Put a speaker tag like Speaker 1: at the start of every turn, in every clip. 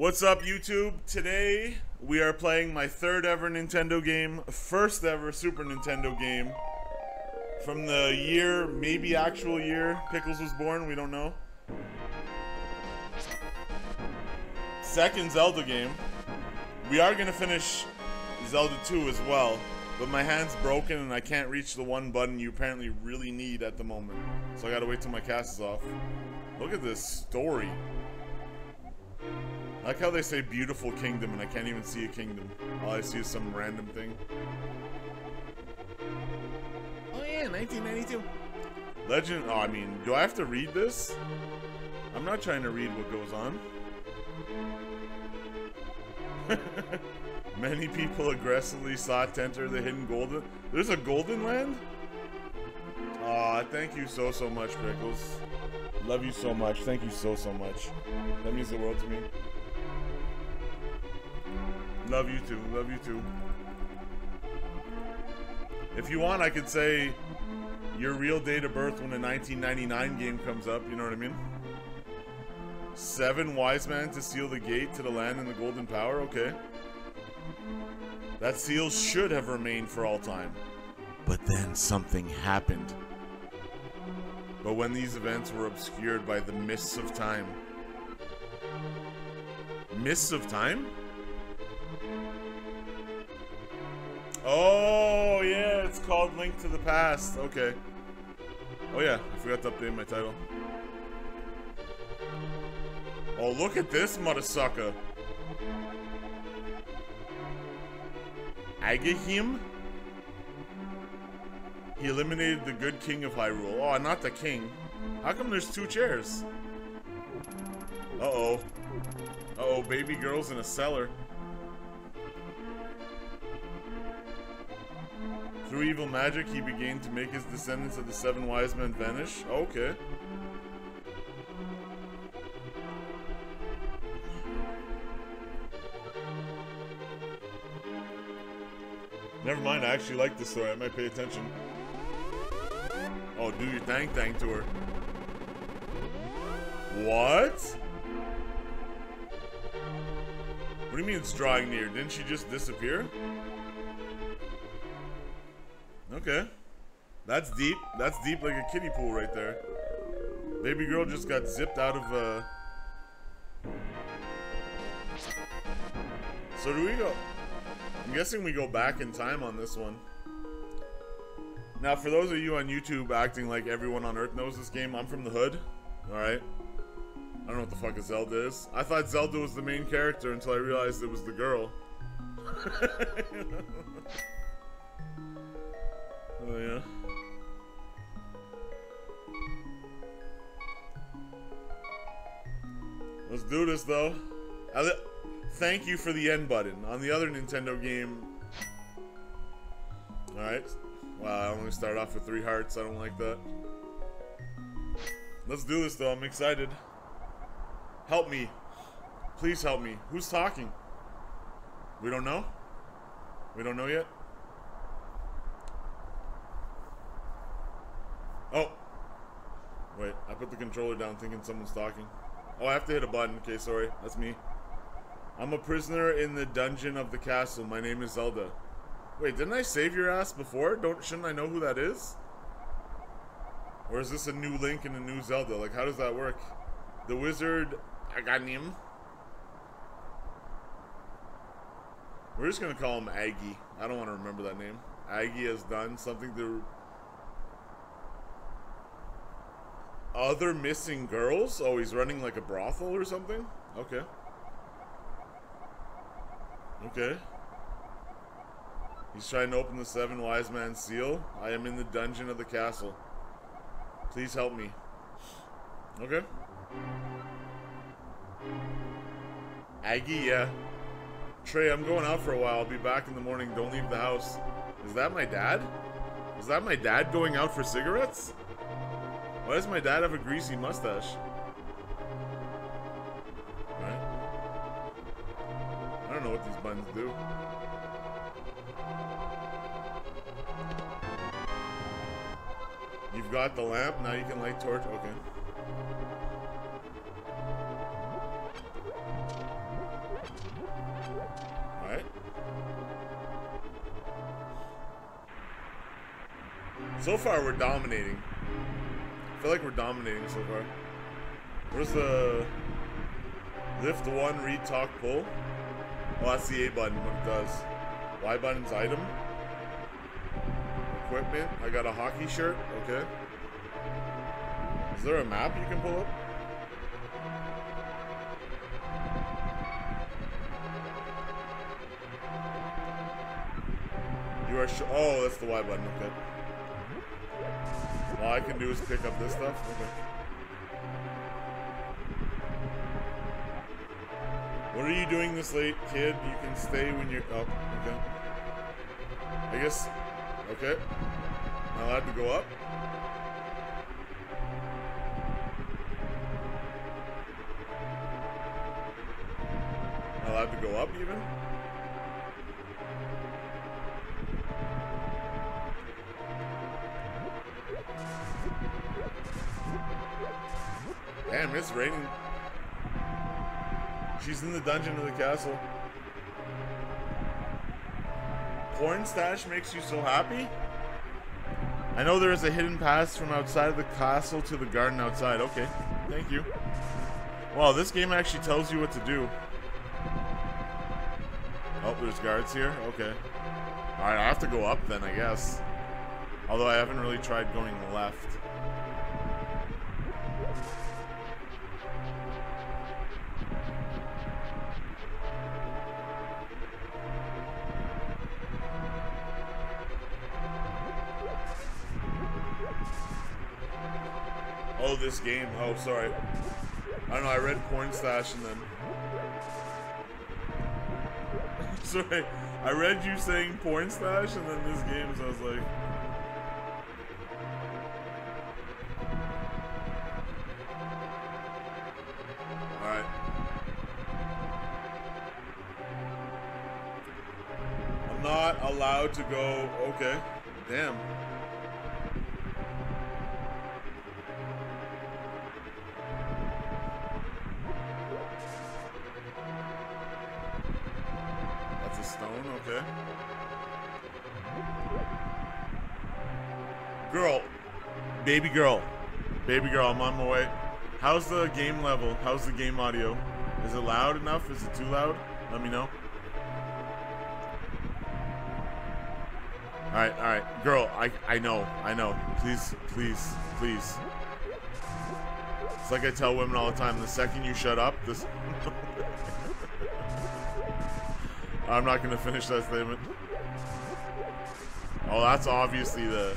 Speaker 1: What's up, YouTube? Today we are playing my third ever Nintendo game, first ever Super Nintendo game. From the year, maybe actual year, Pickles was born, we don't know. Second Zelda game. We are gonna finish Zelda 2 as well, but my hand's broken and I can't reach the one button you apparently really need at the moment. So I gotta wait till my cast is off. Look at this story. Like how they say beautiful kingdom and I can't even see a kingdom. All I see is some random thing. Oh yeah, 1992. Legend, oh I mean, do I have to read this? I'm not trying to read what goes on. Many people aggressively sought to enter the hidden golden... There's a golden land? Aw, thank you so, so much, Pickles. Love you so much. Thank you so, so much. That means the world to me. Love you too. Love you too. If you want, I could say your real date of birth when the 1999 game comes up. You know what I mean? Seven wise men to seal the gate to the land and the golden power. Okay. That seal should have remained for all time. But then something happened. But when these events were obscured by the mists of time. Mists of time? Oh, yeah, it's called Link to the Past. Okay. Oh, yeah, I forgot to update my title. Oh, look at this motherfucker. Agahnim? He eliminated the good king of Hyrule. Oh, not the king. How come there's two chairs? Uh-oh. Uh-oh, baby girl's in a cellar. Through evil magic, he began to make his descendants of the seven wise men vanish. Okay. Never mind, I actually like this story. I might pay attention. Oh, do your thing thing to her. What? What do you mean it's drawing near? Didn't she just disappear? Okay. That's deep. That's deep like a kiddie pool right there. Baby girl just got zipped out of, uh... So do we go... I'm guessing we go back in time on this one. Now, for those of you on YouTube acting like everyone on Earth knows this game, I'm from the hood. Alright? I don't know what the fuck a Zelda is. I thought Zelda was the main character until I realized it was the girl. oh, yeah. Let's do this, though. Thank you for the end button. On the other Nintendo game... Alright. Wow, I only start off with three hearts. I don't like that. Let's do this, though. I'm excited. Help me. Please help me. Who's talking? We don't know? We don't know yet? Oh. Wait, I put the controller down thinking someone's talking. Oh, I have to hit a button. Okay, sorry. That's me. I'm a prisoner in the dungeon of the castle. My name is Zelda. Wait, didn't I save your ass before? Don't shouldn't I know who that is? Or is this a new Link and a new Zelda? Like, how does that work? The wizard Agahnim. We're just gonna call him Aggie. I don't want to remember that name. Aggie has done something to other missing girls. Oh, he's running like a brothel or something. Okay. Okay. He's trying to open the seven wise man seal. I am in the dungeon of the castle. Please help me. Okay. Aggie, yeah. Trey, I'm going out for a while. I'll be back in the morning. Don't leave the house. Is that my dad? Is that my dad going out for cigarettes? Why does my dad have a greasy mustache? Right? I don't know what these buttons do. You've got the lamp, now you can light torch. Okay. So far, we're dominating. I feel like we're dominating so far. Where's the lift one, read, talk, pull? Oh, that's the A button, what it does. Y button's item. Equipment. I got a hockey shirt. Okay. Is there a map you can pull up? You are sure. Oh, that's the Y button. Okay. All I can do is pick up this stuff? Okay. What are you doing this late, kid? You can stay when you're... Oh, okay. I guess... Okay. Am I allowed to go up? Castle. Porn stash makes you so happy? I know there is a hidden pass from outside of the castle to the garden outside. Okay, thank you. Wow, this game actually tells you what to do. Oh, there's guards here? Okay. Alright, I have to go up then, I guess. Although I haven't really tried going left. This game. Oh, sorry. I don't know. I read Porn Stash and then. sorry. I read you saying Porn Stash and then this game, so I was like. Alright. I'm not allowed to go. Okay. Damn. Girl. Baby girl, I'm on my way. How's the game level? How's the game audio? Is it loud enough? Is it too loud? Let me know. Alright, alright. Girl, I I know, I know. Please, please, please. It's like I tell women all the time, the second you shut up, this I'm not to finish that statement. Oh, that's obviously the...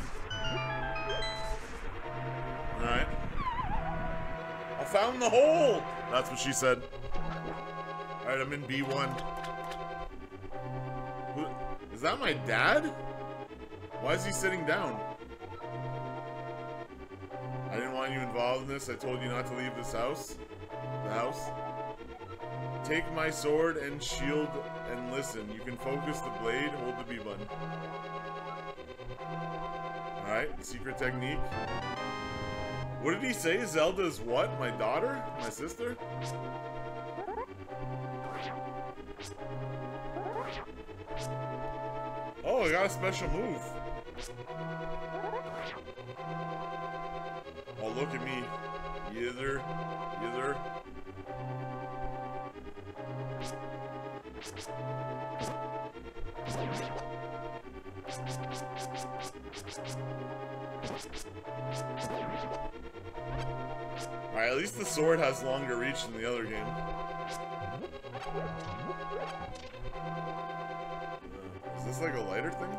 Speaker 1: Found the hole! That's what she said. Alright, I'm in B1. Is that my dad? Why is he sitting down? I didn't want you involved in this. I told you not to leave this house. The house. Take my sword and shield and listen. You can focus the blade, hold the B button. Alright, secret technique. What did he say? Zelda's what? My daughter? My sister? Oh, I got a special move. Oh, look at me. Yither. Yither. Alright, at least the sword has longer reach than the other game. Uh, is this like a lighter thing?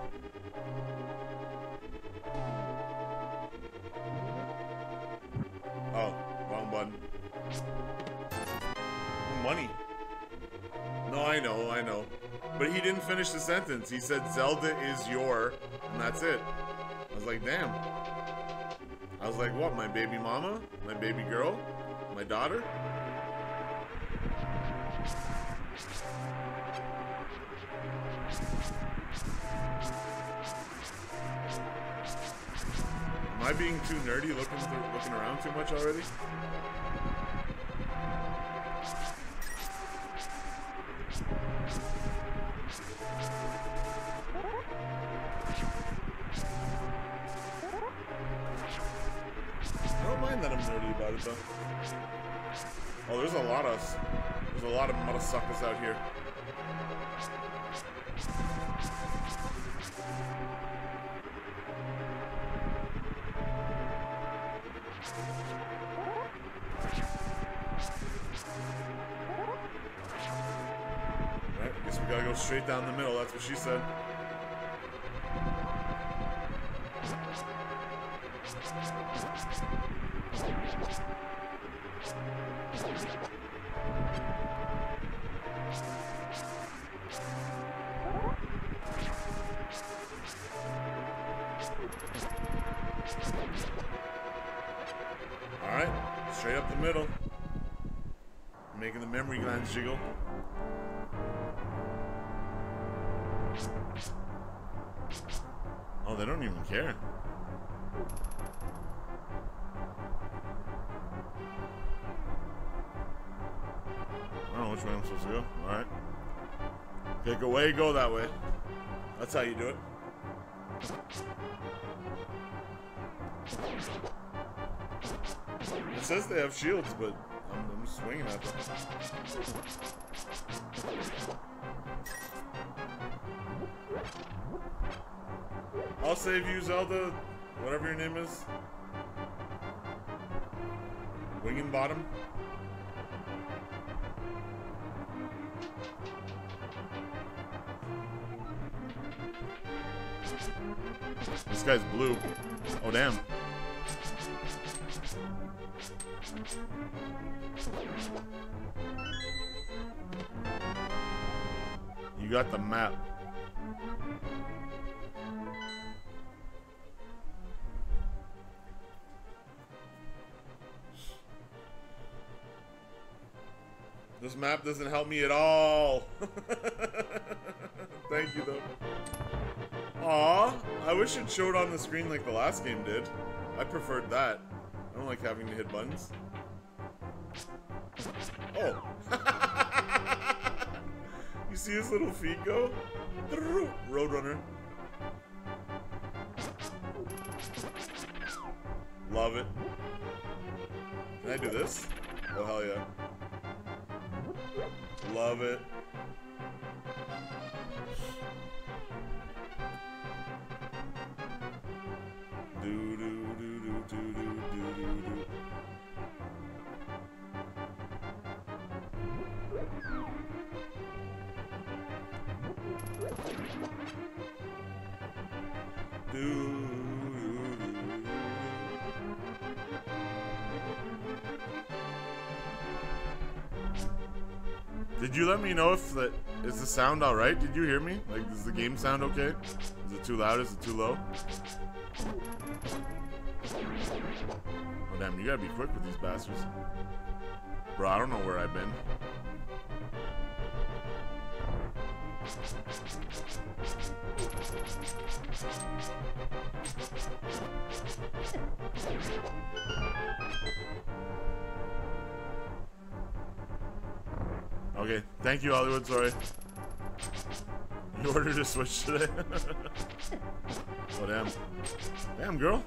Speaker 1: Oh, wrong button. Money. No, I know, I know. But he didn't finish the sentence. He said, Zelda is your, and that's it. I was like, damn. I was like, what, my baby mama? My baby girl? My daughter? Am I being too nerdy looking, looking around too much already? Though. Oh, there's a lot of there's a lot of mother suckers out here. Right, guess we gotta go straight down the middle, that's what she said. Straight up the middle. Making the memory glands jiggle. Oh, they don't even care. Which way I'm supposed to go. Alright. Pick a way, go that way. That's how you do it. It says they have shields, but I'm, I'm swinging at them. I'll save you, Zelda. Whatever your name is. Winging bottom. Guy's blue. Oh, damn. You got the map. This map doesn't help me at all. Thank you, though. Aw, I wish it showed on the screen like the last game did. I preferred that. I don't like having to hit buttons. Oh. you see his little feet go? Roadrunner. Love it. Can I do this? Oh, hell yeah. Love it. Did you let me know if the is the sound all right? Did you hear me? Like, does the game sound okay? Is it too loud? Is it too low? Oh damn! You gotta be quick with these bastards, bro. I don't know where I've been. Okay, thank you, Hollywood. Sorry. You ordered a Switch today? oh, damn. Damn, girl.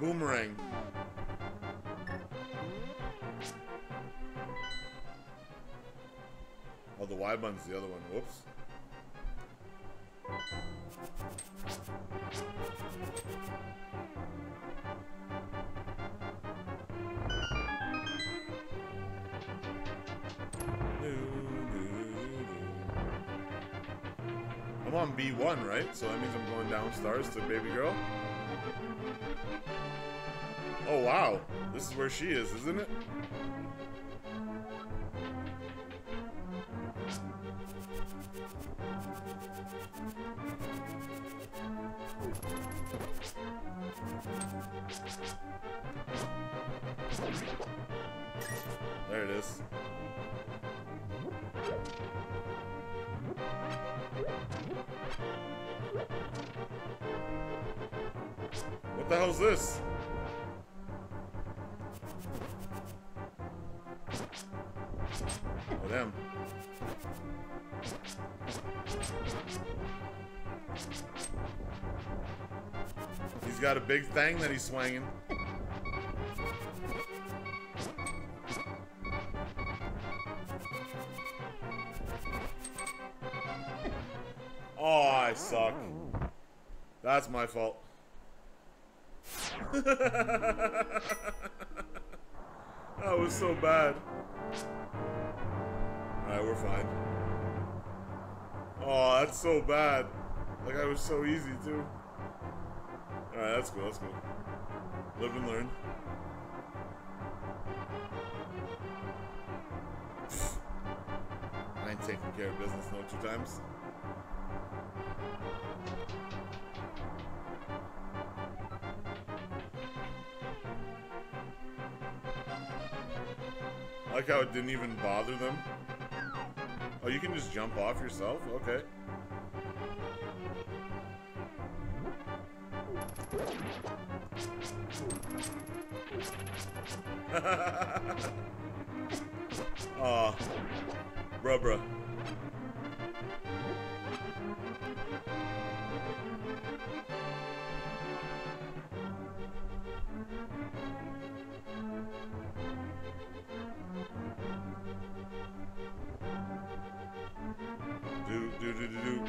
Speaker 1: Boomerang. Oh, the Y button's the other one. Whoops. I'm on B1, right? So that means I'm going down stars to baby girl. Oh, wow. This is where she is, isn't it? There it is. What the hell's this? Oh, damn. He's got a big thing that he's swinging. Oh, I suck. That's my fault. that was so bad. Alright, we're fine. Oh, that's so bad. Like, I was so easy, too. Alright, that's cool, that's cool. Live and learn. I ain't taking care of business no two times. I like how it didn't even bother them. Oh, you can just jump off yourself? Okay. Aw. bruh, bruh.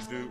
Speaker 1: Do,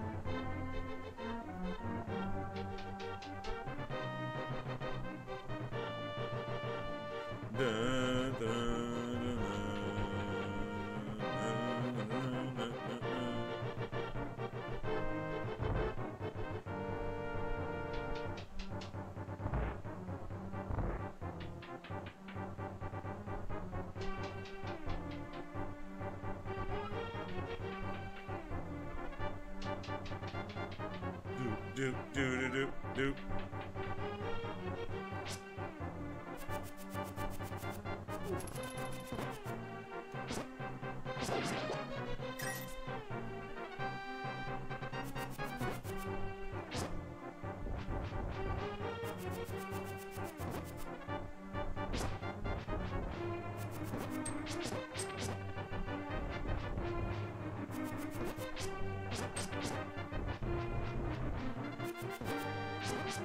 Speaker 1: Do, do, do, do, do. Yes,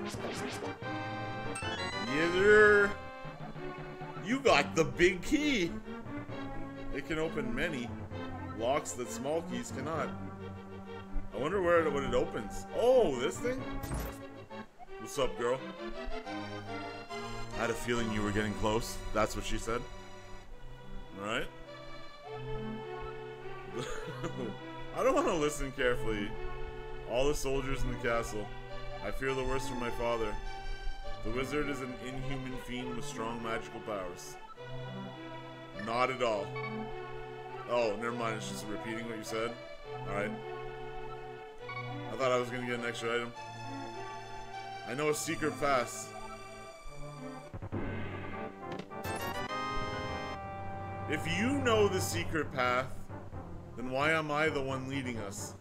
Speaker 1: sir. You got the big key. It can open many locks that small keys cannot. I wonder where it, when it opens. Oh, this thing? What's up, girl? I had a feeling you were getting close. That's what she said. Alright. I don't want to listen carefully. All the soldiers in the castle. I fear the worst for my father. The wizard is an inhuman fiend with strong magical powers. Not at all. Oh, never mind. It's just repeating what you said. Alright. I thought I was gonna get an extra item. I know a secret pass. If you know the secret path, then why am I the one leading us?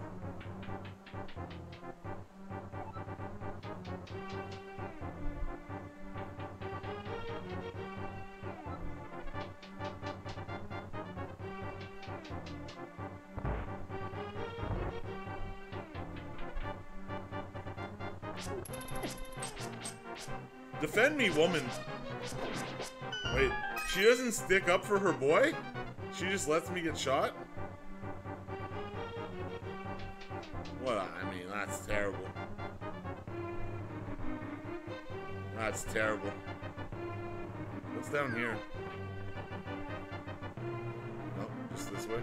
Speaker 1: Defend me, woman. Wait, she doesn't stick up for her boy? She just lets me get shot? Well, I mean, that's terrible. That's terrible. What's down here? Nope, just this way.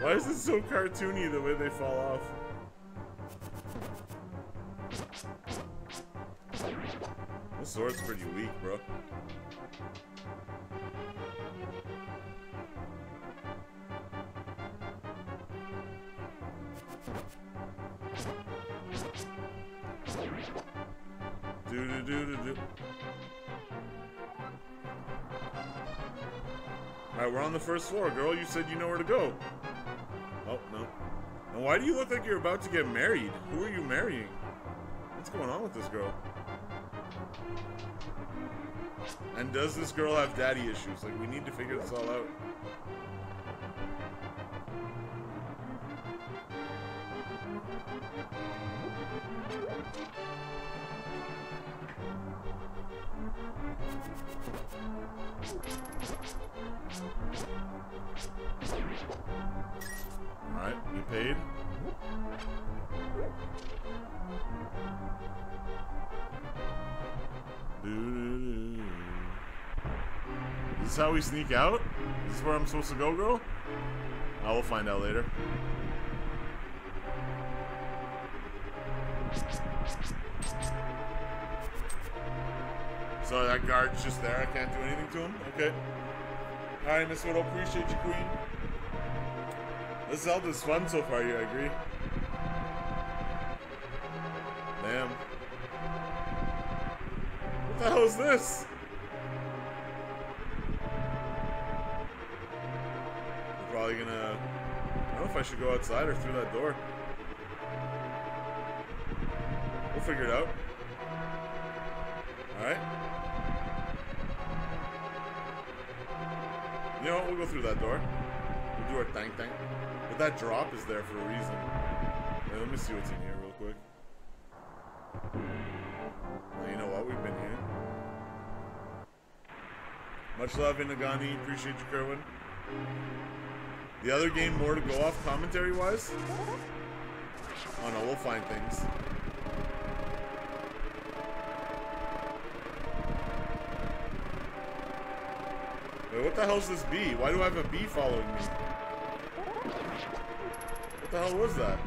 Speaker 1: Why is it so cartoony the way they fall off? This sword's pretty weak, bro. Do do do do do. Alright, we're on the first floor, girl. You said you know where to go. Oh, no. And why do you look like you're about to get married? Who are you marrying? What's going on with this girl? And does this girl have daddy issues? Like, we need to figure this all out. Alright, you paid. Is this how we sneak out? Is this where I'm supposed to go, girl? I will find out later. So that guard's just there. I can't do anything to him? Okay. Alright, Miss Widow. Appreciate you, Queen. This Zelda's fun so far, you agree? Damn. What the hell is this? I'm probably gonna... I don't know if I should go outside or through that door. We'll figure it out. Alright. You know what? We'll go through that door. We'll do our thing thing. But that drop is there for a reason. Let me see what's in here. Well, you know what? We've been here. Much love, Inagani. Appreciate you, Kerwin. The other game, more to go off commentary-wise? Oh no, we'll find things. Wait, what the hell's this bee? Why do I have a bee following me? What the hell was that?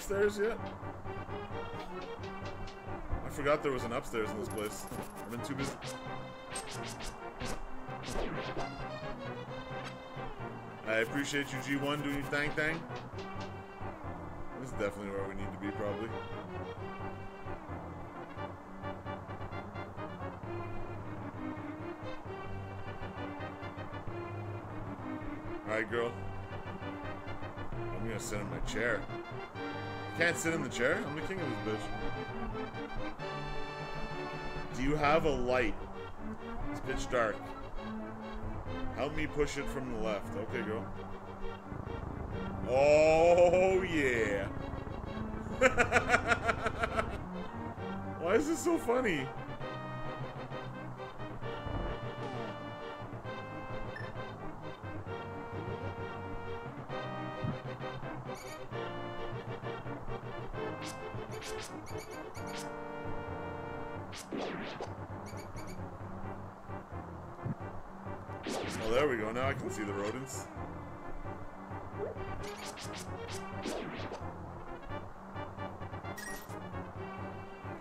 Speaker 1: Upstairs yet? I forgot there was an upstairs in this place. I've been too busy. I appreciate you, G1, doing your thing thing. This is definitely where we need to be, probably. Alright, girl. I'm gonna sit in my chair. Can't sit in the chair? I'm the king of this bitch. Do you have a light? It's pitch dark. Help me push it from the left. Okay, girl. Oh, yeah. Why is this so funny? Oh, there we go. Now I can see the rodents.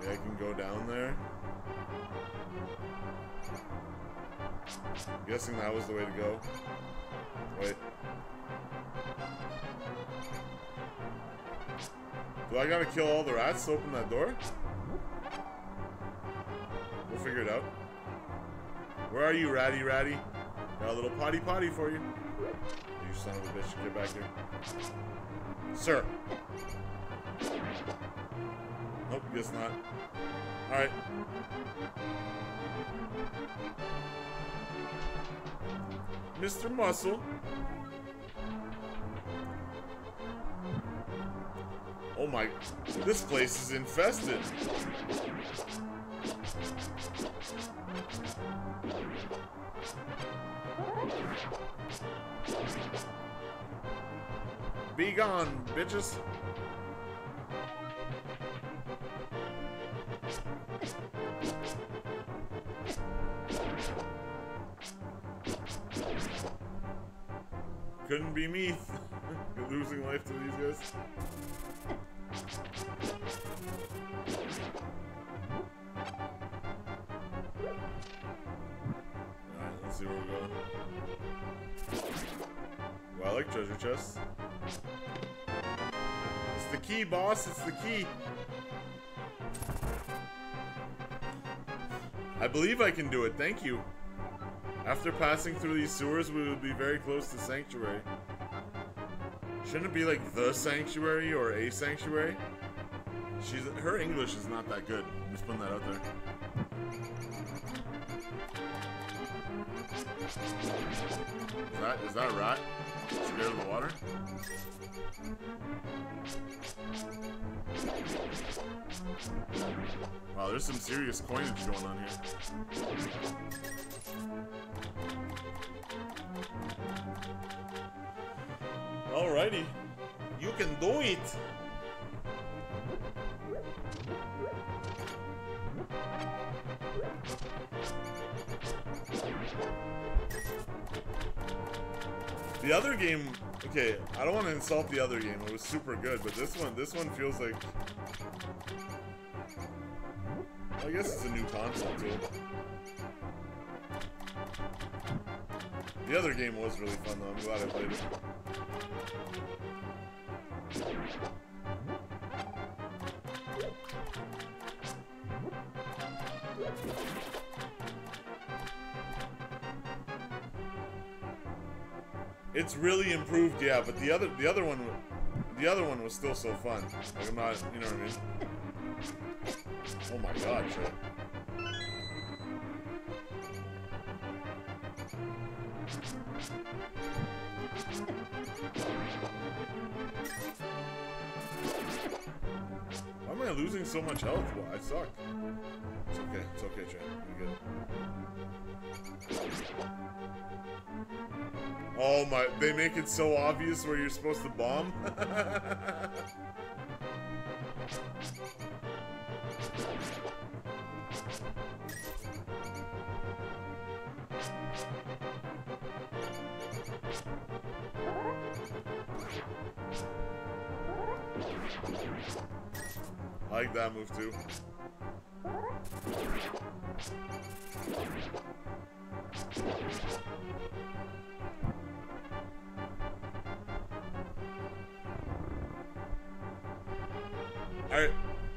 Speaker 1: Okay, I can go down there. I'm guessing that was the way to go. Wait. Do I gotta kill all the rats to open that door? We'll figure it out. Where are you, Ratty Ratty? Got a little potty potty for you. You son of a bitch, get back here. Sir. Nope, guess not. Alright. Mr. Muscle. Oh my, this place is infested. Be gone, bitches. Couldn't be me. losing life to these guys. Alright, let's see where we're. Well, I like treasure chests. It's the key, boss. It's the key. I believe I can do it. Thank you. After passing through these sewers, we will be very close to Sanctuary. Shouldn't it be like the Sanctuary or a Sanctuary? She's her English is not that good. I'm just putting that out there. Is that is that a rat? Scared of the water? Wow, there's some serious coinage going on here. Alrighty. You can do it! The other game, okay, I don't want to insult the other game. It was super good, but this one, this one feels like. I guess it's a new console, too. The other game was really fun though. I'm glad I played it. It's really improved, yeah, but the other the other one the other one was still so fun. Like I'm not, you know what I mean? Oh my god, Trey. Much health? Well, I suck. It's okay. It's okay, Trey. I'm good. Oh my, they make it so obvious where you're supposed to bomb. like that move too.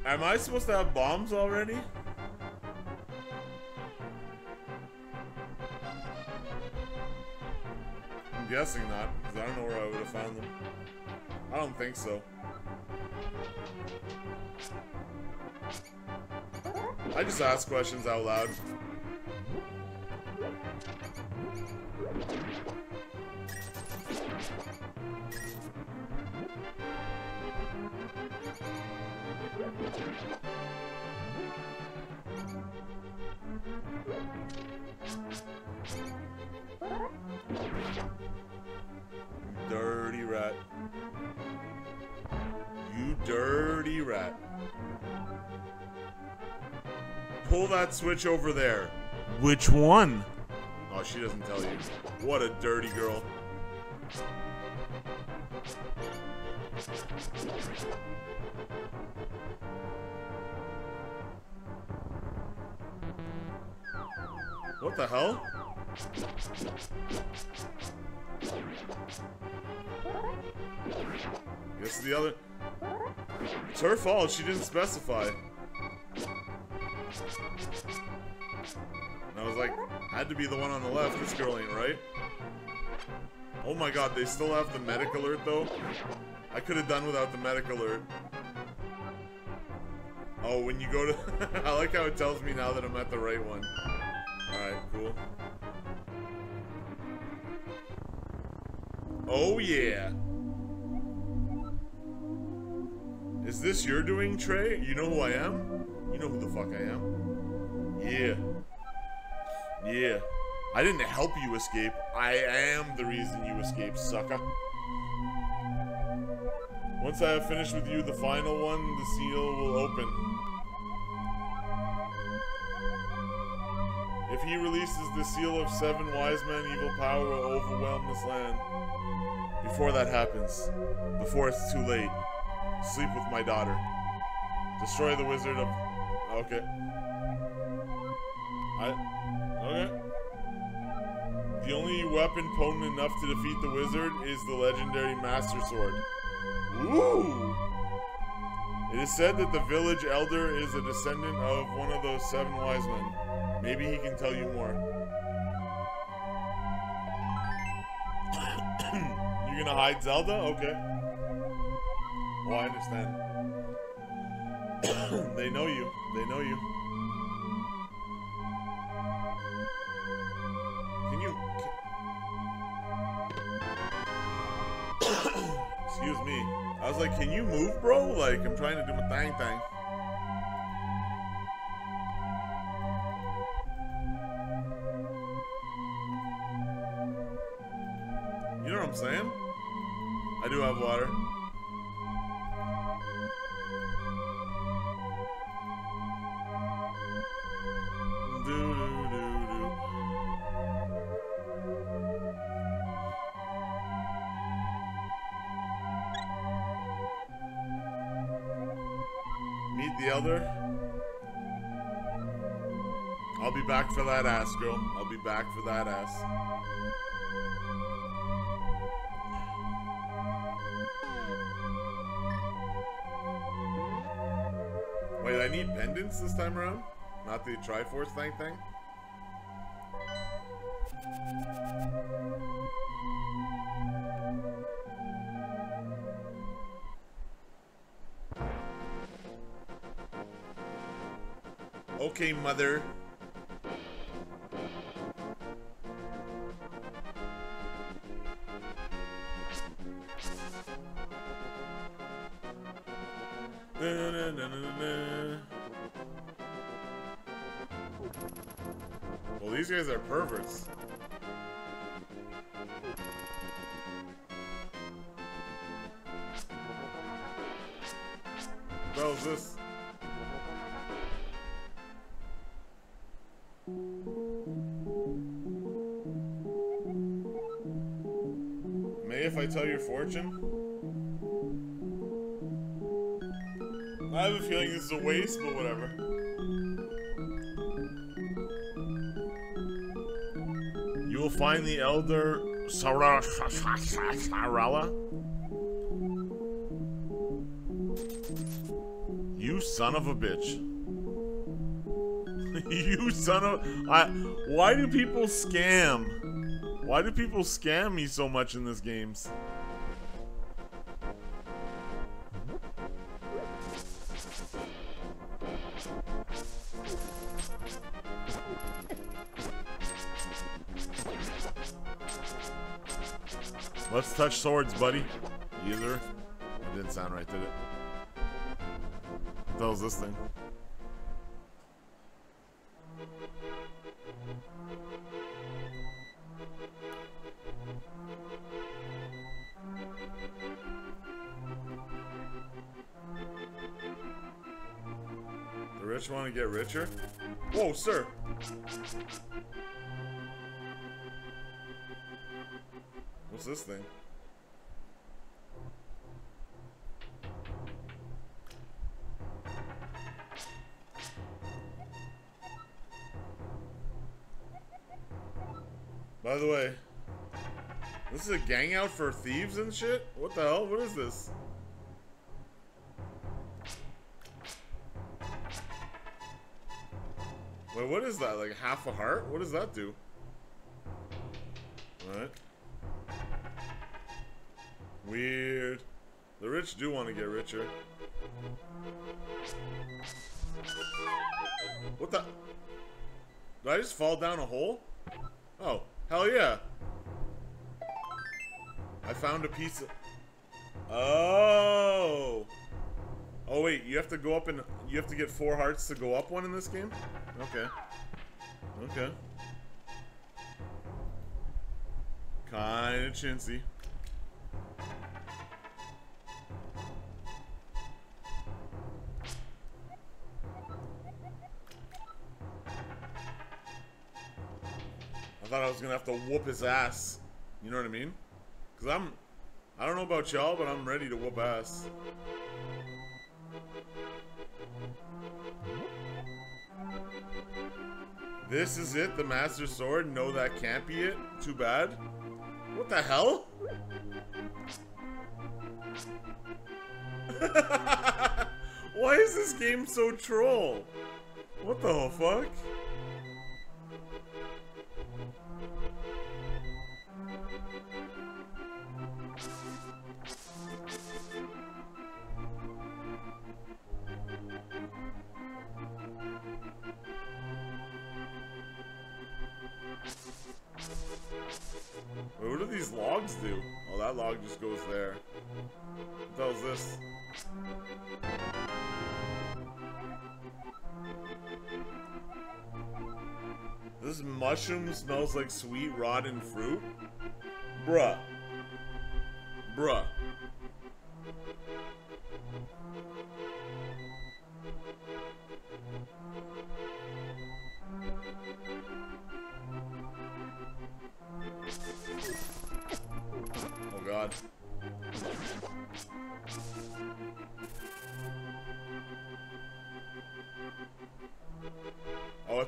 Speaker 1: Am I supposed to have bombs already? I'm guessing not, because I don't know where I would have found them. I don't think so. I just ask questions out loud. Dirty rat. You dirty rat. Pull that switch over there. Which one? Oh, she doesn't tell you. What a dirty girl. What the hell? This is the other... It's her fault, she didn't specify. And I was like, had to be the one on the left. This girl ain't right. Oh my god, they still have the medic alert though? I could have done without the medic alert. Oh, when you go to... I like how it tells me now that I'm at the right one. Alright, cool. Oh yeah. Is this your doing, Trey? You know who I am? You know who the fuck I am. Yeah. Yeah. I didn't help you escape. I am the reason you escaped, sucker. Once I have finished with you, the final one, the seal will open. If he releases the seal of seven wise men, evil power will overwhelm this land. Before that happens, before it's too late, sleep with my daughter. Destroy the wizard of... Okay. I... Okay. The only weapon potent enough to defeat the wizard is the legendary Master Sword. Ooh! It is said that the village elder is a descendant of one of those seven wise men. Maybe he can tell you more. You're gonna hide Zelda? Okay. Oh, I understand. they know you. They know you. Can you... Can... Excuse me. I was like, can you move, bro? Like, I'm trying to do my thing thing. You know what I'm saying? I do have water. Do, do, do, do. Meet the elder. I'll be back for that ass, girl. I'll be back for that ass. Wait, I need pendants this time around? Not the Triforce thing thing? Okay, mother. Well, these guys are perverts. What is this? May if I tell your fortune? I have a feeling this is a waste, but whatever. Find the elder Sarala. You son of a bitch. you son of I why do people scam? Why do people scam me so much in this games? Touch swords, buddy. Either. It didn't sound right, did it? What hell's this thing? The rich want to get richer? Whoa, sir! What's this thing? By the way, this is a gang out for thieves and shit? What the hell? What is this? Wait, what is that? Like half a heart? What does that do? What? Weird. The rich do want to get richer. What the? Did I just fall down a hole? Oh, hell yeah. I found a piece of... Oh! Oh wait, you have to go up and... You have to get four hearts to go up one in this game? Okay. Okay. Kinda chintzy. Thought I was gonna have to whoop his ass. You know what I mean? Cause I'm... I don't know about y'all, but I'm ready to whoop ass. This is it? The Master Sword? No, that can't be it? Too bad. What the hell? Why is this game so troll? What the fuck? That log just goes there. Hell this? This mushroom smells like sweet rotten fruit? Bruh. Bruh.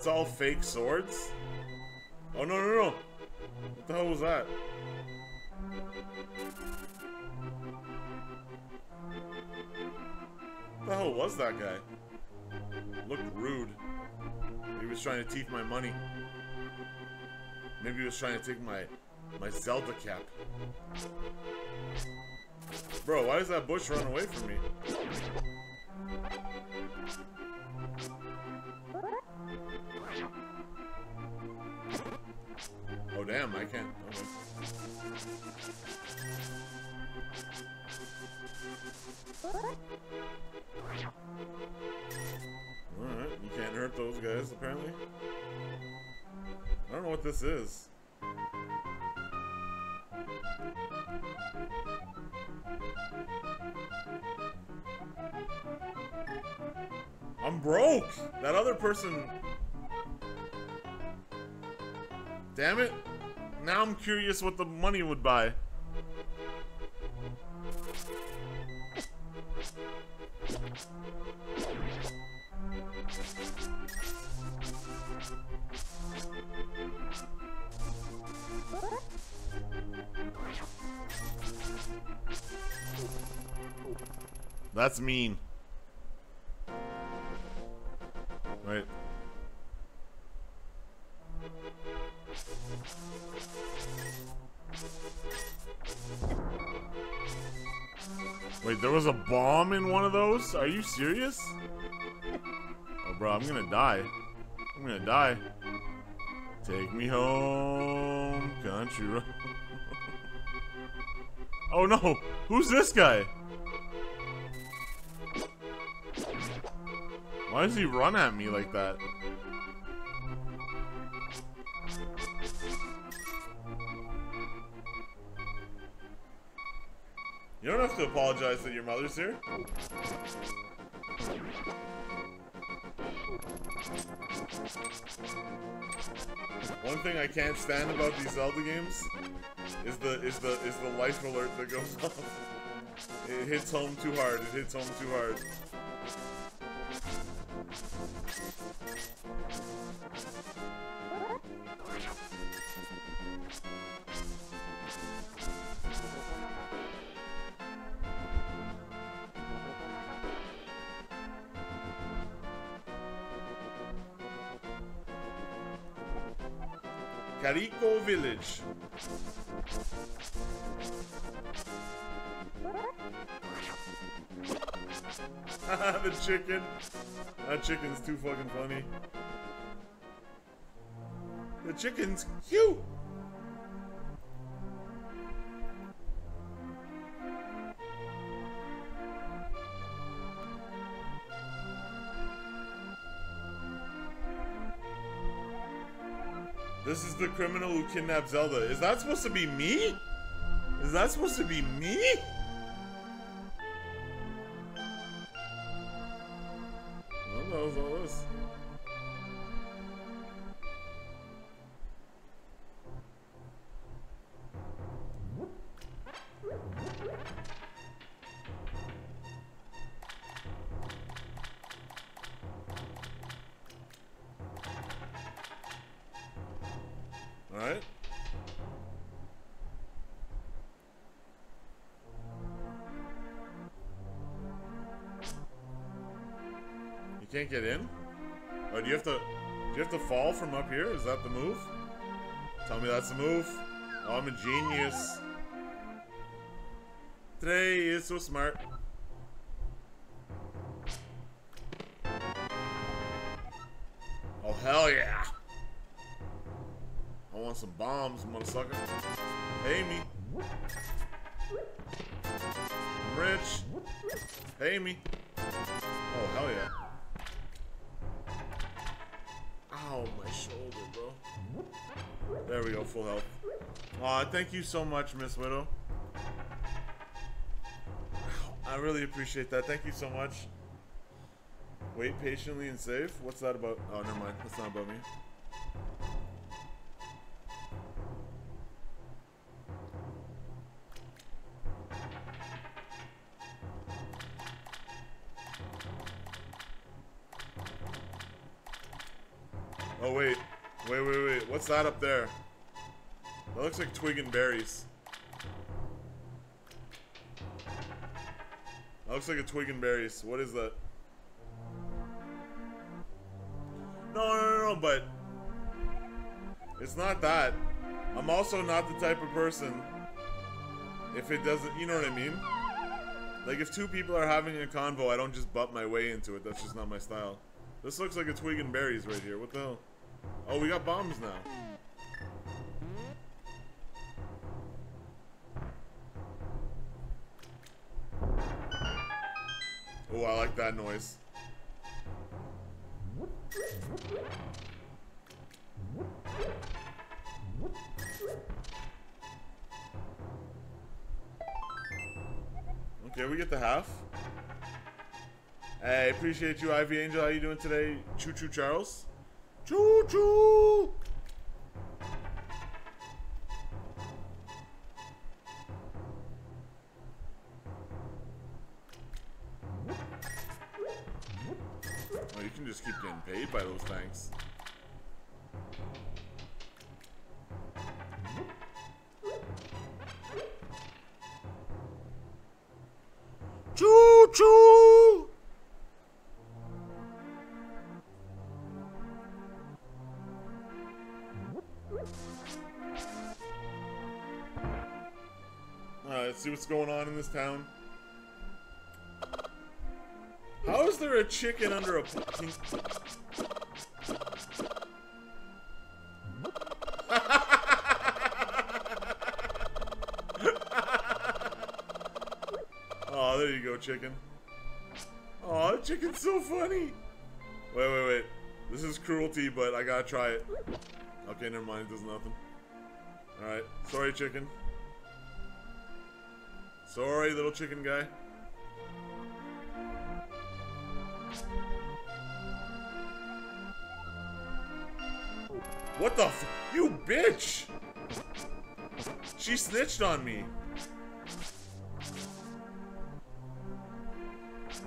Speaker 1: It's all fake swords? Oh, no, no, no. What the hell was that? What the hell was that guy? Looked rude. He was trying to teeth my money. Maybe he was trying to take my my Zelda cap. Bro, why does that bush run away from me? Oh damn, I can't. Alright, you can't hurt those guys apparently. I don't know what this is. I'm broke! That other person... Damn it. Now I'm curious what the money would buy. That's mean. Was a bomb in one of those? Are you serious? Oh, bro, I'm gonna die. I'm gonna die. Take me home, country road. oh no! Who's this guy? Why does he run at me like that? You don't have to apologize that your mother's here. One thing I can't stand about these Zelda games is the is the is the life alert that goes off. It hits home too hard. It hits home too hard. Village. the chicken. That chicken's too fucking funny. The chicken's cute. This is the criminal who kidnapped Zelda. Is that supposed to be me? Is that supposed to be me? Smart. Oh hell yeah! I want some bombs, motherfucker. Pay me. I'm rich. Pay me. Oh, hell yeah. Ow, my shoulder, bro. There we go, full health. Aw, thank you so much, Miss Widow. I really appreciate that. Thank you so much. Wait patiently and save? What's that about? Oh, never mind. That's not about me. Oh wait, wait, wait, wait. What's that up there? That looks like twig and berries. Looks like a twig and berries. What is that? No, no, no, no, but it's not that. I'm also not the type of person. If it doesn't, you know what I mean? Like if two people are having a convo, I don't just butt my way into it. That's just not my style. This looks like a twig and berries right here. What the hell? Oh, we got bombs now. Oh, I like that noise. Okay, we get the half. Hey, appreciate you, Ivy Angel. How you doing today? Choo Choo Charles? Choo Choo! Just keep getting paid by those things. Choo choo! Alright, let's see what's going on in this town. How is there a chicken under a pink? oh, there you go, chicken. Oh, chicken's so funny. Wait, wait, wait. This is cruelty, but I gotta try it. Okay, never mind. It does nothing. Alright. Sorry, chicken. Sorry, little chicken guy. What the f- You bitch! She snitched on me.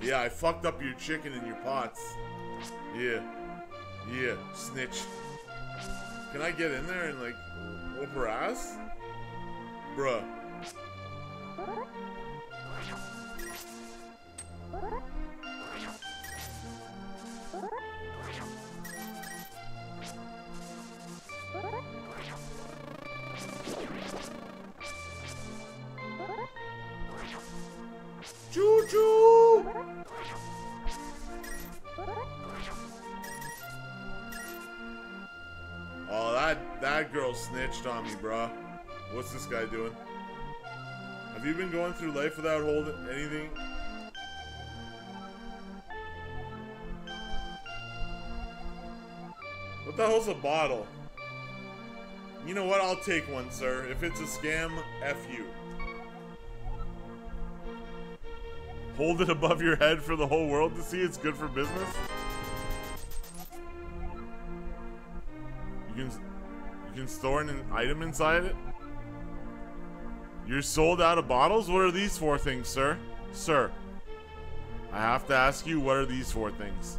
Speaker 1: Yeah, I fucked up your chicken and your pots. Yeah. Yeah, snitch. Can I get in there and like whoop her ass? Bruh. Girl snitched on me, bruh. What's this guy doing? Have you been going through life without holding anything? What the hell's a bottle? You know what? I'll take one, sir. If it's a scam, F you. Hold it above your head for the whole world to see. It's good for business. You can you can store an item inside it. You're sold out of bottles? What are these four things, sir? Sir. I have to ask you, what are these four things?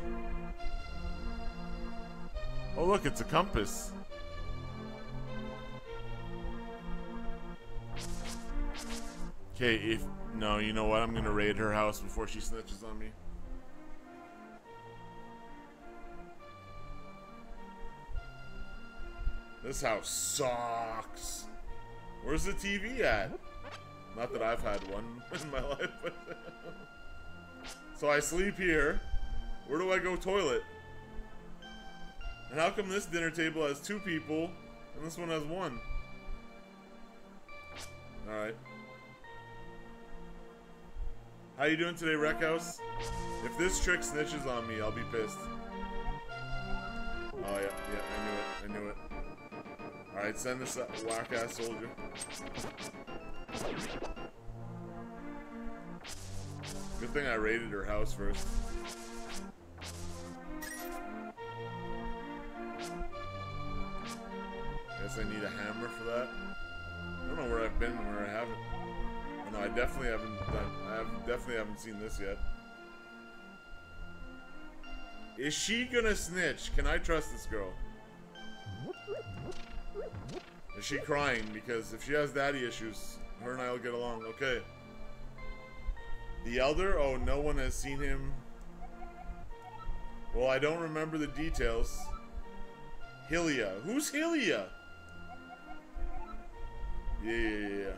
Speaker 1: Oh, look, it's a compass. Okay, if... No, you know what? I'm gonna raid her house before she snitches on me. This house sucks. Where's the TV at? Not that I've had one in my life. so I sleep here. Where do I go toilet? And how come this dinner table has two people and this one has one? Alright. How you doing today, Wreck House? If this trick snitches on me, I'll be pissed. Oh yeah, yeah, I knew it, I knew it. Alright, send this whack ass soldier. Good thing I raided her house first. Guess I need a hammer for that. I don't know where I've been and where I haven't. Oh, no, I definitely haven't done. I have definitely haven't seen this yet. Is she gonna snitch? Can I trust this girl? Is she crying? Because if she has daddy issues, her and I will get along. Okay. The Elder? Oh, no one has seen him. Well, I don't remember the details. Hylia. Who's Hylia? Yeah, yeah, yeah.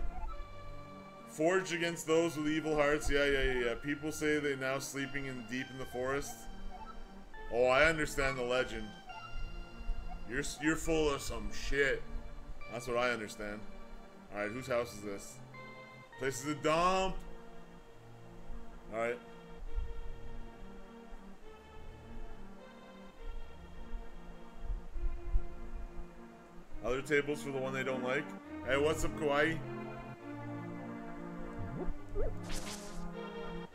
Speaker 1: Forged against those with evil hearts. Yeah, yeah, yeah, yeah. People say they're now sleeping in deep in the forest. Oh, I understand the legend. You're you're full of some shit. That's what I understand. All right, whose house is this? Place is a dump. All right. Other tables for the one they don't like. Hey, what's up, Kawaii?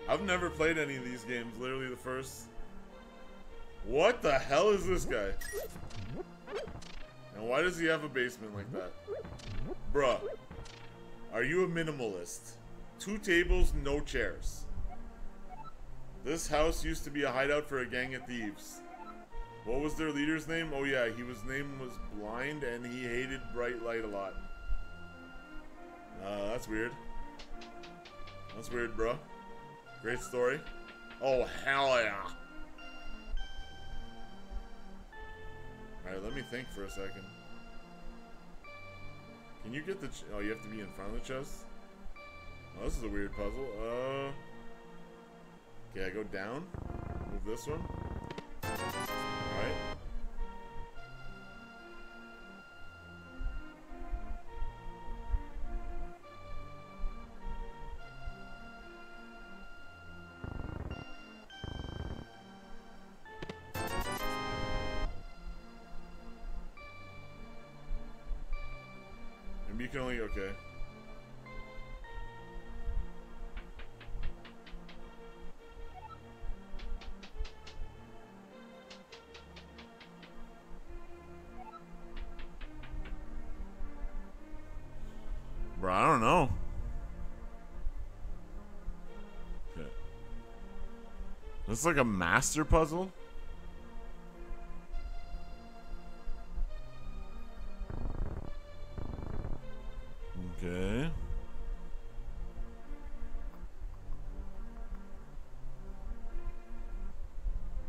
Speaker 1: I've never played any of these games. Literally the first. What the hell is this guy? And why does he have a basement like that? Bruh. Are you a minimalist? Two tables, no chairs. This house used to be a hideout for a gang of thieves. What was their leader's name? Oh yeah, he was name was Blind and he hated bright light a lot. Uh, that's weird. That's weird, bro. Great story. Oh, hell yeah. Alright, let me think for a second. Can you get the... oh, you have to be in front of the chest? Oh, this is a weird puzzle. Uh... Okay, I go down. Move this one. Alright. Can only okay. Bro, I don't know. Okay. This is like a master puzzle?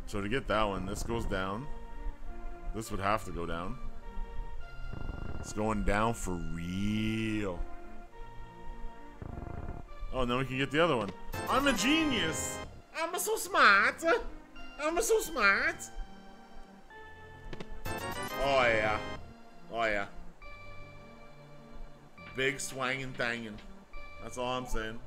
Speaker 1: So to get that one, this goes down. This would have to go down. It's going down for real. Oh, and then we can get the other one. I'm a genius! I'm so smart! I'm so smart! Oh yeah. Oh yeah. Big swangin' thangin'. That's all I'm saying.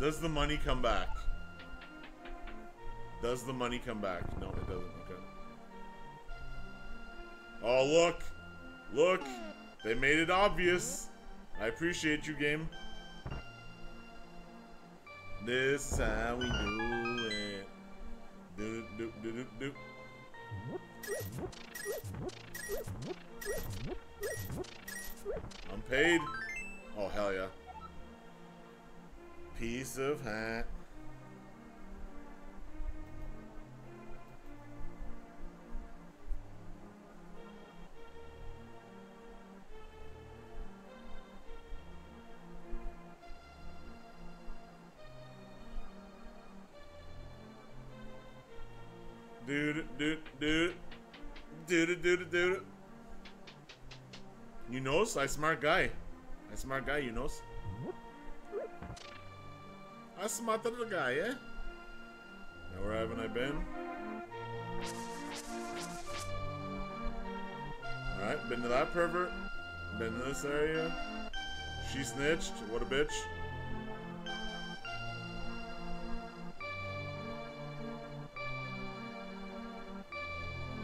Speaker 1: Does the money come back? Does the money come back? No, it doesn't. Okay. Oh, look. Look. They made it obvious. I appreciate you, game. This is how we do it. Do do do do do. I'm paid. Oh hell yeah. Piece of hat. Dude, dude, dude. Dude, dude, dude. You knows? I smart guy. I smart guy, you knows? I smart the guy, yeah? Now where haven't I been? Alright, been to that pervert. Been to this area. She snitched. What a bitch.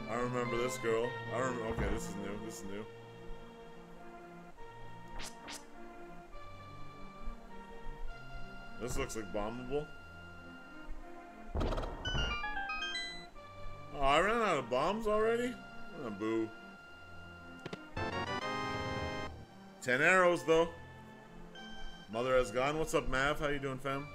Speaker 1: I remember this girl. I remember. Okay, this is new. This is new. This looks like bombable. Oh, I ran out of bombs already? Oh, boo. Ten arrows, though. Mother has gone. What's up, Mav? How you doing, fam?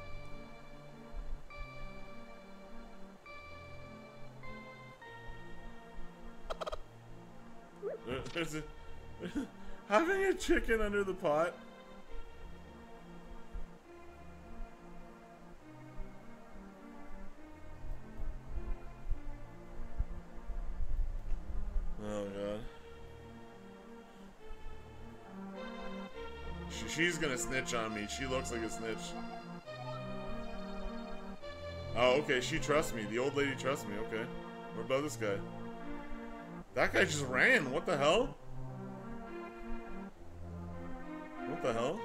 Speaker 1: Having a chicken under the pot. Snitch on me. She looks like a snitch. Oh, okay. She trusts me. The old lady trusts me. Okay. What about this guy? That guy just ran. What the hell? What the hell?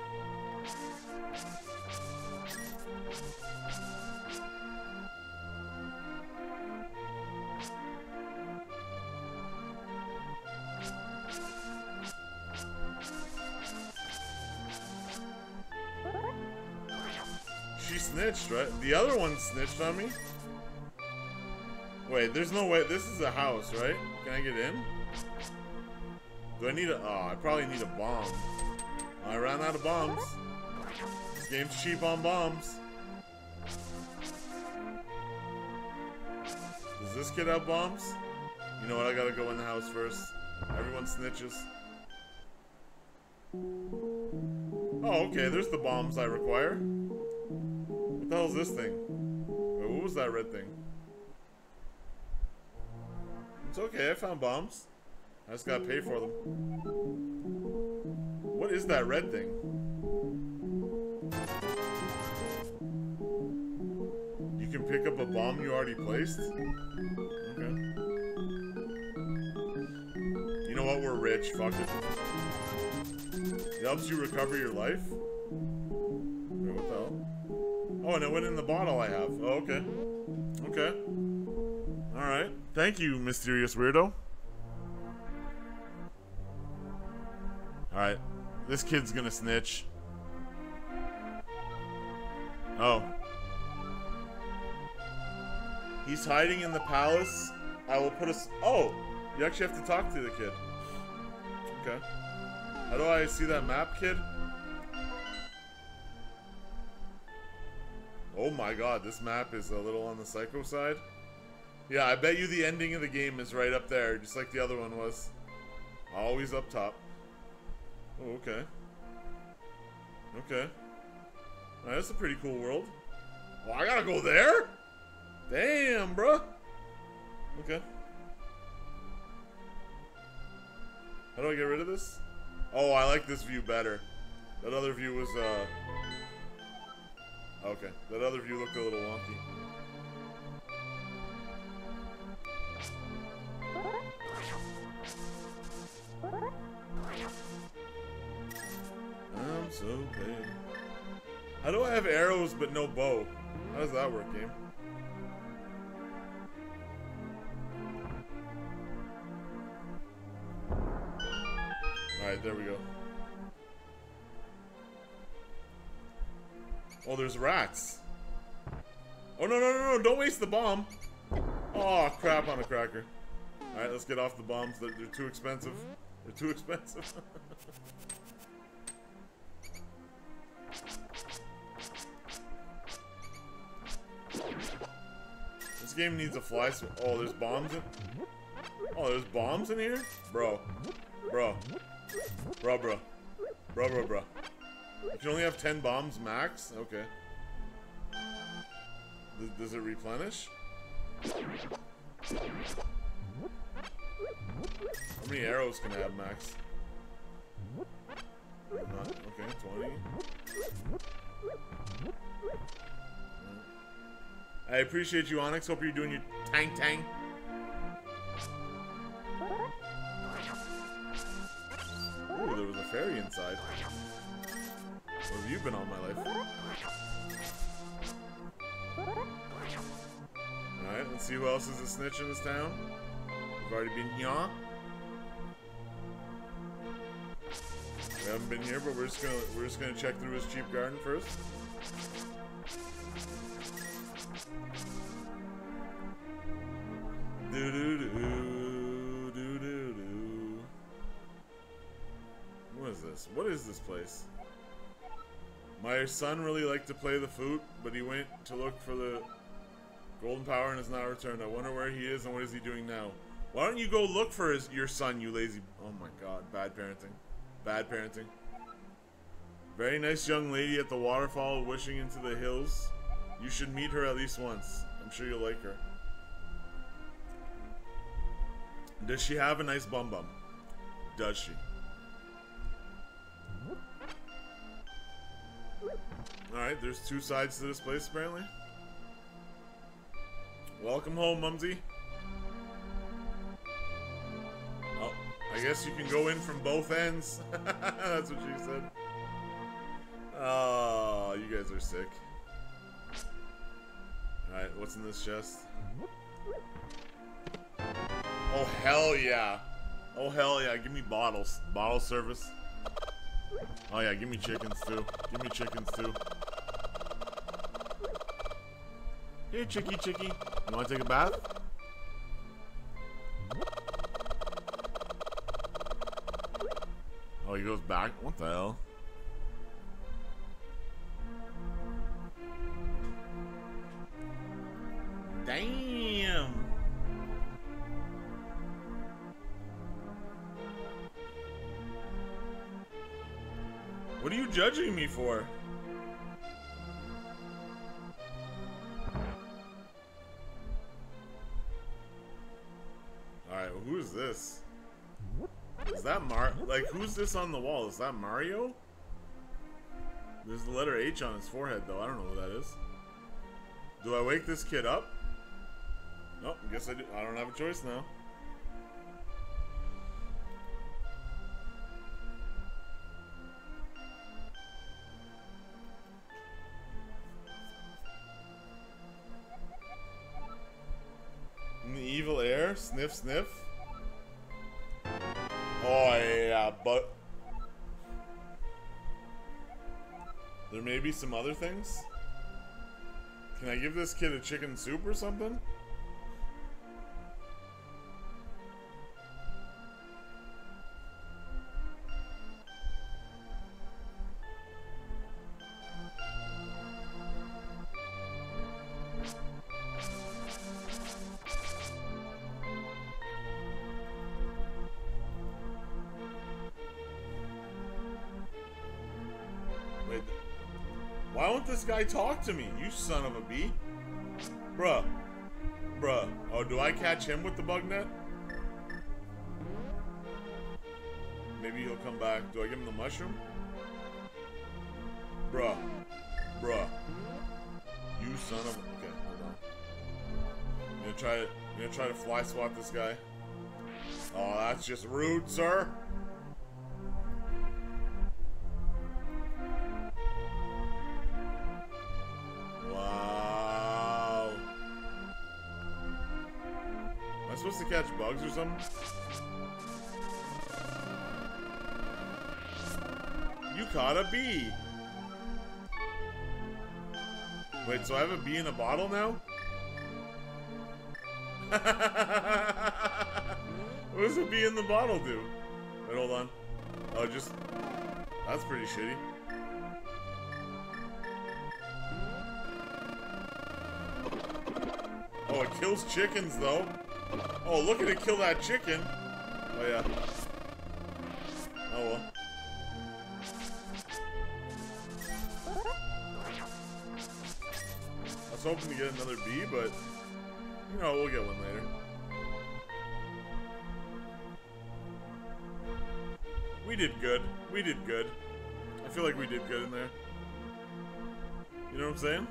Speaker 1: Snitched on me? Wait, there's no way. This is a house, right? Can I get in? Do I need a... Oh, I probably need a bomb. I ran out of bombs. This game's cheap on bombs. Does this kid have bombs? You know what? I gotta go in the house first. Everyone snitches. Oh, okay. There's the bombs I require. What the hell is this thing? Was that red thing? It's okay, I found bombs. I just gotta pay for them. What is that red thing? You can pick up a bomb you already placed? Okay. You know what? We're rich. Fuck it. It helps you recover your life? Oh, and it went in the bottle I have. Oh, okay. Okay. Alright. Thank you, mysterious weirdo. Alright. This kid's gonna snitch. Oh. He's hiding in the palace. I will put us. Oh! You actually have to talk to the kid. Okay. How do I see that map, kid? Oh my god, this map is a little on the psycho side. Yeah, I bet you the ending of the game is right up there, just like the other one was. Always up top. Oh, okay. Okay. Right, that's a pretty cool world. Oh, I gotta go there? Damn, bro. Okay. How do I get rid of this? Oh, I like this view better. That other view was, uh... Okay. That other view looked a little wonky. I'm so bad. How do I have arrows but no bow? How does that work, game? There's rats. Oh, no, no, no, no, don't waste the bomb. Oh, crap on a cracker. Alright, let's get off the bombs. They're, they're too expensive. They're too expensive. this game needs a fly Oh, there's bombs in... Oh, there's bombs in here? Bro. Bro. Bro, bro. Bro, bro, bro. You can only have 10 bombs max? Okay. Does it replenish? How many arrows can I have max? Not, okay, 20. I appreciate you, Onyx. Hope you're doing your tang tang. Ooh, there was a fairy inside. Have you been all my life? Alright, let's see who else is a snitch in this town. We've already been here. We haven't been here, but we're just gonna we're just gonna check through his cheap garden first. Do do do do do do. What is this? What is this place? My son really liked to play the flute, but he went to look for the golden power and has not returned. I wonder where he is and what is he doing now. Why don't you go look for his your son, you lazy... Oh my god, bad parenting. Bad parenting. Very nice young lady at the waterfall wishing into the hills. You should meet her at least once. I'm sure you'll like her. Does she have a nice bum bum? Does she? Alright, there's two sides to this place apparently. Welcome home, Mumsy. Oh, I guess you can go in from both ends. That's what she said. Oh, you guys are sick. Alright, what's in this chest? Oh, hell yeah. Oh, hell yeah. Give me bottles. Bottle service. Oh, yeah. Give me chickens, too. Give me chickens, too. Hey, Chicky Chicky. You want to take a bath? Oh, he goes back? What the hell? Damn! Judging me for? Alright, who is this? Is that Mar- like, who's this on the wall? Is that Mario? There's the letter H on his forehead, though. I don't know who that is. Do I wake this kid up? Nope, I guess I, do. I don't have a choice now. Sniff, sniff. Oh, yeah, but... There may be some other things? Can I give this kid a chicken soup or something? Guy talk to me, you son of a bee. Bruh. Bruh. Oh, do I catch him with the bug net? Maybe he'll come back. Do I give him the mushroom? Bruh. Bruh. You son of... a... Okay, hold on. I'm gonna try to... I'm gonna try to fly swat this guy. Oh, that's just rude, sir. Or something? You caught a bee. Wait, so I have a bee in a bottle now? what does a bee in the bottle do? Wait, hold on. Oh, just... That's pretty shitty. Oh, it kills chickens, though. Oh, look at it kill that chicken. Oh, yeah. Oh, well. I was hoping to get another bee, but, you know, we'll get one later. We did good. We did good. I feel like we did good in there. You know what I'm saying?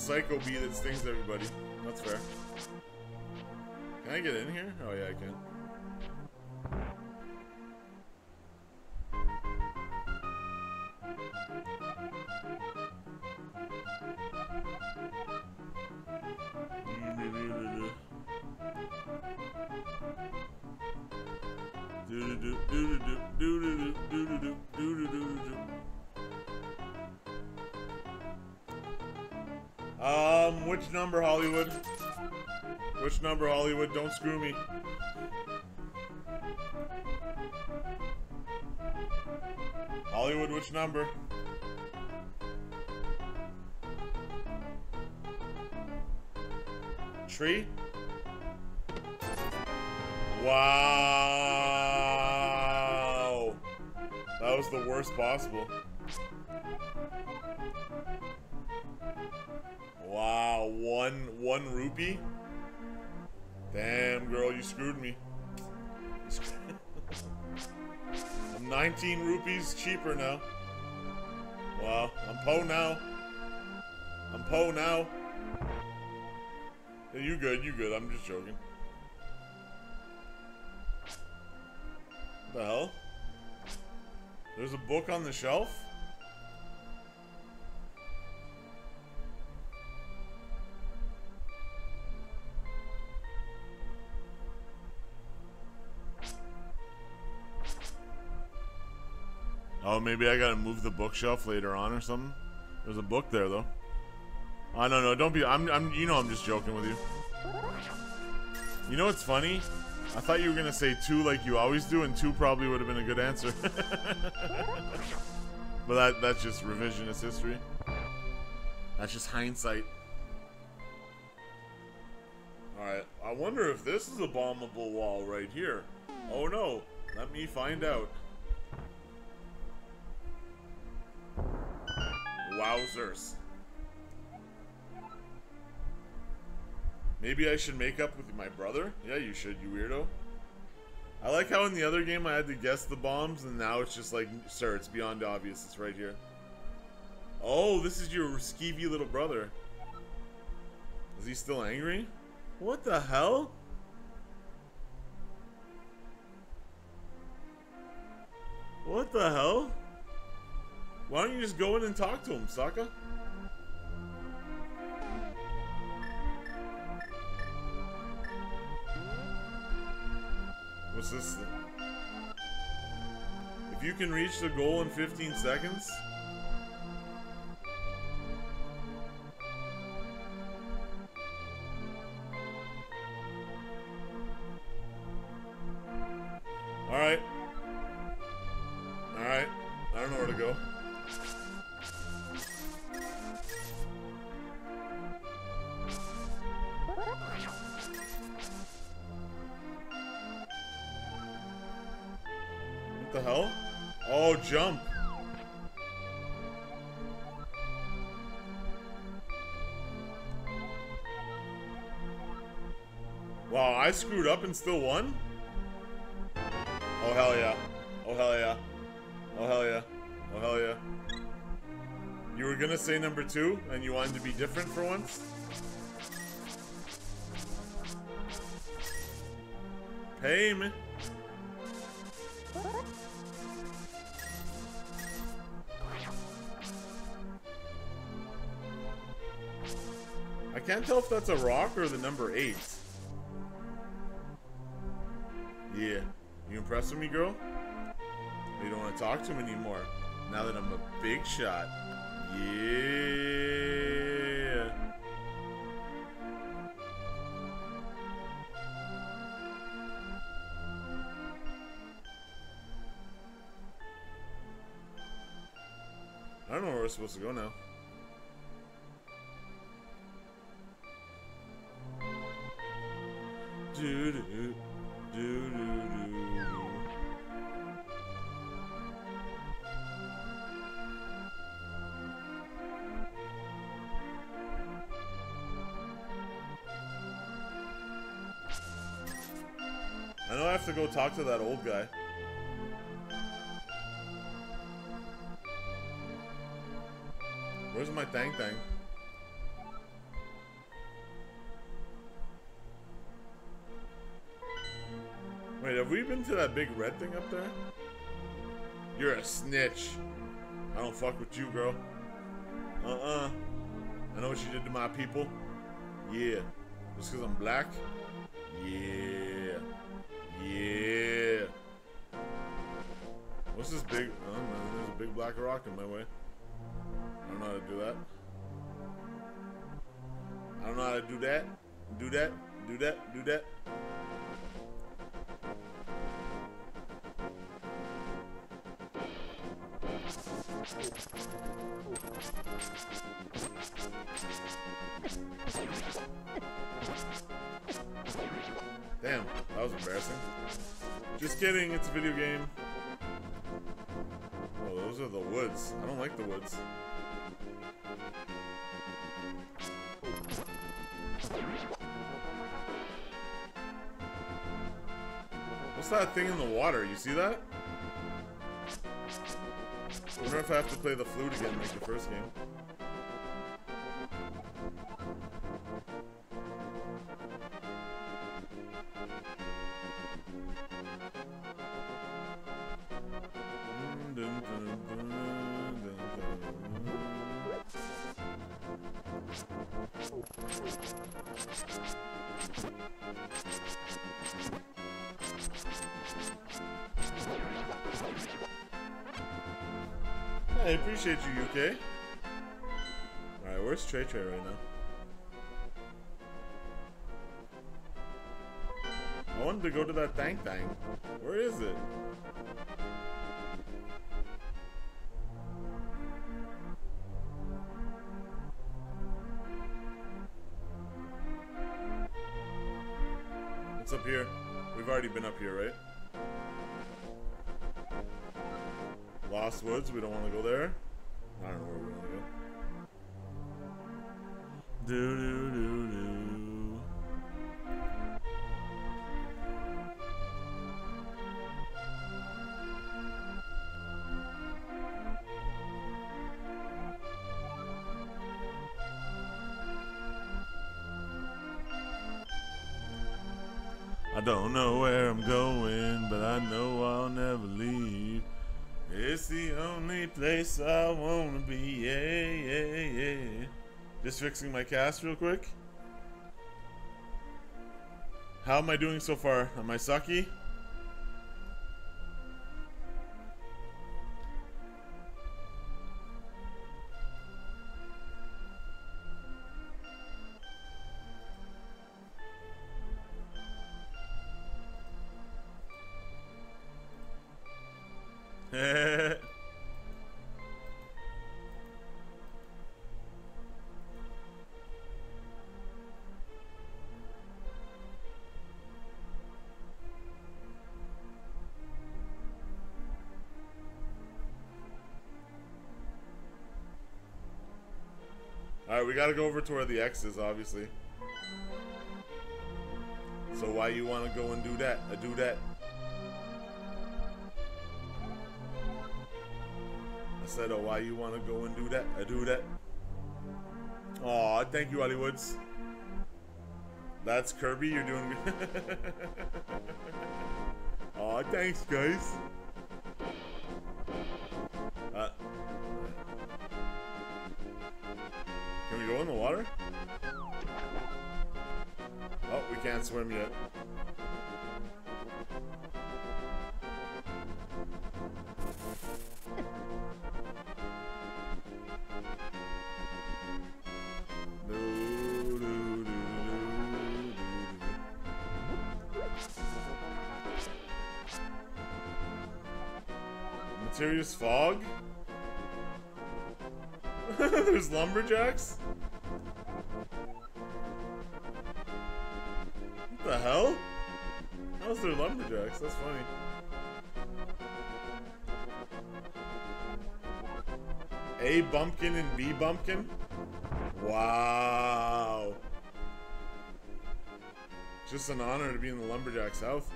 Speaker 1: Psycho bee that stings everybody. That's fair. Can I get in here? Oh yeah, I can. Don't screw me. Hollywood, which number? Tree? Wow. That was the worst possible. Wow, one one rupee? Damn, girl, you screwed me. I'm 19 rupees cheaper now. Wow, I'm Po now. I'm Po now. You good, you good. I'm just joking. What the hell? There's a book on the shelf? Oh, maybe I gotta move the bookshelf later on or something. There's a book there though. I don't know. Don't be. I'm. I'm. You know, I'm just joking with you. You know what's funny? I thought you were gonna say two like you always do, and two probably would have been a good answer. but that that's just revisionist history. That's just hindsight. Alright, I wonder if this is a bombable wall right here. Oh no, let me find out. Wowzers. Maybe I should make up with my brother? Yeah, you should, you weirdo. I like how in the other game I had to guess the bombs, and now it's just like, sir, it's beyond obvious. It's right here. Oh, this is your skeevy little brother. Is he still angry? What the hell? What the hell? Why don't you just go in and talk to him, Sokka? What's this? If you can reach the goal in 15 seconds... Alright. Alright. Screwed up and still won? Oh, hell yeah. Oh, hell yeah. Oh, hell yeah. Oh, hell yeah. You were gonna say number two, and you wanted to be different for once? Pay me. I can't tell if that's a rock or the number eight. Impressed with me, girl? You don't want to talk to him anymore. Now that I'm a big shot. Yeah. I don't know where we're supposed to go now. I know I have to go talk to that old guy. Where's my thang thang? Wait, have we been to that big red thing up there? You're a snitch. I don't fuck with you, girl. Uh-uh. I know what you did to my people. Yeah. Just because I'm black? Yeah. What's this big... There's a big black rock in my way. I don't know how to do that. I don't know how to do that. Do that. Do that. Do that. Damn, that was embarrassing. Just kidding, it's a video game. Woods. I don't like the woods. What's that thing in the water? You see that? I wonder if I have to play the flute again like the first game. To go to that Thang Thang. Where is it? It's up here. We've already been up here, right? Lost Woods, we don't want to go there. I don't know where we want to go. Do do do do. I don't know where I'm going, but I know I'll never leave. It's the only place I wanna be. Yeah, yeah, yeah. Just fixing my cast real quick. How am I doing so far? Am I sucky? We gotta go over to where the X is, obviously. So why you wanna go and do that? I do that. I said, oh, why you wanna go and do that? I do that. Aw, thank you, Hollywoods. That's Kirby. You're doing good. Aw, thanks, guys. Swim yet. Mysterious fog? There's lumberjacks? There lumberjacks? That's funny. A bumpkin and B bumpkin? Wow. Just an honor to be in the lumberjack south.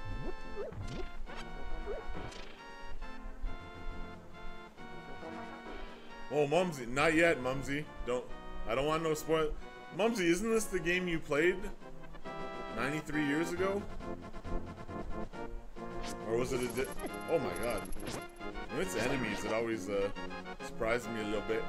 Speaker 1: Oh, Mumsy. Not yet, Mumsy. Don't. I don't want no spoil. Mumsy, isn't this the game you played 93 years ago? Or was it a Oh my god. When it's enemies, it always uh, surprises me a little bit.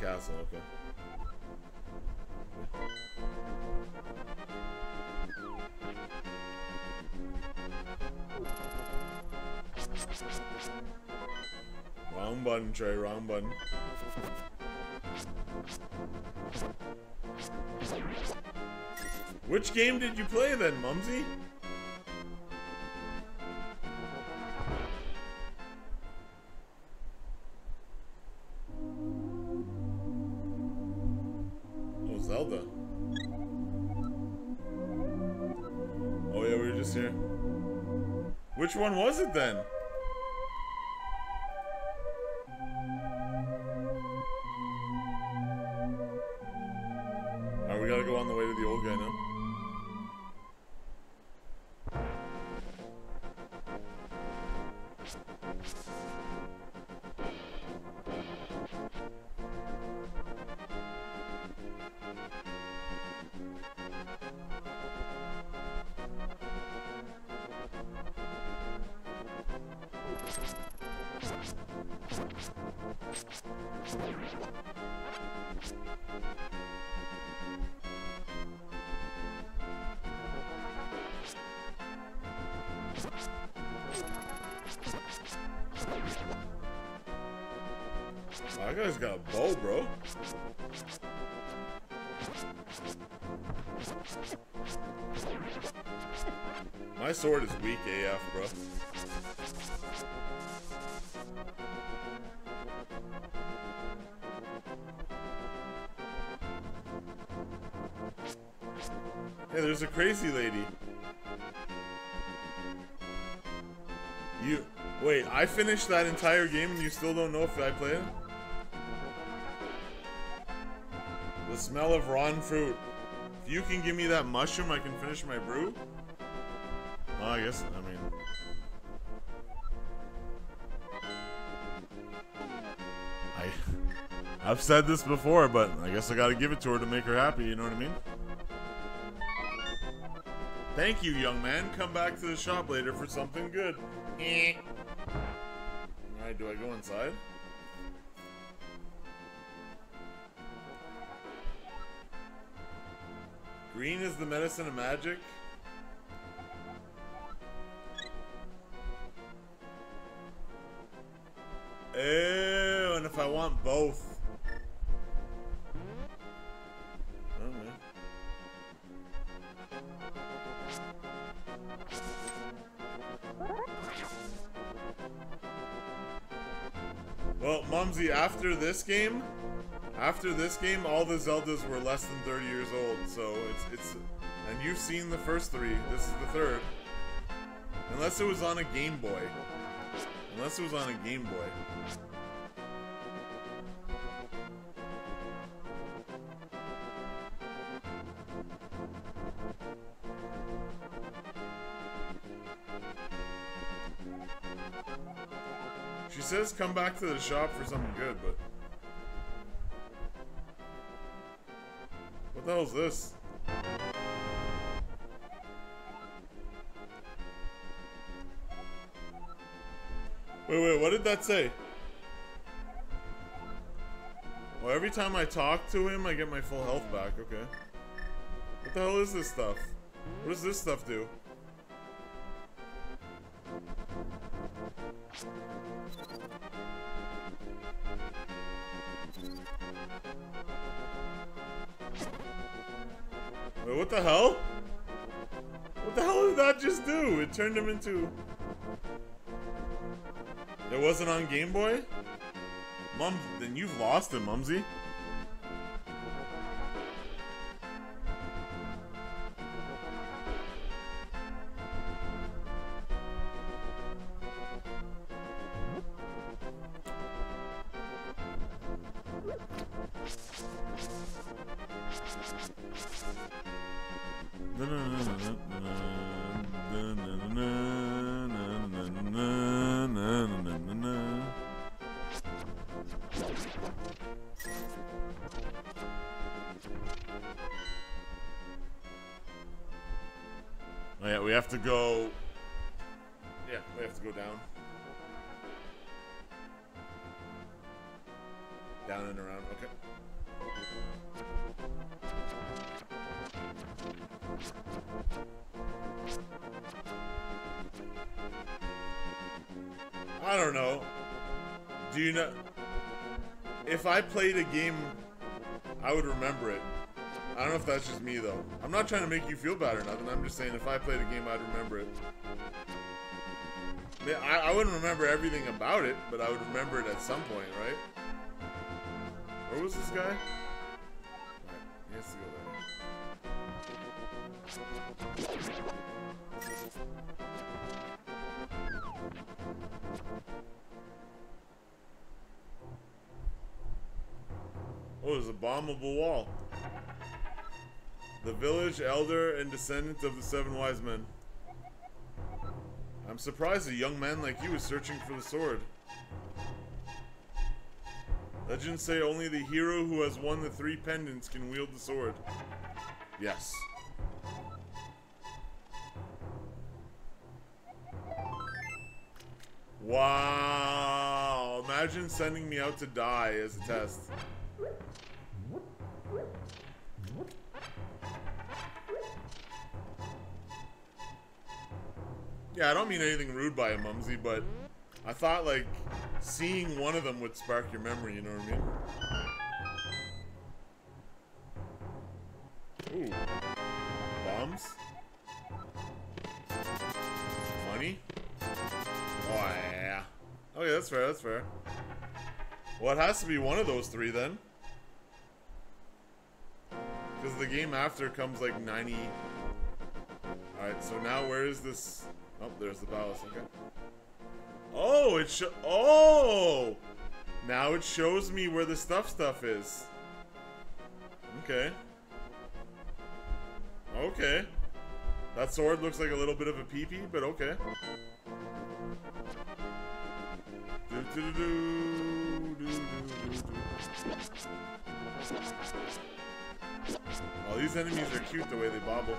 Speaker 1: Castle, okay. Wrong button, Trey, wrong button. Which game did you play then, Mumsy? Finished that entire game and you still don't know if I play it? The smell of rotten fruit. If you can give me that mushroom, I can finish my brew? Well, I guess, I mean... I... I've said this before, but I guess I gotta give it to her to make her happy, you know what I mean? Thank you, young man. Come back to the shop later for something good. Eh. Do I go inside? Green is the medicine of magic? Ew, and if I want both. Well, Mumsy, after this game, after this game, all the Zeldas were less than 30 years old, so it's, it's, and you've seen the first three, this is the third. Unless it was on a Game Boy. Unless it was on a Game Boy. Says come back to the shop for something good, but... What the hell is this? Wait, wait, what did that say? Well, every time I talk to him, I get my full health back. Okay. What the hell is this stuff? What does this stuff do? Wait, what the hell? What the hell did that just do? It turned him into... It wasn't on Game Boy? Mum, then you've lost it, Mumsy. I don't know. Do you know... If I played a game, I would remember it. I don't know if that's just me, though. I'm not trying to make you feel bad or nothing. I'm just saying if I played a game, I'd remember it. I, I wouldn't remember everything about it, but I would remember it at some point, right? Where was this guy? He has to go there. There's a bombable wall. The village elder and descendant of the seven wise men. I'm surprised a young man like you is searching for the sword. Legends say only the hero who has won the three pendants can wield the sword. Yes. Wow. Imagine sending me out to die as a test. Yeah, I don't mean anything rude by it, Mumsy, but I thought, like, seeing one of them would spark your memory, you know what I mean? Ooh. Bombs? Money? Oh, yeah. Okay, that's fair, that's fair. Well, it has to be one of those three, then. Because the game after comes, like, 90... Alright, so now where is this... Oh, there's the palace. Okay. Oh, it. Oh, now it shows me where the stuff stuff is. Okay. Okay. That sword looks like a little bit of a peepee, but okay. Do, do, do, Oh, these enemies are cute the way they bobble.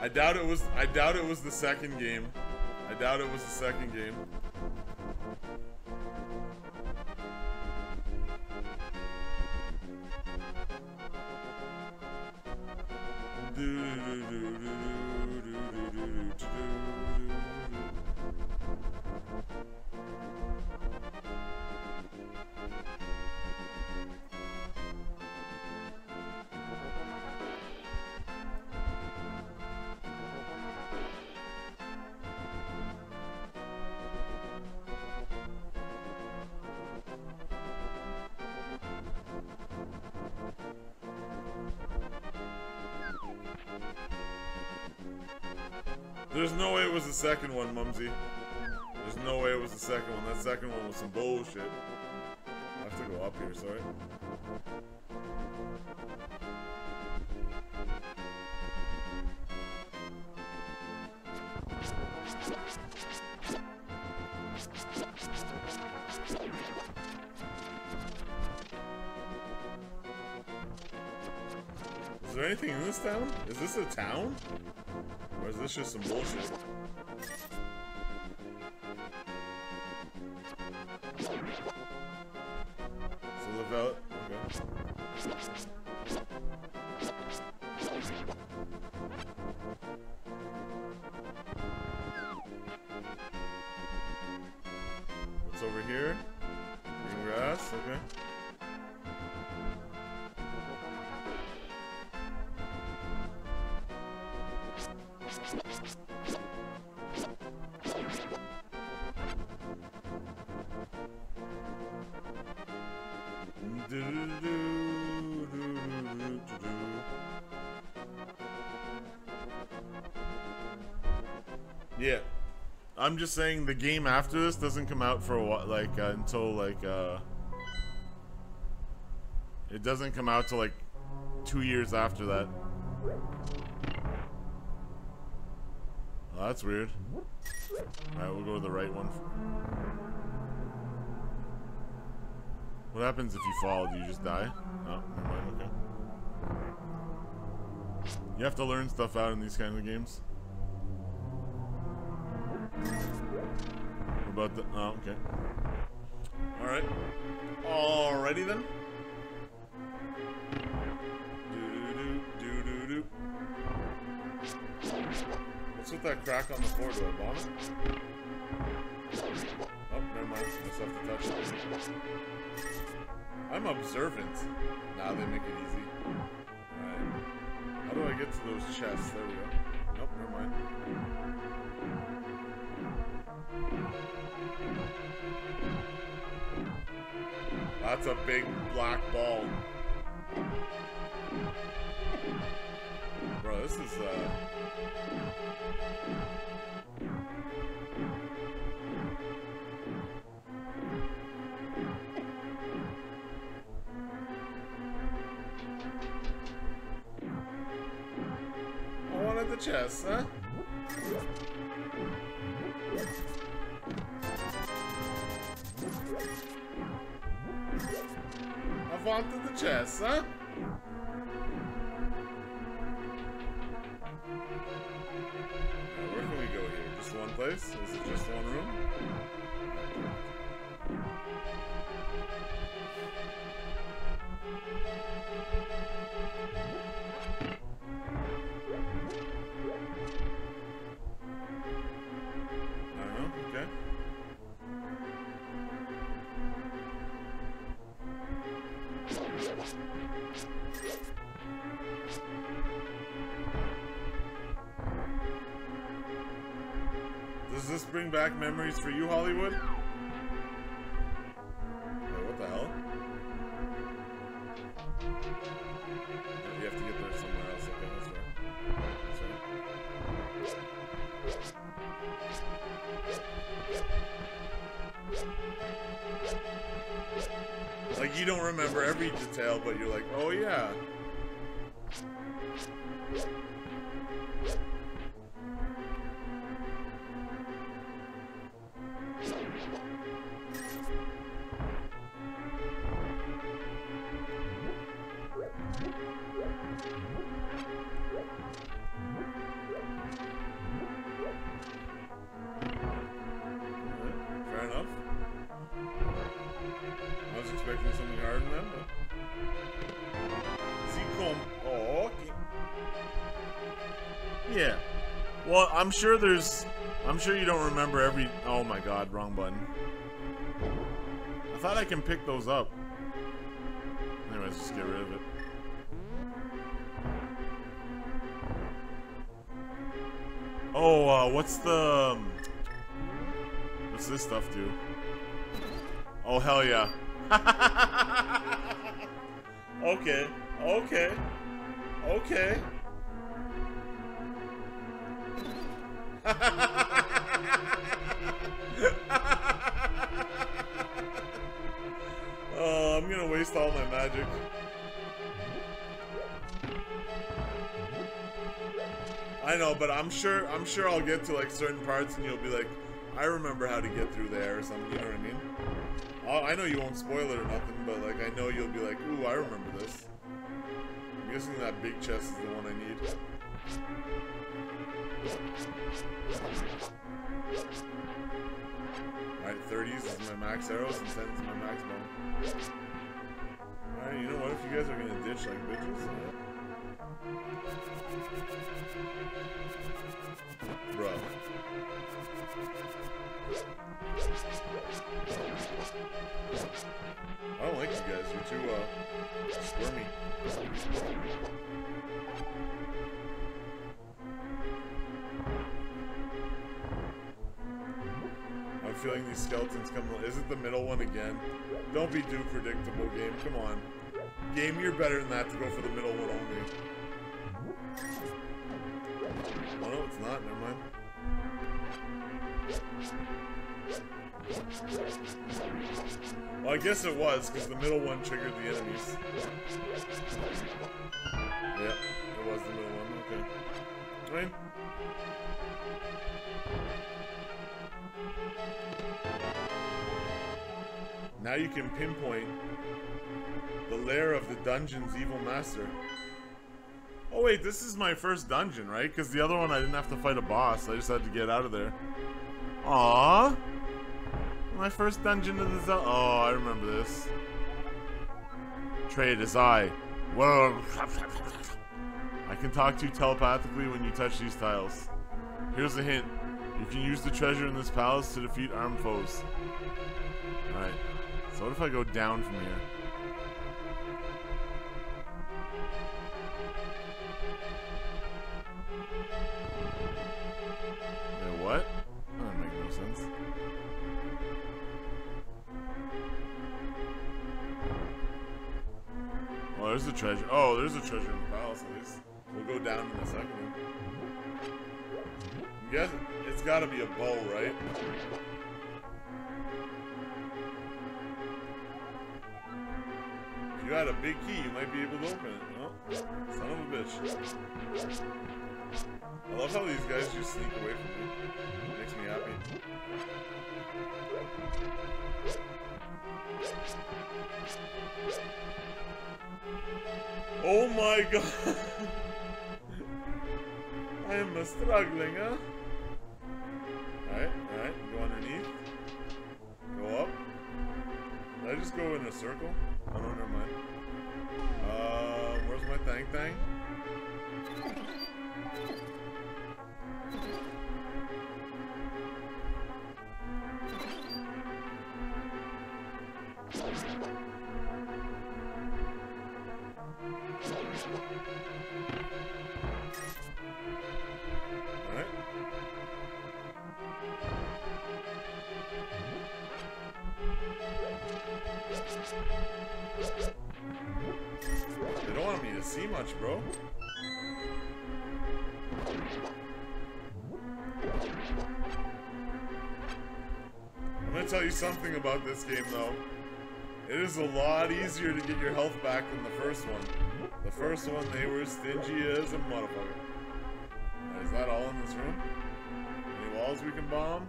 Speaker 1: I doubt it was I doubt it was the second game. I doubt it was the second game. Dude. There's no way it was the second one, Mumsy. There's no way it was the second one. That second one was some bullshit. I have to go up here, sorry. Is there anything in this town? Is this a town? Or is this just some bullshit? Saying the game after this doesn't come out for a while, like uh, until like uh it doesn't come out till like 2 years after that. Oh, that's weird. Alright, we'll go to the right one. What happens if you fall? Do you just die? Oh, mind, okay. You have to learn stuff out in these kinds of games. What about the... Oh, okay. Alright. Alrighty then. What's with that crack on the floor? Do I bomb it? Oh, never mind. Just have to touch it. I'm observant. Now they make it easy. Alright. How do I get to those chests? There we go. Nope, never mind. That's a big black ball. Bro, this is uh I wanted the chest, huh? Chest, huh? Now, where can we go here? Just one place? Is it just one room? Bring back memories for you, Hollywood? I'm sure there's. I'm sure you don't remember every. Oh my god, wrong button. I thought I can pick those up. Anyways, just get rid of it. Oh, uh, what's the. um, What's this stuff do? Oh, hell yeah. sure I'll get to like certain parts and you'll be like, I remember how to get through there or something. You know what I mean? I'll, I know you won't spoil it or nothing, but like I know you'll be like, ooh, I remember this. I'm guessing that big chest is the one I need. Alright, 30s is my max arrows and 10s is my max bow. Alright, you know what? If you guys are gonna ditch like bitches, yeah. Bro. I don't like you guys. You're too, uh, squirmy. I'm feeling these skeletons come. Is it the middle one again? Don't be too predictable, game. Come on. Game, you're better than that to go for the middle one only. Oh no, it's not. Never mind. Well, I guess it was, because the middle one triggered the enemies. Yep, it was the middle one. Okay. Fine. Now you can pinpoint the lair of the dungeon's evil master. Oh wait, this is my first dungeon, right? Because the other one I didn't have to fight a boss. I just had to get out of there. Aww. My first dungeon of the Zelda. Oh, I remember this. Trade is I. Whoa. I can talk to you telepathically when you touch these tiles. Here's a hint. You can use the treasure in this palace to defeat armed foes. Alright. So what if I go down from here? What? That doesn't make no sense. Oh, there's a treasure. Oh, there's a treasure in the palace at least. We'll go down in a second. I'm guessing it's gotta be a bow, right? If you had a big key, you might be able to open it. Oh, son of a bitch. I love how these guys just sneak away from me. It Makes me happy. Oh my god! I am struggling, huh? Alright, alright, go underneath. Go up. Did I just go in a circle? Oh no, never mind. Uh, where's my thang thang? Thank you. About this game, though. It is a lot easier to get your health back than the first one. The first one, they were stingy as a motherfucker. Is that all in this room? Any walls we can bomb?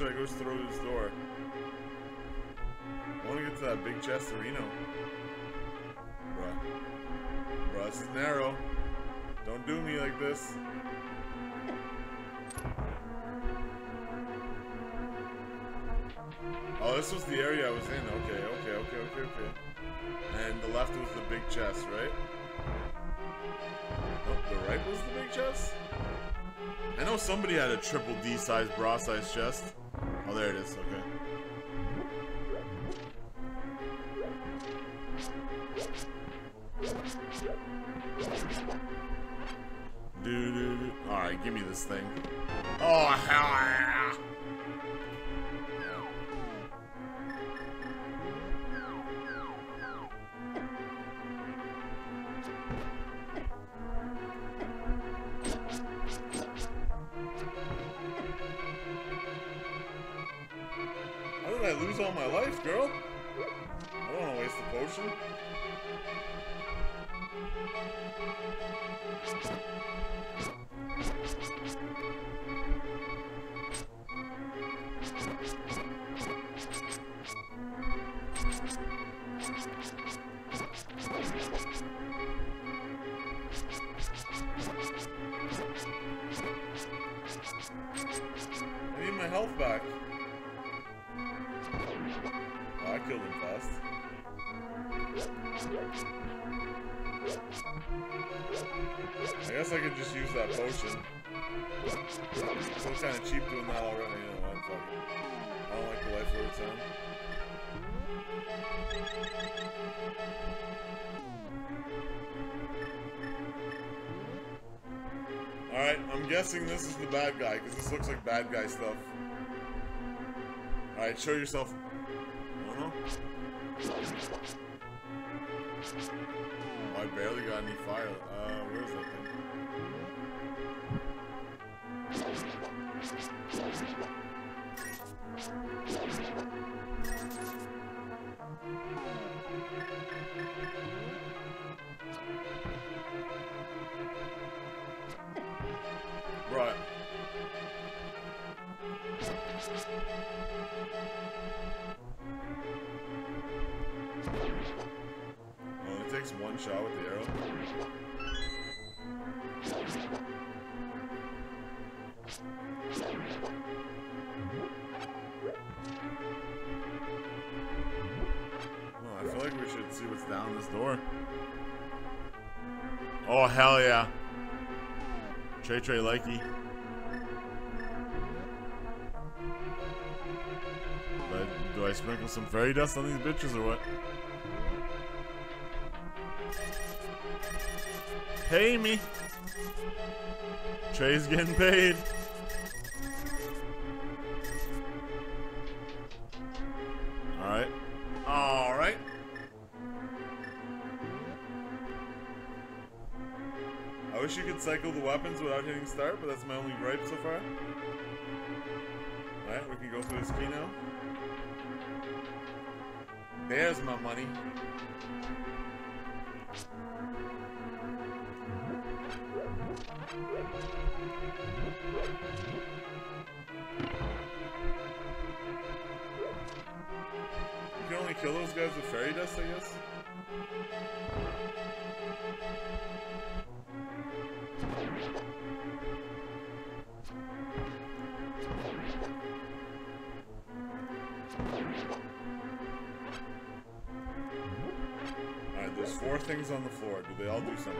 Speaker 1: Should I go through this door? I want to get to that big chest of Reno. Bruh. Bruh, this is narrow. Don't do me like this. Oh, this was the area I was in. Okay, okay, okay, okay, okay. And the left was the big chest, right? Oh, the right was the big chest? I know somebody had a triple D size bra size chest. Oh, there it is. Okay. Do do do. All right, give me this thing. Oh hell yeah! Show yourself. I. Oh, I barely got any fire. Uh, where is that thing? Feel like we should see what's down this door. Oh, hell yeah. Trey Trey likey. Do I sprinkle some fairy dust on these bitches or what? Pay me. Trey's getting paid. Cycle the weapons without hitting start, but that's my only gripe so far. Alright, we can go through this key now. There's my money. You can only kill those guys with fairy dust, I guess? Do they all do something?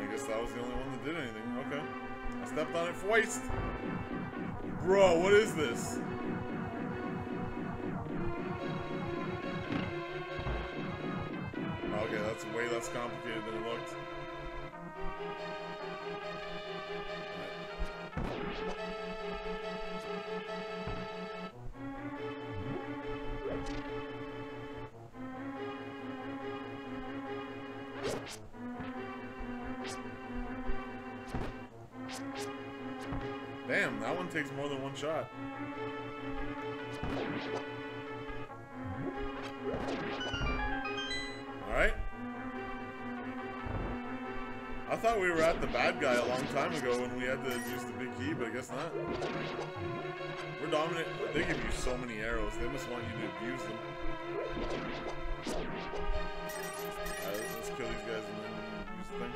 Speaker 1: I guess that was the only one that did anything. Okay. I stepped on it twice. Bro, what is this? Okay, that's way less complicated than it looked. One takes more than one shot. Alright. I thought we were at the bad guy a long time ago when we had to use the big key, but I guess not. We're dominant. They give you so many arrows. They must want you to abuse them. Alright, let's kill these guys and then use the thing.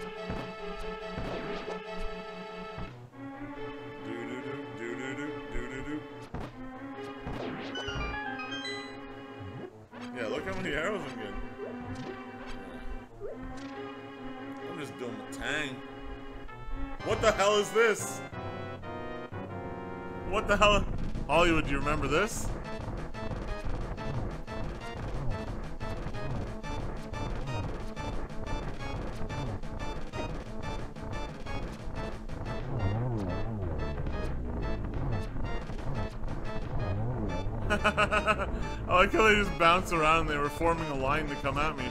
Speaker 1: Yeah, look how many arrows I'm getting. I'm just doing the tang. What the hell is this? What the hell? Hollywood, do you remember this? Like how they just bounce around and they were forming a line to come at me.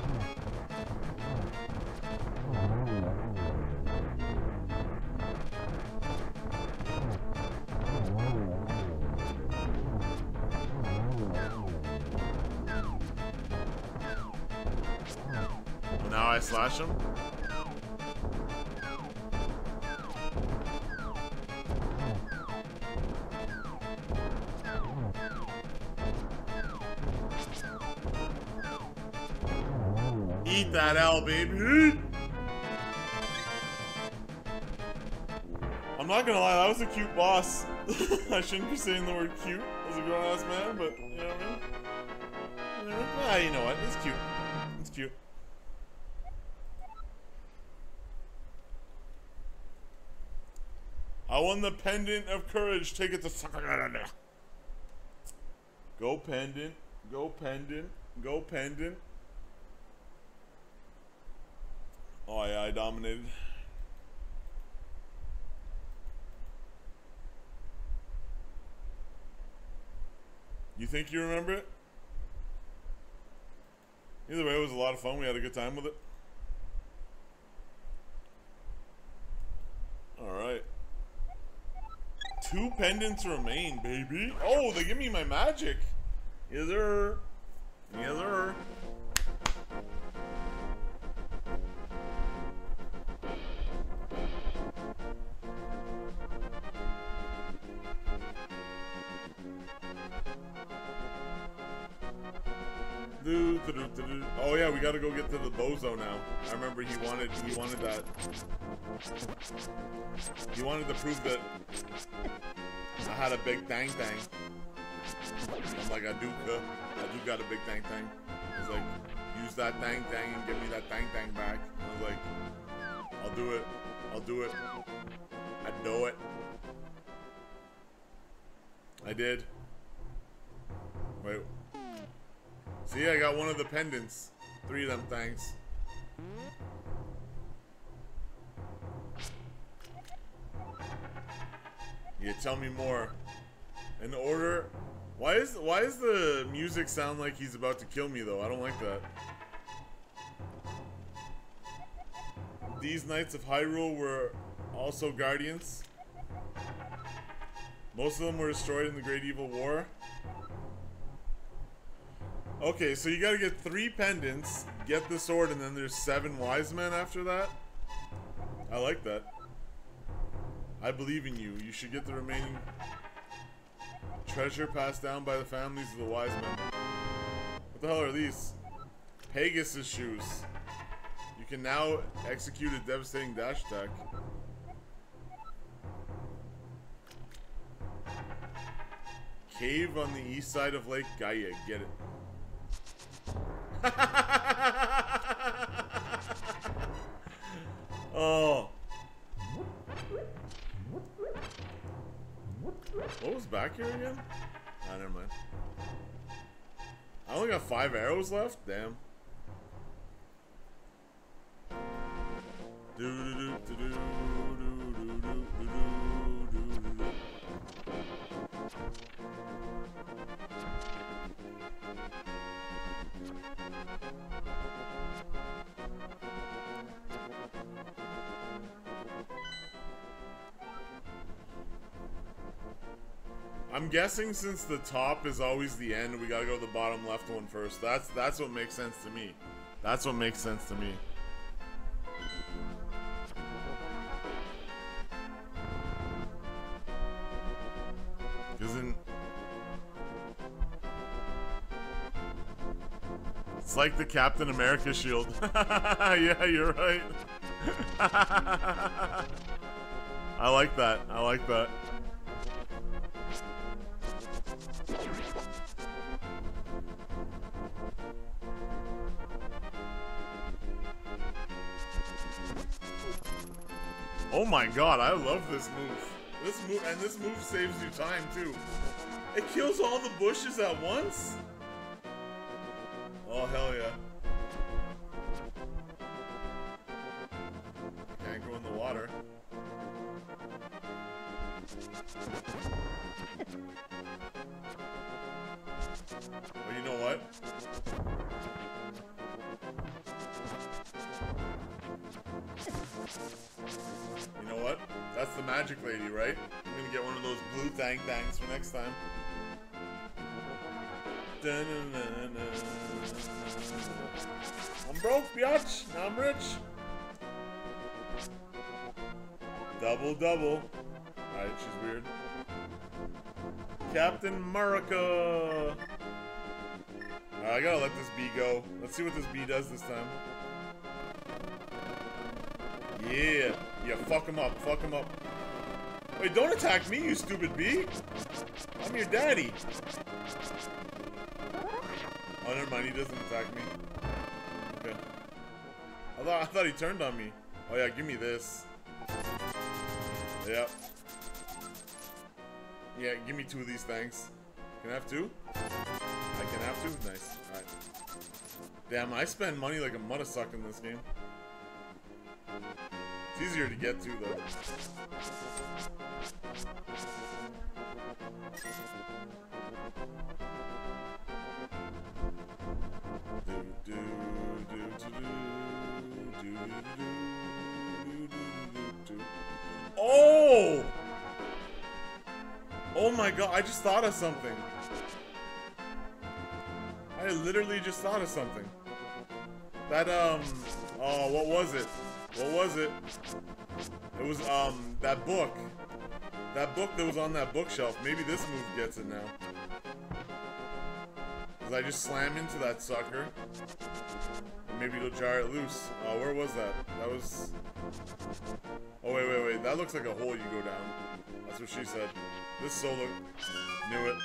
Speaker 1: Shouldn't be saying the word cute as a grown-ass man, but you know what I mean? Ah, you know what? It's cute. It's cute. I won the pendant of courage. Take it to Sahasrahla. Go pendant. Go pendant. Go pendant. Oh yeah, I dominated. You think you remember it? Either way, it was a lot of fun. We had a good time with it. Alright. Two pendants remain, baby. Oh, they give me my magic. Yes, sir. Yes, sir. Oh yeah, we gotta go get to the bozo now. I remember he wanted he wanted that. He wanted to prove that I had a big tang tang. I'm like, I do. I do got a big tang tang. He's like, use that tang tang and give me that tang tang back. I was like, I'll do it. I'll do it. I know it. I did. Wait. See, I got one of the pendants. Three of them things. Yeah, tell me more. In order. Why is why is the music sound like he's about to kill me though? I don't like that. These Knights of Hyrule were also guardians. Most of them were destroyed in the Great Evil War. Okay, so you gotta get three pendants, get the sword, and then there's seven wise men after that? I like that. I believe in you. You should get the remaining treasure passed down by the families of the wise men. What the hell are these? Pegasus shoes. You can now execute a devastating dash attack. Cave on the east side of Lake Hylia. Get it. Oh. What was back here again? Ah, never mind. I only got five arrows left? Damn. I'm guessing since the top is always the end, we gotta go to the bottom left one first. That's that's what makes sense to me. That's what makes sense to me. Cause It's like the Captain America shield. yeah, you're right. I like that. I like that. Oh my god, I love this move. This move and this move saves you time too. It kills all the bushes at once? Oh hell yeah. Can't go in the water. Well, you know what? You know what? That's the magic lady, right? I'm gonna get one of those blue thang thangs for next time. I'm broke, biatch. Now I'm rich. Double, double. Alright, she's weird. Captain America. Right, I gotta let this bee go. Let's see what this bee does this time. Yeah. Yeah, fuck him up. Fuck him up. Wait, don't attack me, you stupid bee. I'm your daddy. Oh, never mind. He doesn't attack me. Okay. I thought, I thought he turned on me. Oh, yeah. Give me this. Yep. Yeah, give me two of these things. Can I have two? I can have two? Nice. Alright. Damn, I spend money like a mother suck in this game. It's easier to get to, though. Oh! Oh my god, I just thought of something. I literally just thought of something. That, um, oh, what was it? What was it? It was, um, that book. That book that was on that bookshelf. Maybe this move gets it now. Cause I just slam into that sucker. Maybe it'll jar it loose. Oh, where was that? That was... Oh, wait, wait, wait. That looks like a hole you go down. That's what she said. This solo... Knew it.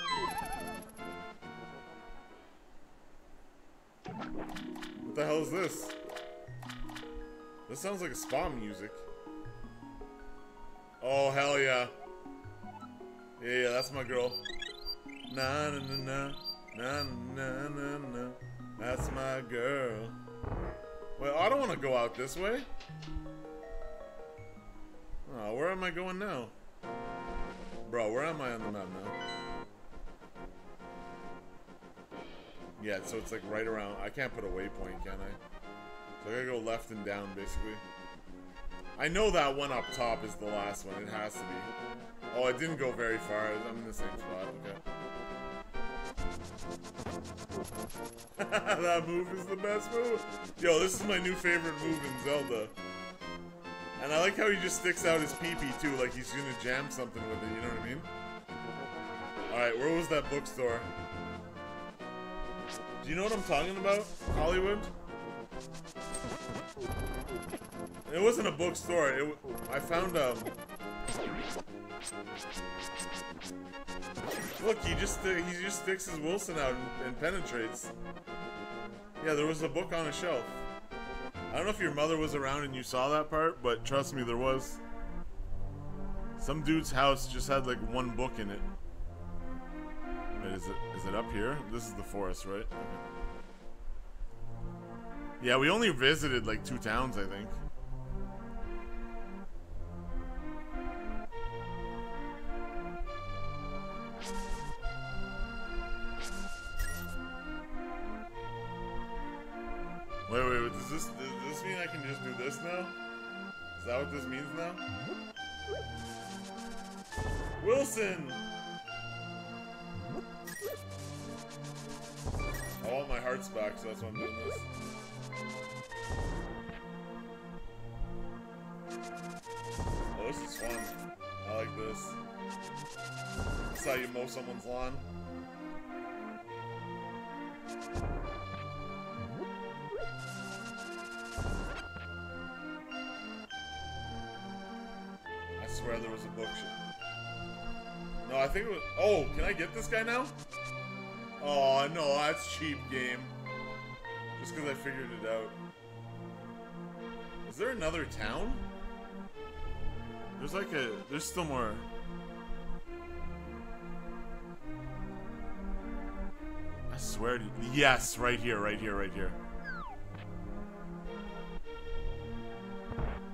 Speaker 1: What the hell is this? This sounds like a spa music. Oh, hell yeah. Yeah, yeah, that's my girl. Na na na na. Na na na na. That's my girl. Well, I don't want to go out this way. Oh, where am I going now? Bro, where am I on the map now? Yeah, so it's like right around. I can't put a waypoint, can I? So I gotta go left and down, basically. I know that one up top is the last one. It has to be. Oh, I didn't go very far. I'm in the same spot. Okay. that move is the best move. Yo, this is my new favorite move in Zelda. And I like how he just sticks out his peepee -pee too, like he's gonna jam something with it, you know what I mean? Alright, where was that bookstore? Do you know what I'm talking about? Hollywood? It wasn't a bookstore. It I found um. Look, he just he just sticks his Wilson out and, and penetrates. Yeah, there was a book on a shelf. I don't know if your mother was around and you saw that part, but trust me, there was. Some dude's house just had like one book in it. Wait, is it is it up here? This is the forest, right? Yeah, we only visited like two towns, I think. Wait, wait, wait. Does this does this mean I can just do this now? Is that what this means now? Wilson! I want my hearts back, so that's why I'm doing this. Oh, this is fun. I like this. This is how you mow someone's lawn. Swear there was a book. No, I think it was. Oh, can I get this guy now? Oh, no, that's cheap game. Just because I figured it out. Is there another town? There's like a... There's still more... I swear to... Yes, right here, right here, right here.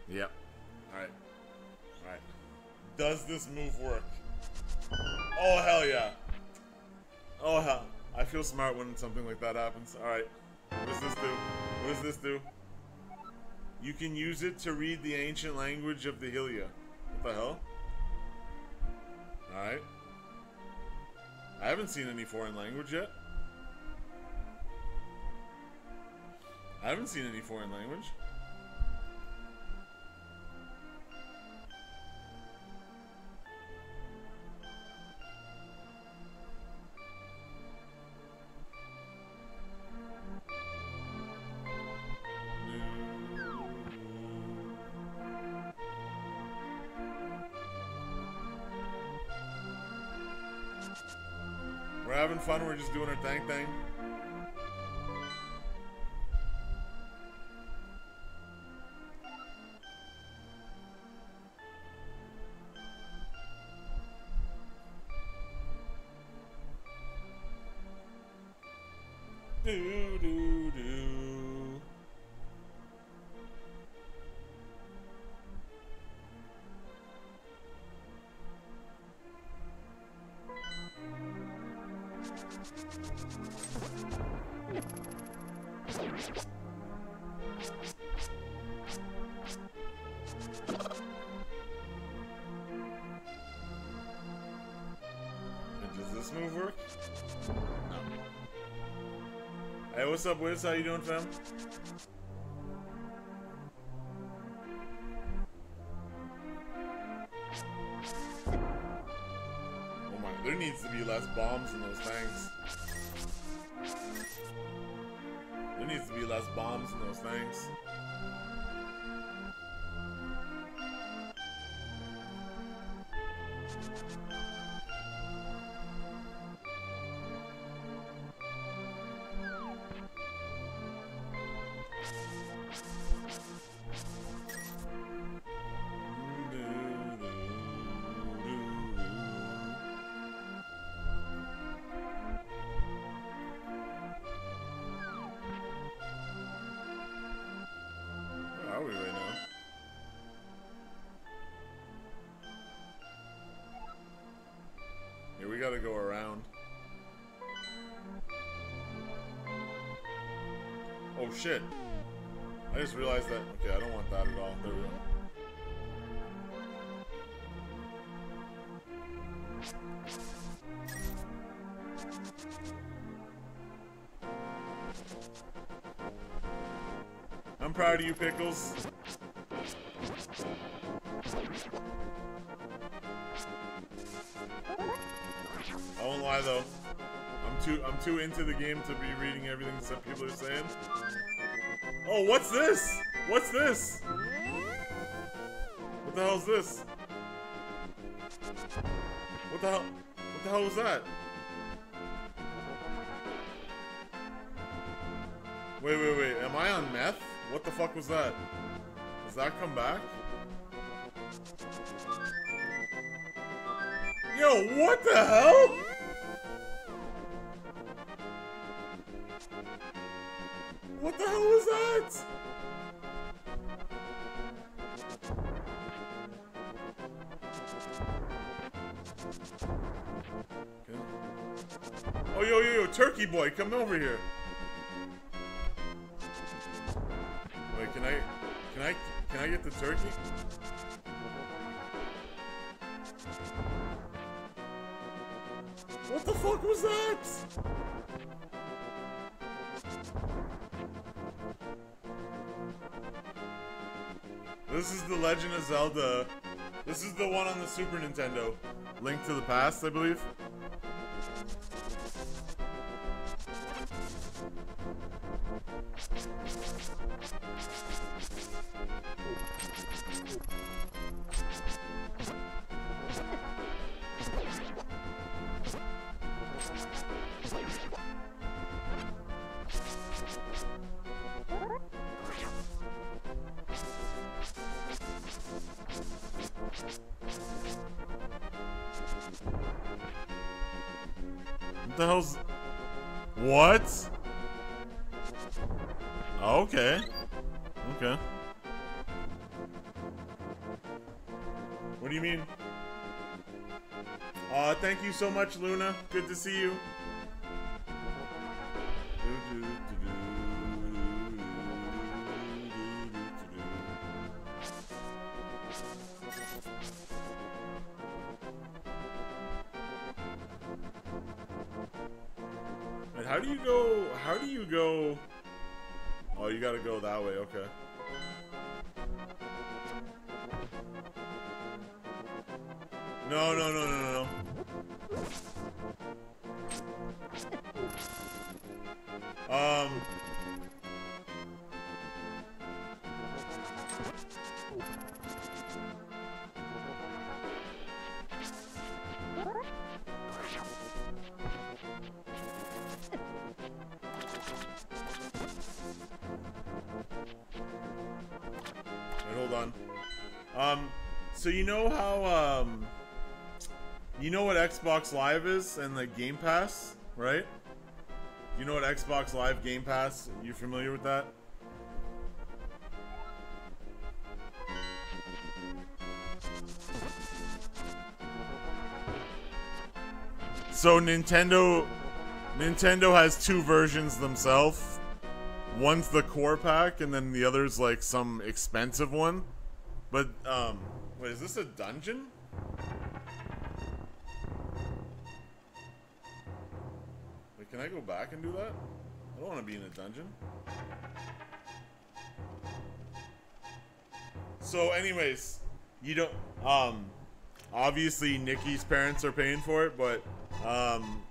Speaker 1: Yep. Does this move work? Oh, hell yeah. Oh, hell. I feel smart when something like that happens. Alright. What does this do? What does this do? You can use it to read the ancient language of the Hylia. What the hell? Alright. I haven't seen any foreign language yet. I haven't seen any foreign language. Having fun, we're just doing our thing thing. How you doing, fam? Gotta go around. Oh shit. I just realized that. Okay, I don't want that at all. There we go. I'm proud of you, Pickles. Too into the game to be reading everything some people are saying. Oh, what's this? What's this? What the hell is this? What the hell? What the hell was that? Wait, wait, wait. Am I on meth? What the fuck was that? Does that come back? Yo, what the hell? Oh, yo, yo, yo, Turkey boy, come over here. Wait, can I can I can I get the turkey? What the fuck was that? This is The Legend of Zelda. This is the one on the Super Nintendo. Link to the Past, I believe. You gotta go that way, okay. No, no, no, no, no. Xbox Live is and the Game Pass, right? You know what Xbox Live Game Pass? You familiar with that? So Nintendo Nintendo has two versions themselves. One's the core pack and then the other's like some expensive one. But um wait, is this a dungeon? I go back and do that? I don't want to be in a dungeon. So anyways, you don't um obviously Nikki's parents are paying for it, but um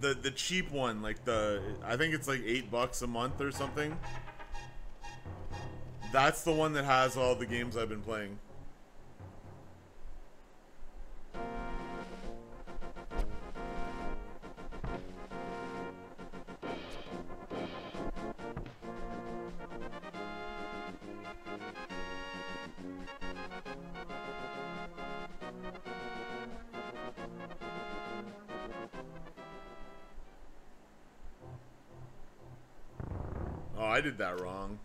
Speaker 1: the the cheap one, like the I think it's like 8 bucks a month or something. That's the one that has all the games I've been playing. I did that wrong.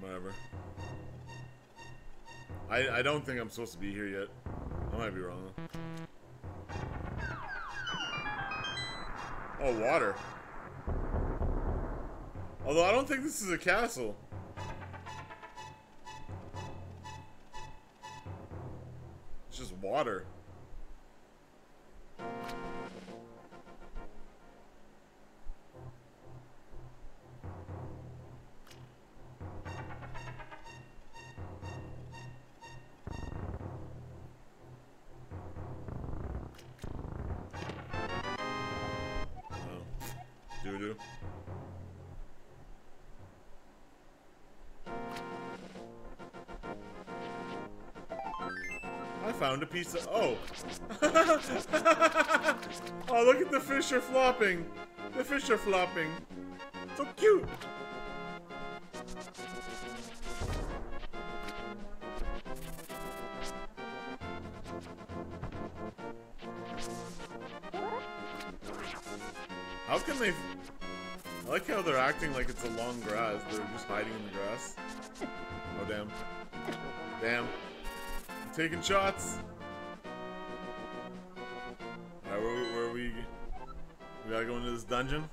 Speaker 1: Whatever. I I don't think I'm supposed to be here yet. I might be wrong. Oh, water. Although I don't think this is a castle. It's just water. Piece oh! oh, look at the fish are flopping! The fish are flopping! So cute! How can they... I like how they're acting like it's a long grass. They're just hiding in the grass. Oh, damn. Damn. I'm taking shots. We gotta go into this dungeon.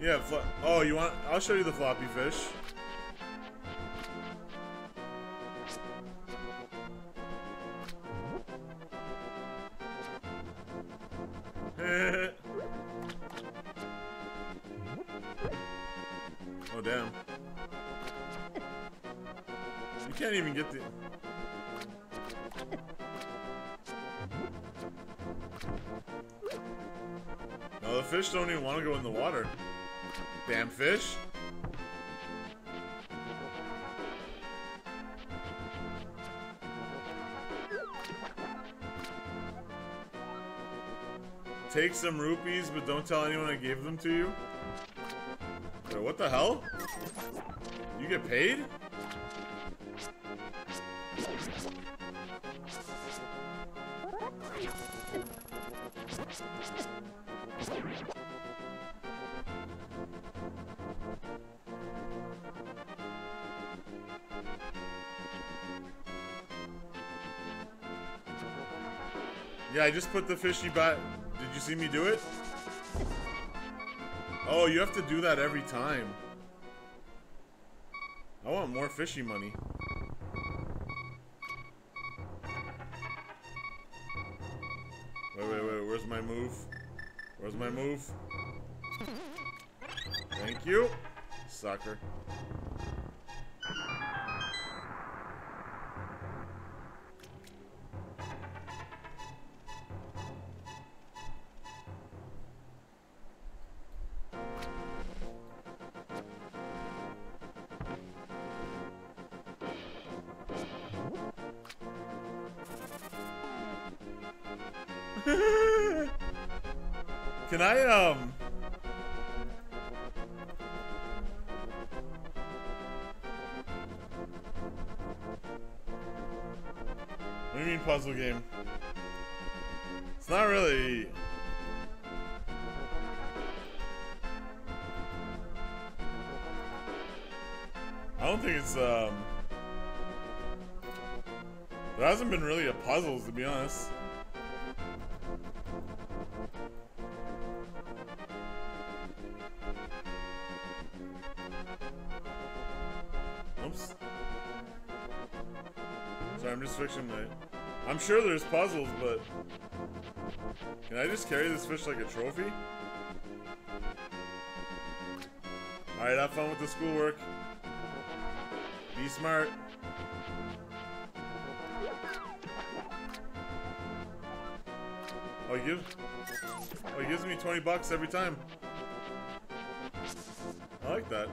Speaker 1: Yeah, oh, you want? I'll show you the floppy fish. The... No, the fish don't even want to go in the water. Damn fish. Take some rupees, but don't tell anyone I gave them to you? Wait, what the hell? You get paid? Just put the fishy back. Did you see me do it? Oh, you have to do that every time. I want more fishy money. Wait, wait, wait. Where's my move? Where's my move? Thank you. Sucker. Fiction night. I'm sure there's puzzles, but... Can I just carry this fish like a trophy? Alright, have fun with the schoolwork. Be smart. Oh, he gives... Oh, he gives me 20 bucks every time. I like that.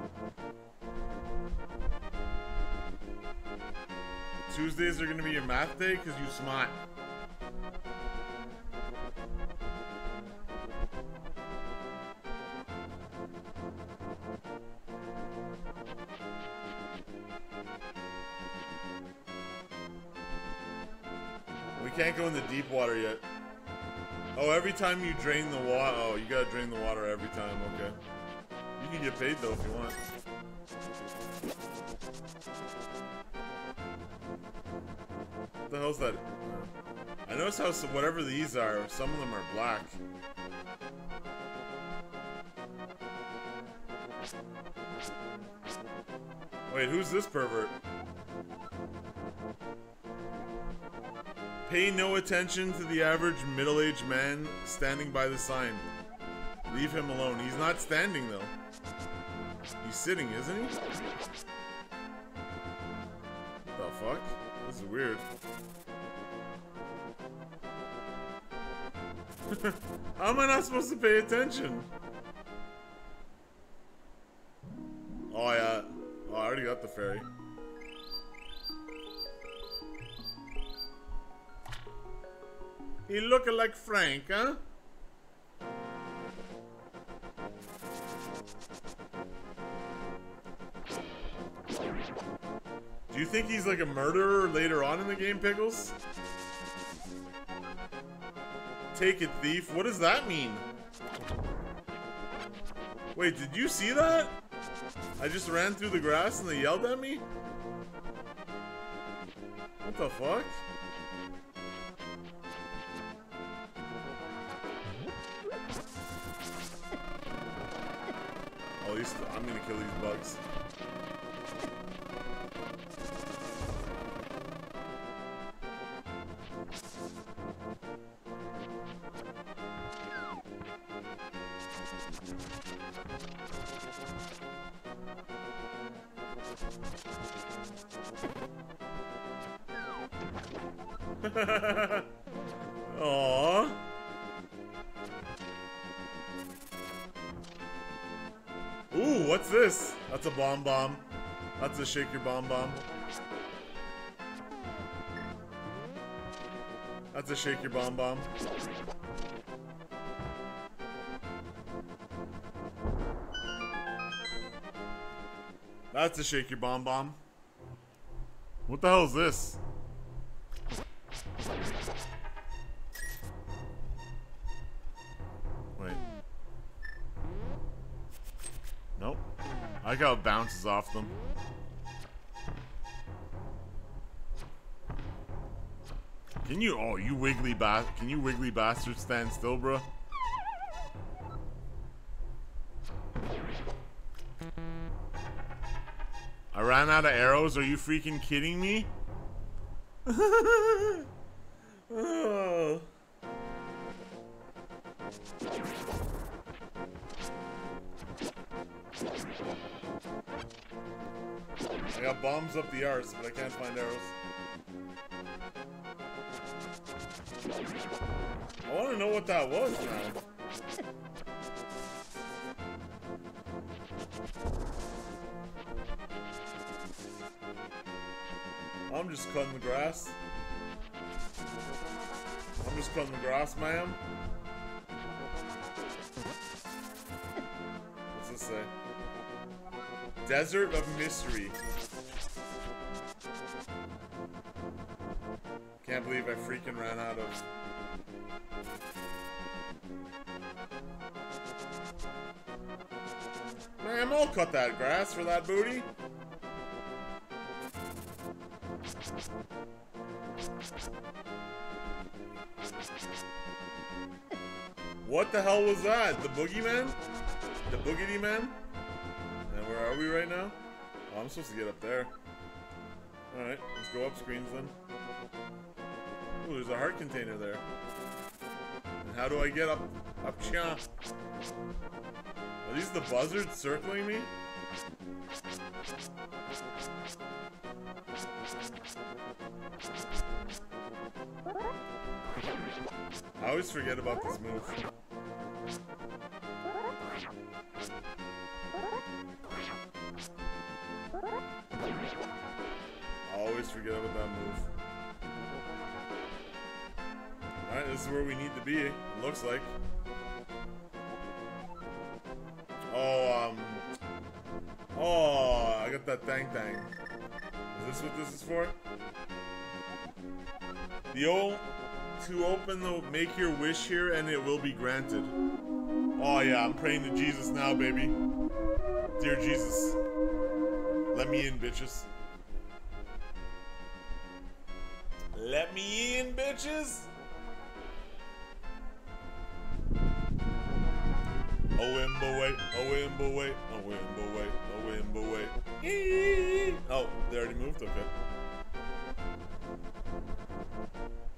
Speaker 1: Tuesdays are gonna be your math day because you smart. We can't go in the deep water yet. Oh, every time you drain the water. Oh, you gotta drain the water every time. Okay. You can get paid though if you want. What the hell's that? I notice how whatever these are, some of them are black. Wait, who's this pervert? Pay no attention to the average middle-aged man standing by the sign. Leave him alone. He's not standing, though. He's sitting, isn't he? The fuck? Is weird. How am I not supposed to pay attention? Oh, yeah. Oh, I already got the ferry. He looking like Frank, huh? Do you think he's like a murderer later on in the game, Pickles? Take it, thief. What does that mean? Wait, did you see that? I just ran through the grass and they yelled at me? What the fuck? At least I'm gonna kill these bugs. Aww. Ooh, what's this? That's a bomb bomb. That's a shake your bomb bomb. That's a shake your bomb bomb. That's a shake your bomb bomb. What the hell is this? Wait. Nope. I like how it bounces off them. Can you? Oh, you wiggly ba- Can you wiggly bastard stand still, bro? Out of arrows. Are you freaking kidding me? I got bombs up the arse, but I can't find arrows. I want to know what that was now. Just cutting the grass. I'm just cutting the grass, ma'am. What's this say? Desert of Mystery. Can't believe I freaking ran out of... Ma'am, I'll cut that grass for that booty. What the hell was that? The boogeyman? The boogity man? And where are we right now? Oh, I'm supposed to get up there. Alright, let's go up screens then. Ooh, there's a heart container there. And how do I get up? Up cha? Are these the buzzards circling me? I always forget about this move. I always forget about that move. Alright, this is where we need to be, looks like. Oh, I got that thang thang. Is this what this is for? The old... To open the... Make your wish here and it will be granted. Oh yeah, I'm praying to Jesus now, baby. Dear Jesus. Let me in, bitches. Let me in, bitches! Oh, Imboy, oh, Imboy, oh, Imboy, oh, Imboy. Oh, they already moved? Okay.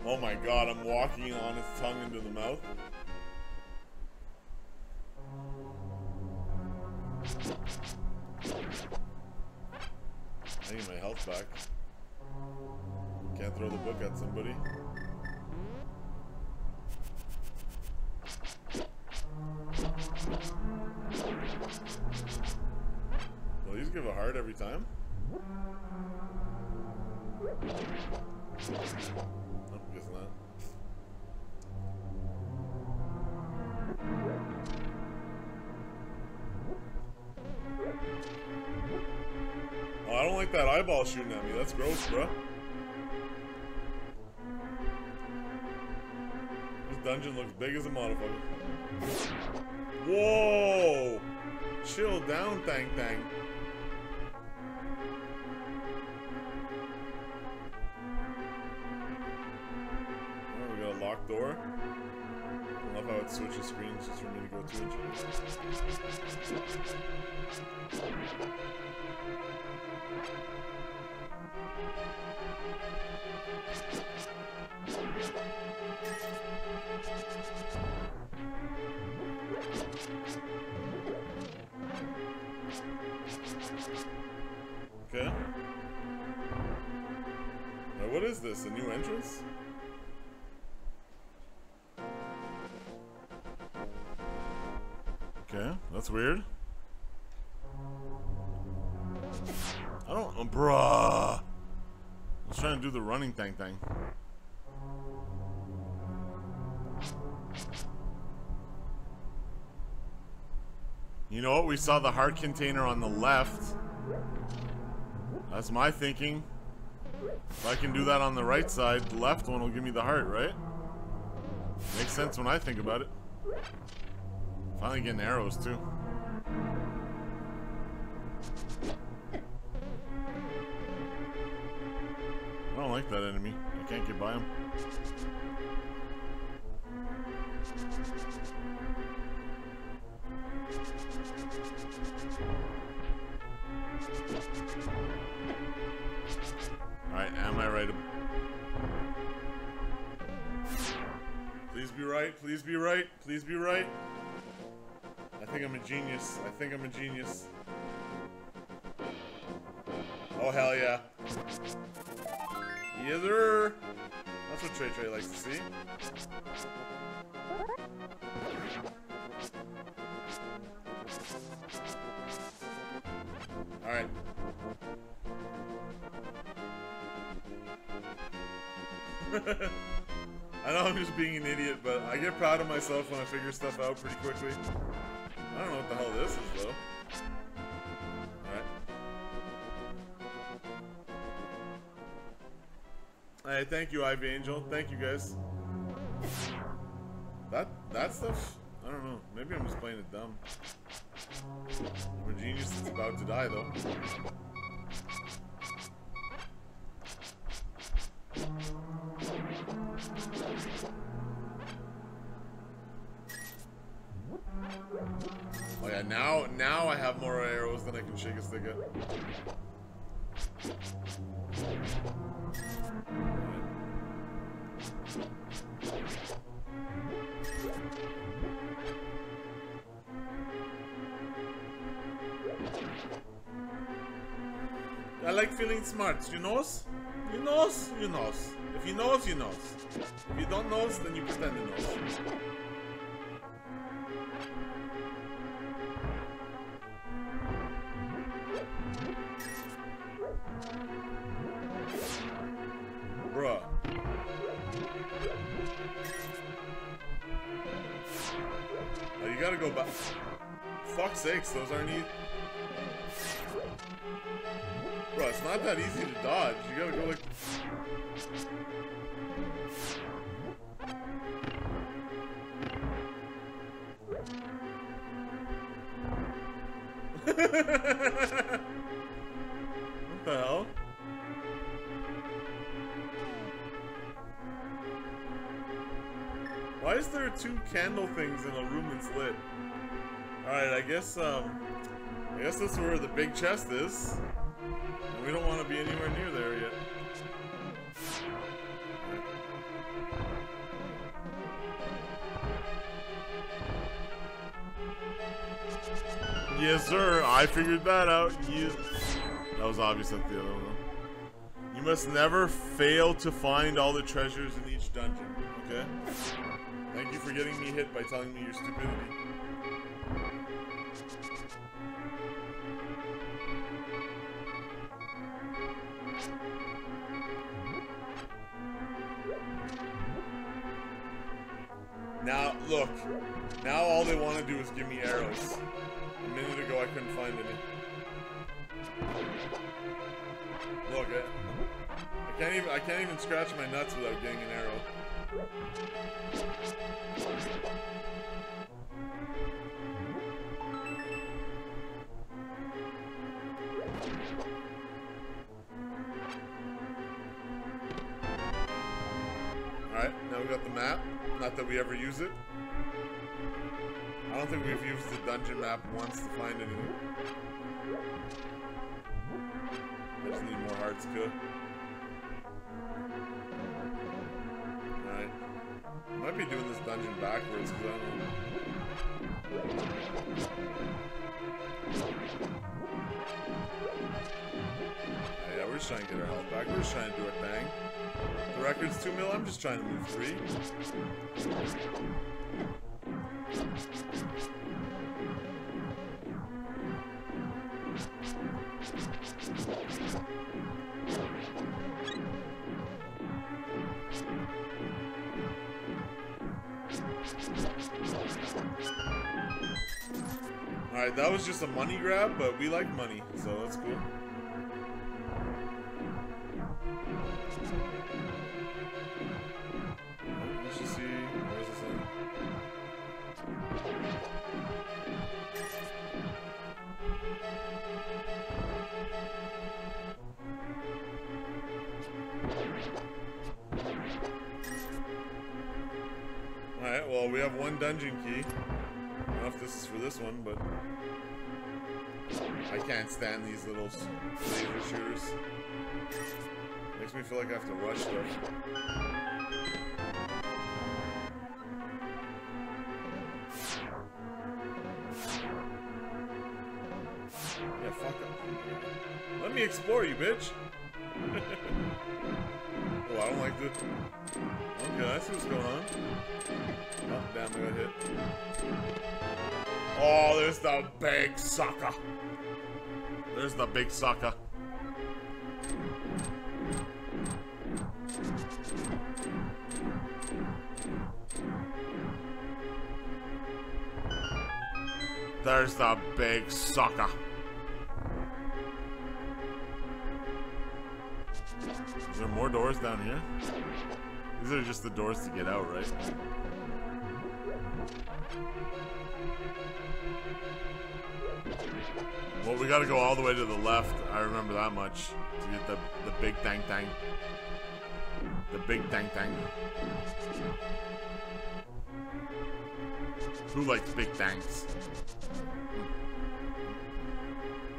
Speaker 1: Oh my god, I'm walking on his tongue into the mouth. I need my health back. Can't throw the book at somebody. Will these give a heart every time? Nope, guess not. Oh, I don't like that eyeball shooting at me. That's gross, bro. This dungeon looks big as a motherfucker. Whoa! Chill down, Thang Thang. Locked door. I love how it switches screens just for me to go two inches. Okay. Now what is this? A new entrance? Okay, that's weird. I don't, oh, bruh. I was trying to do the running thing thing. You know what? We saw the heart container on the left. That's my thinking. If I can do that on the right side, the left one will give me the heart, right? Makes sense when I think about it. Finally getting arrows, too. I don't like that enemy. I can't get by him. Alright, am I right? Please be right, please be right, please be right. I think I'm a genius. I think I'm a genius. Oh, hell yeah. Yes. That's what Trey Trey likes to see. Alright. I know I'm just being an idiot, but I get proud of myself when I figure stuff out pretty quickly. I don't know what the hell this is, though. Alright. Hey, thank you, Ivy Angel. Thank you, guys. That that stuff, I don't know. Maybe I'm just playing it dumb. Genius that's about to die, though. You knows? You knows? You knows. If you knows, you knows. If you don't knows, then you pretend you knows. Bruh. Oh, you gotta go back. Fuck sakes, those aren't e- not that easy to dodge. You gotta go like... what the hell? Why is there two candle things in a room that's lit? Alright, I guess, um... I guess that's where the big chest is. We don't want to be anywhere near there yet. Yes, sir. I figured that out. You. That was obvious at the other one. Though. You must never fail to find all the treasures in each dungeon. Okay. Thank you for getting me hit by telling me your stupidity. Now, look. Now all they want to do is give me arrows. A minute ago I couldn't find any. Look, I, I can't even I can't even scratch my nuts without getting an arrow. Alright, now we got the map. Not that we ever use it. I don't think we've used the dungeon map once to find anything. I just need more hearts, good. Alright. Might be doing this dungeon backwards, because I don't know. Yeah, we're just trying to get our health back. We're just trying to do a thing. Record's 2 mil, I'm just trying to move 3. Alright, that was just a money grab, but we like money, so that's cool. Well, we have one dungeon key. I don't know if this is for this one, but... I can't stand these little laser shooters. Makes me feel like I have to rush stuff. Yeah, fuck up. Let me explore you, bitch! oh, I don't like this. Oh, okay, I see what's going on. Oh, damn, I got hit. Oh, there's the big sucker. There's the big sucker. There's the big sucker. There more doors down here? These are just the doors to get out, right? Well, we gotta go all the way to the left. I remember that much. To get the, the big dang dang. The big dang dang. Who likes big dangs?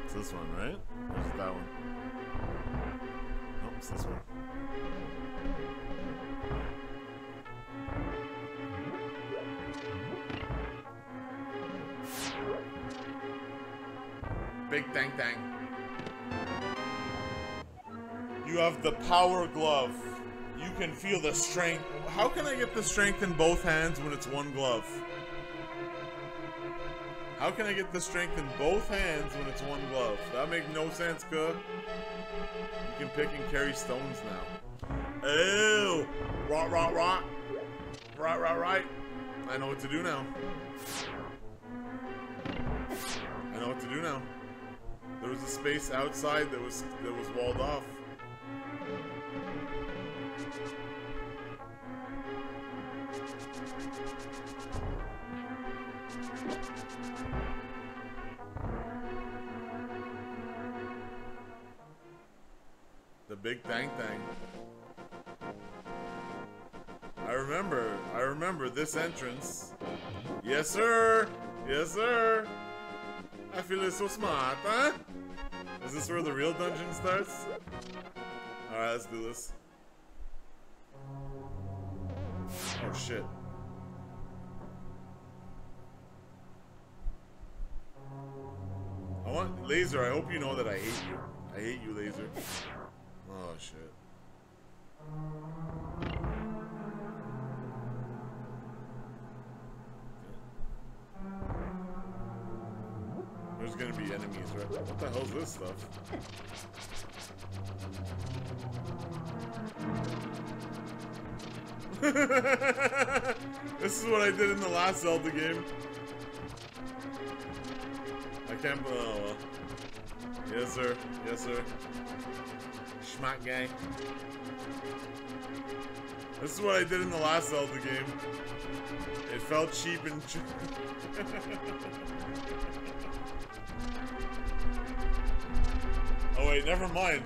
Speaker 1: It's this one, right? Or is it that one? Nope, it's this one. Big tang tang. You have the power glove. You can feel the strength. How can I get the strength in both hands when it's one glove? How can I get the strength in both hands when it's one glove? That make no sense, cuh. You can pick and carry stones now. Ew! Rot, rot, rot. Right, right, right. I know what to do now. I know what to do now. There was a space outside that was that was walled off. The big thang thang. I remember, I remember this entrance. Yes, sir. Yes, sir. I feel so smart, huh? Is this where the real dungeon starts? Alright, let's do this. Oh shit. I want Laser, I hope you know that I hate you. I hate you, Laser. Oh shit. There's gonna be enemies, right? What the hell's this stuff? this is what I did in the last Zelda game. I can't. Oh well. Yes, sir. Yes, sir. Schmack guy. This is what I did in the last Zelda game. It felt cheap and. oh wait, never mind.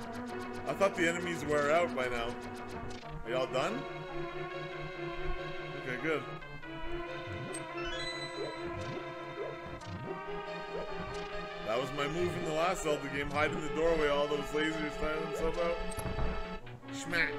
Speaker 1: I thought the enemies were out by now. Are y'all done? Okay, good. That was my move in the last Zelda game, hide in the doorway, all those lasers tire themselves out. Schmack.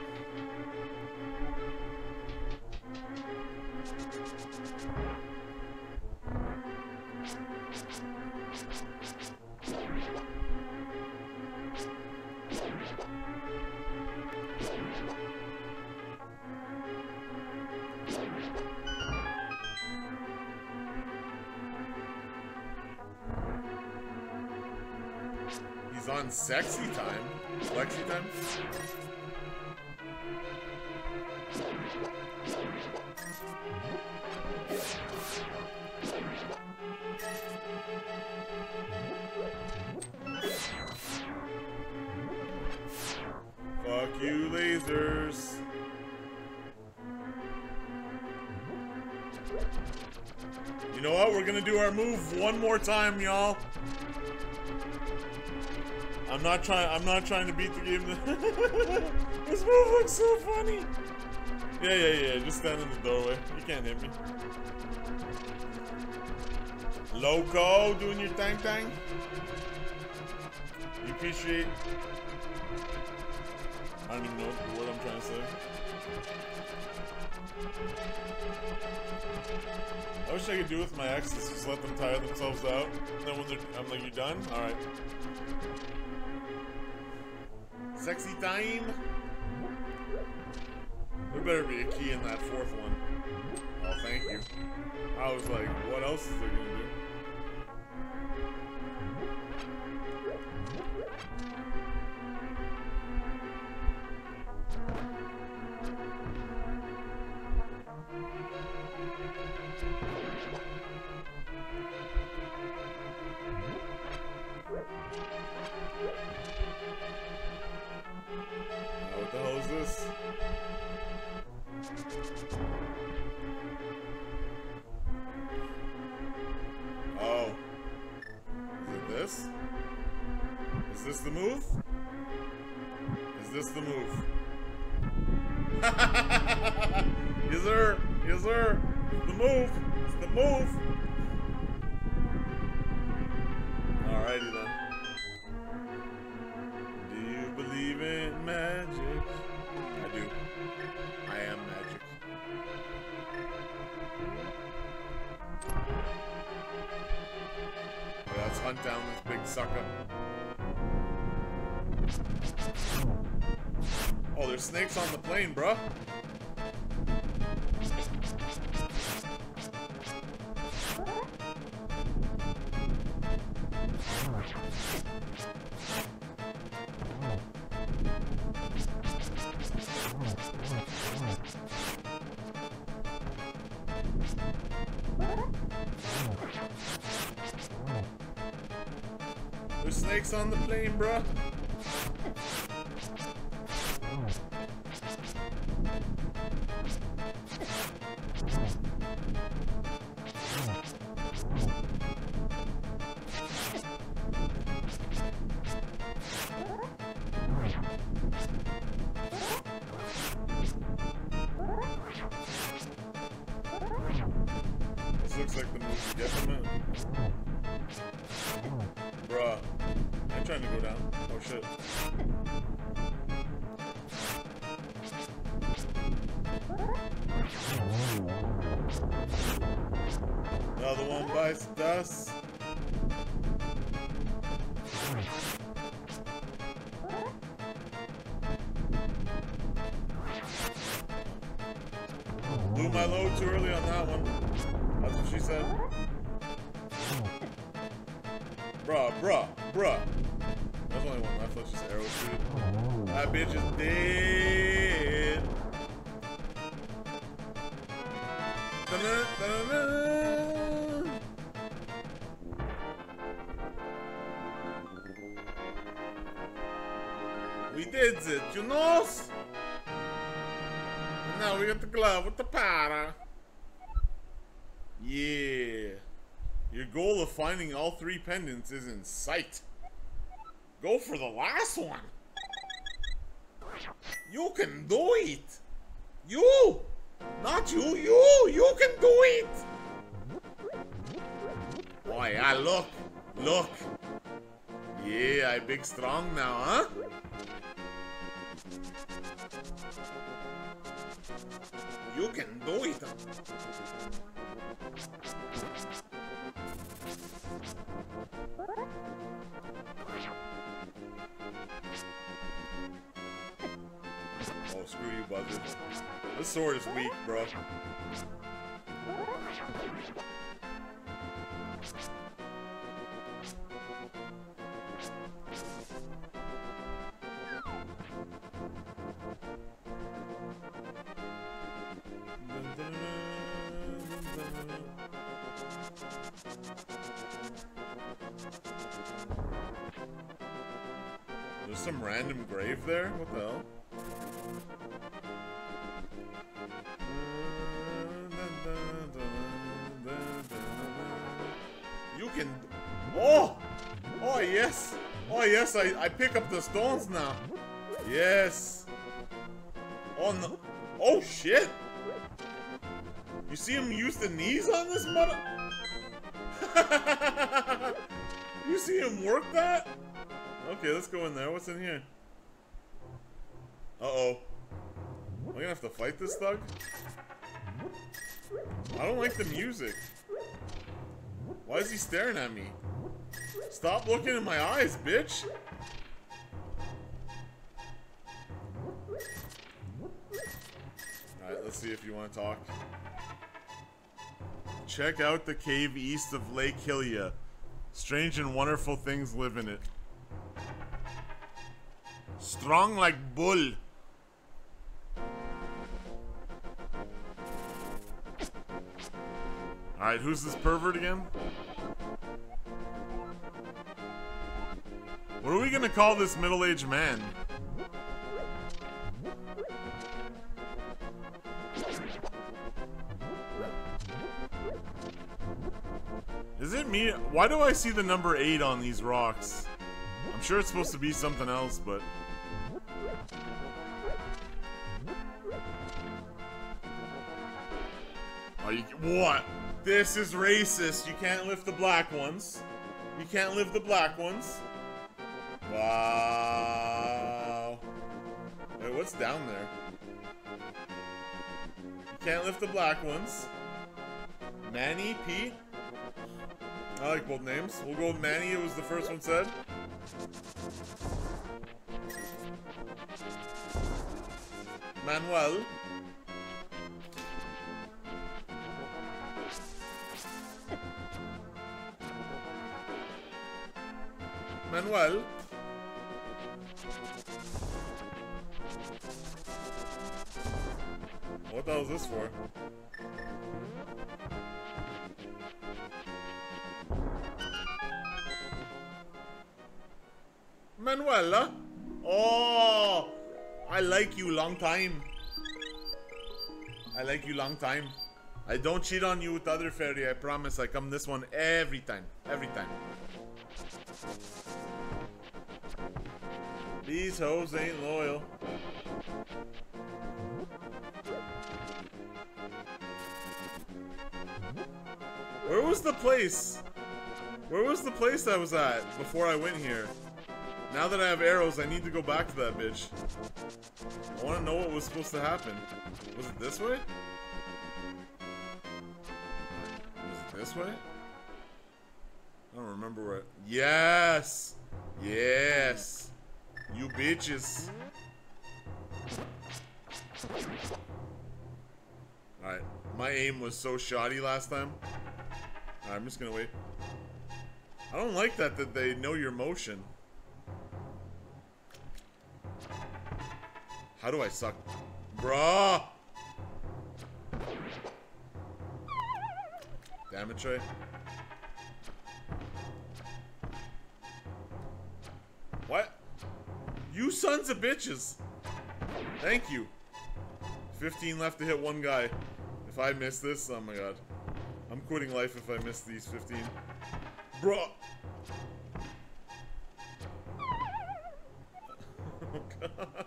Speaker 1: He's on sexy time. Lexi time? You know what? We're gonna do our move one more time, y'all. I'm not trying. I'm not trying to beat the game. this move looks so funny. Yeah, yeah, yeah. Just stand in the doorway. You can't hit me. Loco, doing your tang tang. You appreciate. I don't even know what I'm trying to say. I wish I could do with my exes, just let them tire themselves out. And then when they're, I'm like, you done? All right. Sexy time. There better be a key in that fourth one. Oh, thank you. I was like, what else is there gonna do? The move? Is this the move? yes, sir. Yes, sir. The move. It's the move. Alrighty then. Plane, bruh. There's snakes on the plane, bruh. Finding all three pendants is in sight. Go for the last one. You can do it. You. Not you. You. You can do it. Oh yeah, look. Look. Yeah, I big strong now, huh? You can do it. Oh, screw you, Buzzard. This sword is weak, bro. There's some random grave there? What the hell? You can... Oh! Oh, yes! Oh, yes, I, I pick up the stones now. Yes. Oh, no. Oh, shit! You see him use the knees on this mother... you see him work that? Okay, let's go in there. What's in here? Uh-oh. Am I gonna have to fight this thug? I don't like the music. Why is he staring at me? Stop looking in my eyes, bitch! Alright, let's see if you want to talk. Check out the cave east of Lake Hylia. Strange and wonderful things live in it. Strong like bull. Alright, who's this pervert again? What are we gonna call this middle-aged man? Is it me? Why do I see the number 8 on these rocks? I'm sure it's supposed to be something else, but... Are you... What? This is racist. You can't lift the black ones. You can't lift the black ones. Wow. Wait, what's down there? You can't lift the black ones. Manny, Pete? I like both names. We'll go with Manny, it was the first one said. Manuel. Manuel. What the hell is this for? Manuela? Oh, I like you long time. I like you long time. I don't cheat on you with the other fairy, I promise. I come this one every time. Every time. These hoes ain't loyal. Where was the place? Where was the place I was at before I went here? Now that I have arrows, I need to go back to that bitch. I want to know what was supposed to happen. Was it this way? Was it this way? I don't remember where. Yes! Yes! You bitches! Alright. My aim was so shoddy last time. I'm just gonna wait. I don't like that that they know your motion. How do I suck? Bruh! Damn it, Trey. What? You sons of bitches! Thank you. 15 left to hit one guy. If I miss this, oh my god. I'm quitting life if I miss these 15. Bruh! oh god.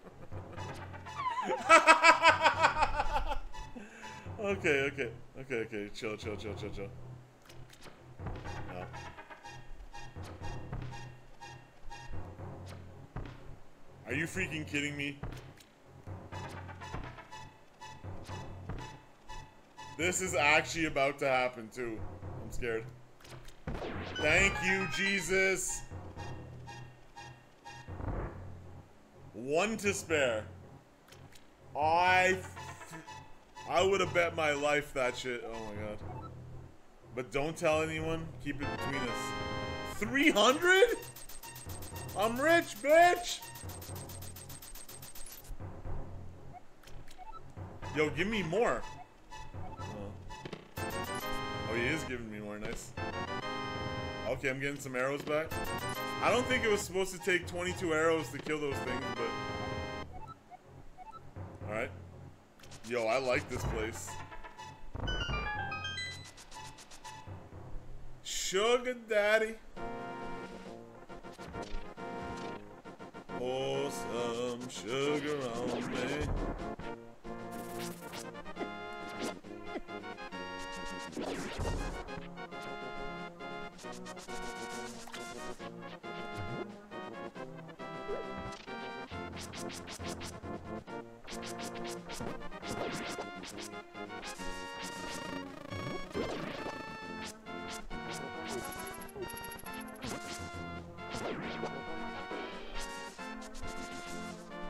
Speaker 1: okay, okay. Okay, okay. Chill, chill, chill, chill, chill. No. Are you freaking kidding me? This is actually about to happen too. I'm scared. Thank you, Jesus. One to spare. I... I would have bet my life that shit. Oh my god. But don't tell anyone. Keep it between us. 300? I'm rich, bitch! Yo, give me more. Oh, he is giving me more. Nice. Okay, I'm getting some arrows back. I don't think it was supposed to take 22 arrows to kill those things, but... Alright. Yo, I like this place. Sugar Daddy. Pour some sugar on me.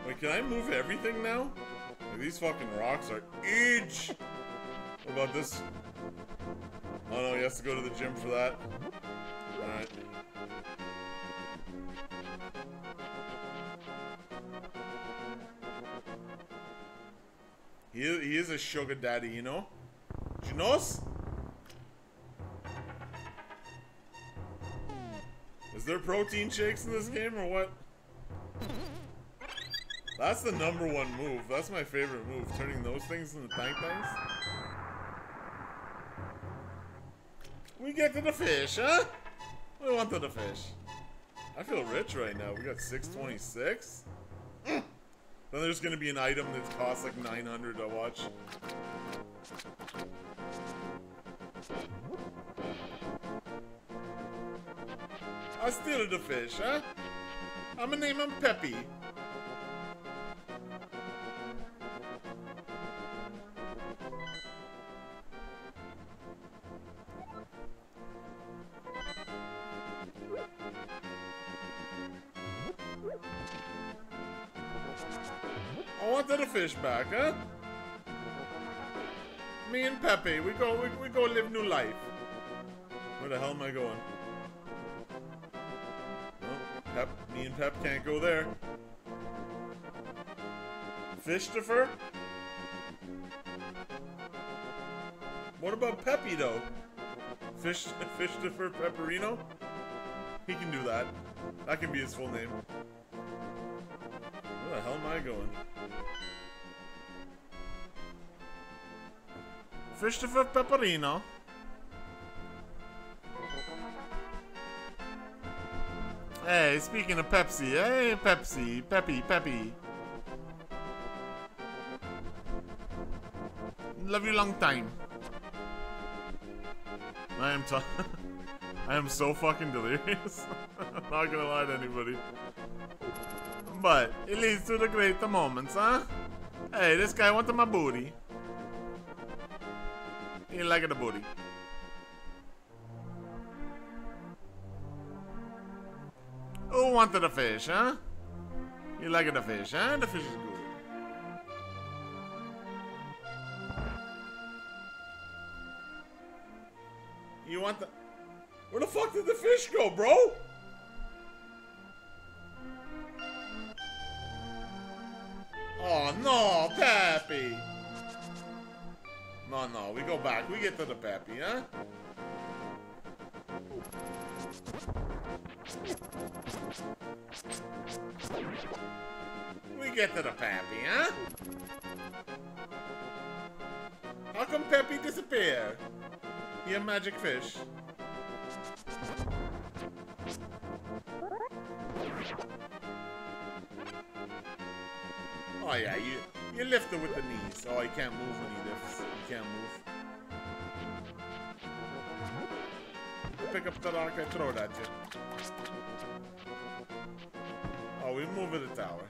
Speaker 1: Wait, can I move everything now? Like, these fucking rocks are huge! What about this? Oh no, he has to go to the gym for that. Alright. He is, he is a sugar daddy, you know? You know? Is there protein shakes in this game or what? That's the number one move. That's my favorite move. Turning those things into tank things. We get to the fish, huh? We want to the fish. I feel rich right now. We got 626. Then there's gonna be an item that costs like 900 to watch. I steal the fish, huh? I'ma name him Peppy. Fish back, huh? Me and Pepe, we go, we, we go live new life. Where the hell am I going? Oh, Pep, me and Pep can't go there. Fishtifer? What about Peppy though? Fish, Fishtifer Pepperino? He can do that. That can be his full name. Where the hell am I going? Christopher Pepperino. Hey, speaking of Pepsi, hey Pepsi, Peppy, Peppy. Love you long time. I am I am so fucking delirious. I'm not gonna lie to anybody. But it leads to the greater moments, huh? Hey, this guy wanted my booty. He like it the booty. Who wanted the fish, huh? You like the fish, huh? The fish is good. You want the... Where the fuck did the fish go, bro? The Pappy, huh? We get to the Pappy, huh? How come Peppy disappear? He a magic fish. Oh yeah, you you lift it with the knees. Oh, he can't move when he lifts. He can't move. Pick up the rock and throw that shit. Oh, we move at the tower.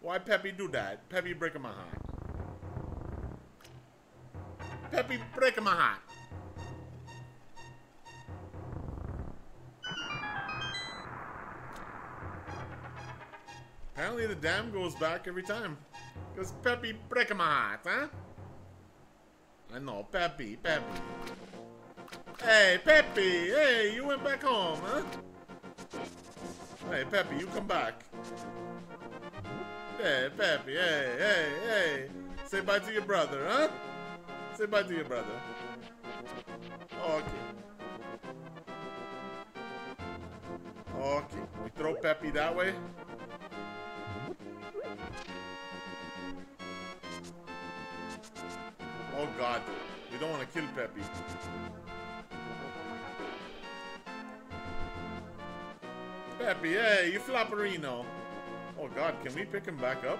Speaker 1: Why Peppy do that? Peppy breaking my heart. Peppy breaking my heart. Apparently the dam goes back every time. Because Peppy breaking my heart, huh? I know, Peppy, Peppy. Hey, Peppy! Hey, you went back home, huh? Hey, Peppy, you come back. Hey, Peppy, hey, hey, hey. Say bye to your brother, huh? Say bye to your brother. Okay. Okay. We throw Peppy that way? Oh god. We don't want to kill Peppy. Peppy, hey, you flopperino. Oh god, can we pick him back up?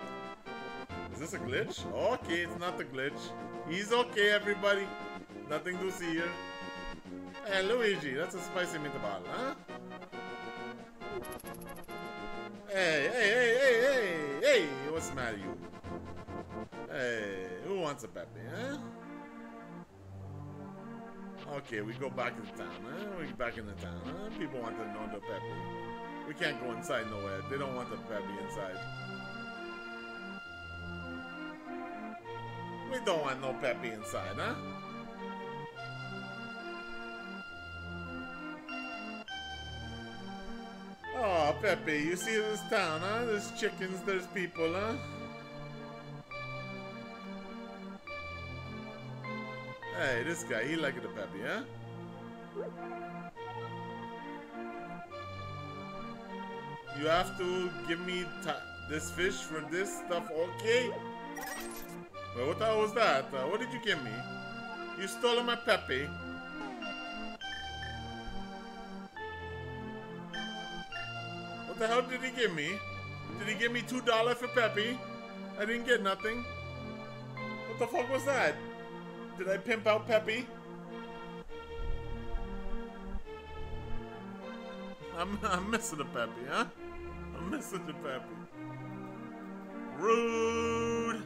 Speaker 1: Is this a glitch? Okay, it's not a glitch. He's okay, everybody. Nothing to see here. Hey, Luigi, that's a spicy meatball, huh? Hey, hey, hey, hey, hey, hey, what's the matter, you? Hey, who wants a Peppy, huh? Okay, we go back into town, huh? We back in the town, huh? People want to know the Peppy. We can't go inside nowhere. They don't want the Peppy inside. We don't want no Peppy inside, huh? Oh, Peppy, you see this town, huh? There's chickens, there's people, huh? Hey, this guy, he like the Peppy, huh? You have to give me this fish for this stuff, okay? Well, what the hell was that? Uh, what did you give me? You stole my Pepe. What the hell did he give me? Did he give me two dollar for Pepe? I didn't get nothing. What the fuck was that? Did I pimp out Peppy? I'm, I'm missing a Peppy, huh? I'm missing the Peppy. Rude!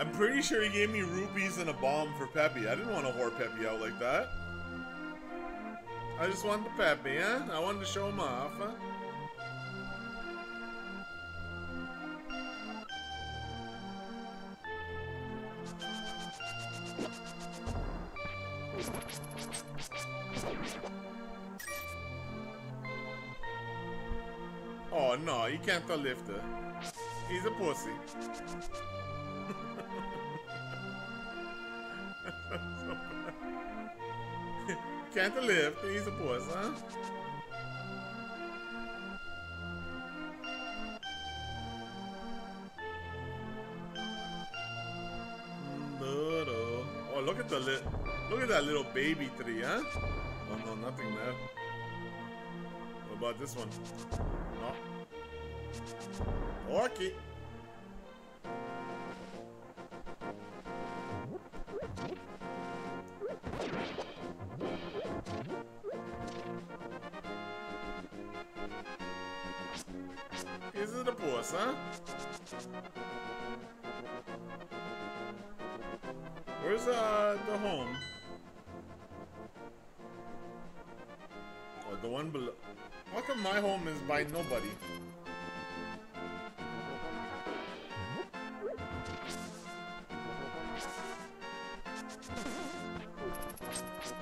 Speaker 1: I'm pretty sure he gave me rupees and a bomb for Peppy. I didn't want to whore Peppy out like that. I just wanted the Peppy, huh? Eh? I wanted to show him off, huh? Oh no, he can't lift her. He's a pussy. Can't lift. He's a puss, huh? Little. Oh, look at the lit. Look at that little baby tree, huh? Oh no, nothing there. What about this one? No. Is it a boss, huh? Where's uh the home? Oh, the one below. How come my home is by nobody?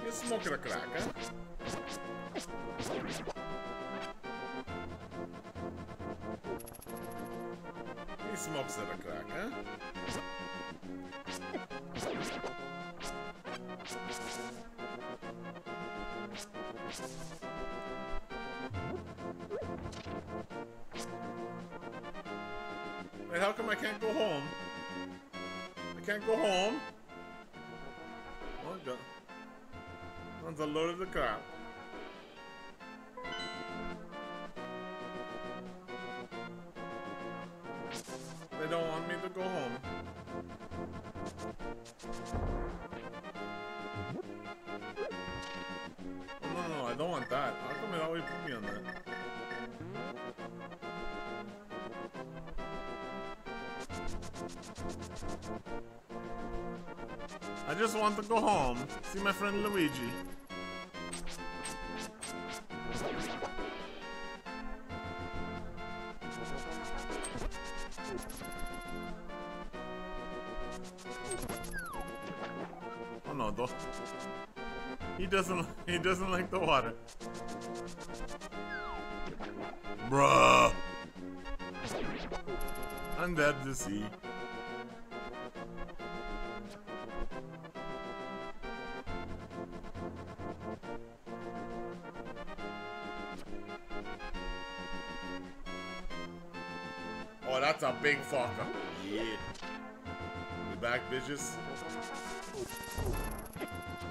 Speaker 1: You're smoking a crack, huh? Huh? Wait, how come I can't go home? I can't go home? Oh, God. That's a load of the crap. Go home, see my friend Luigi. Oh no, though. He doesn't he doesn't like the water. Bruh. I'm dead to see. Big. Yeah. We back, bitches.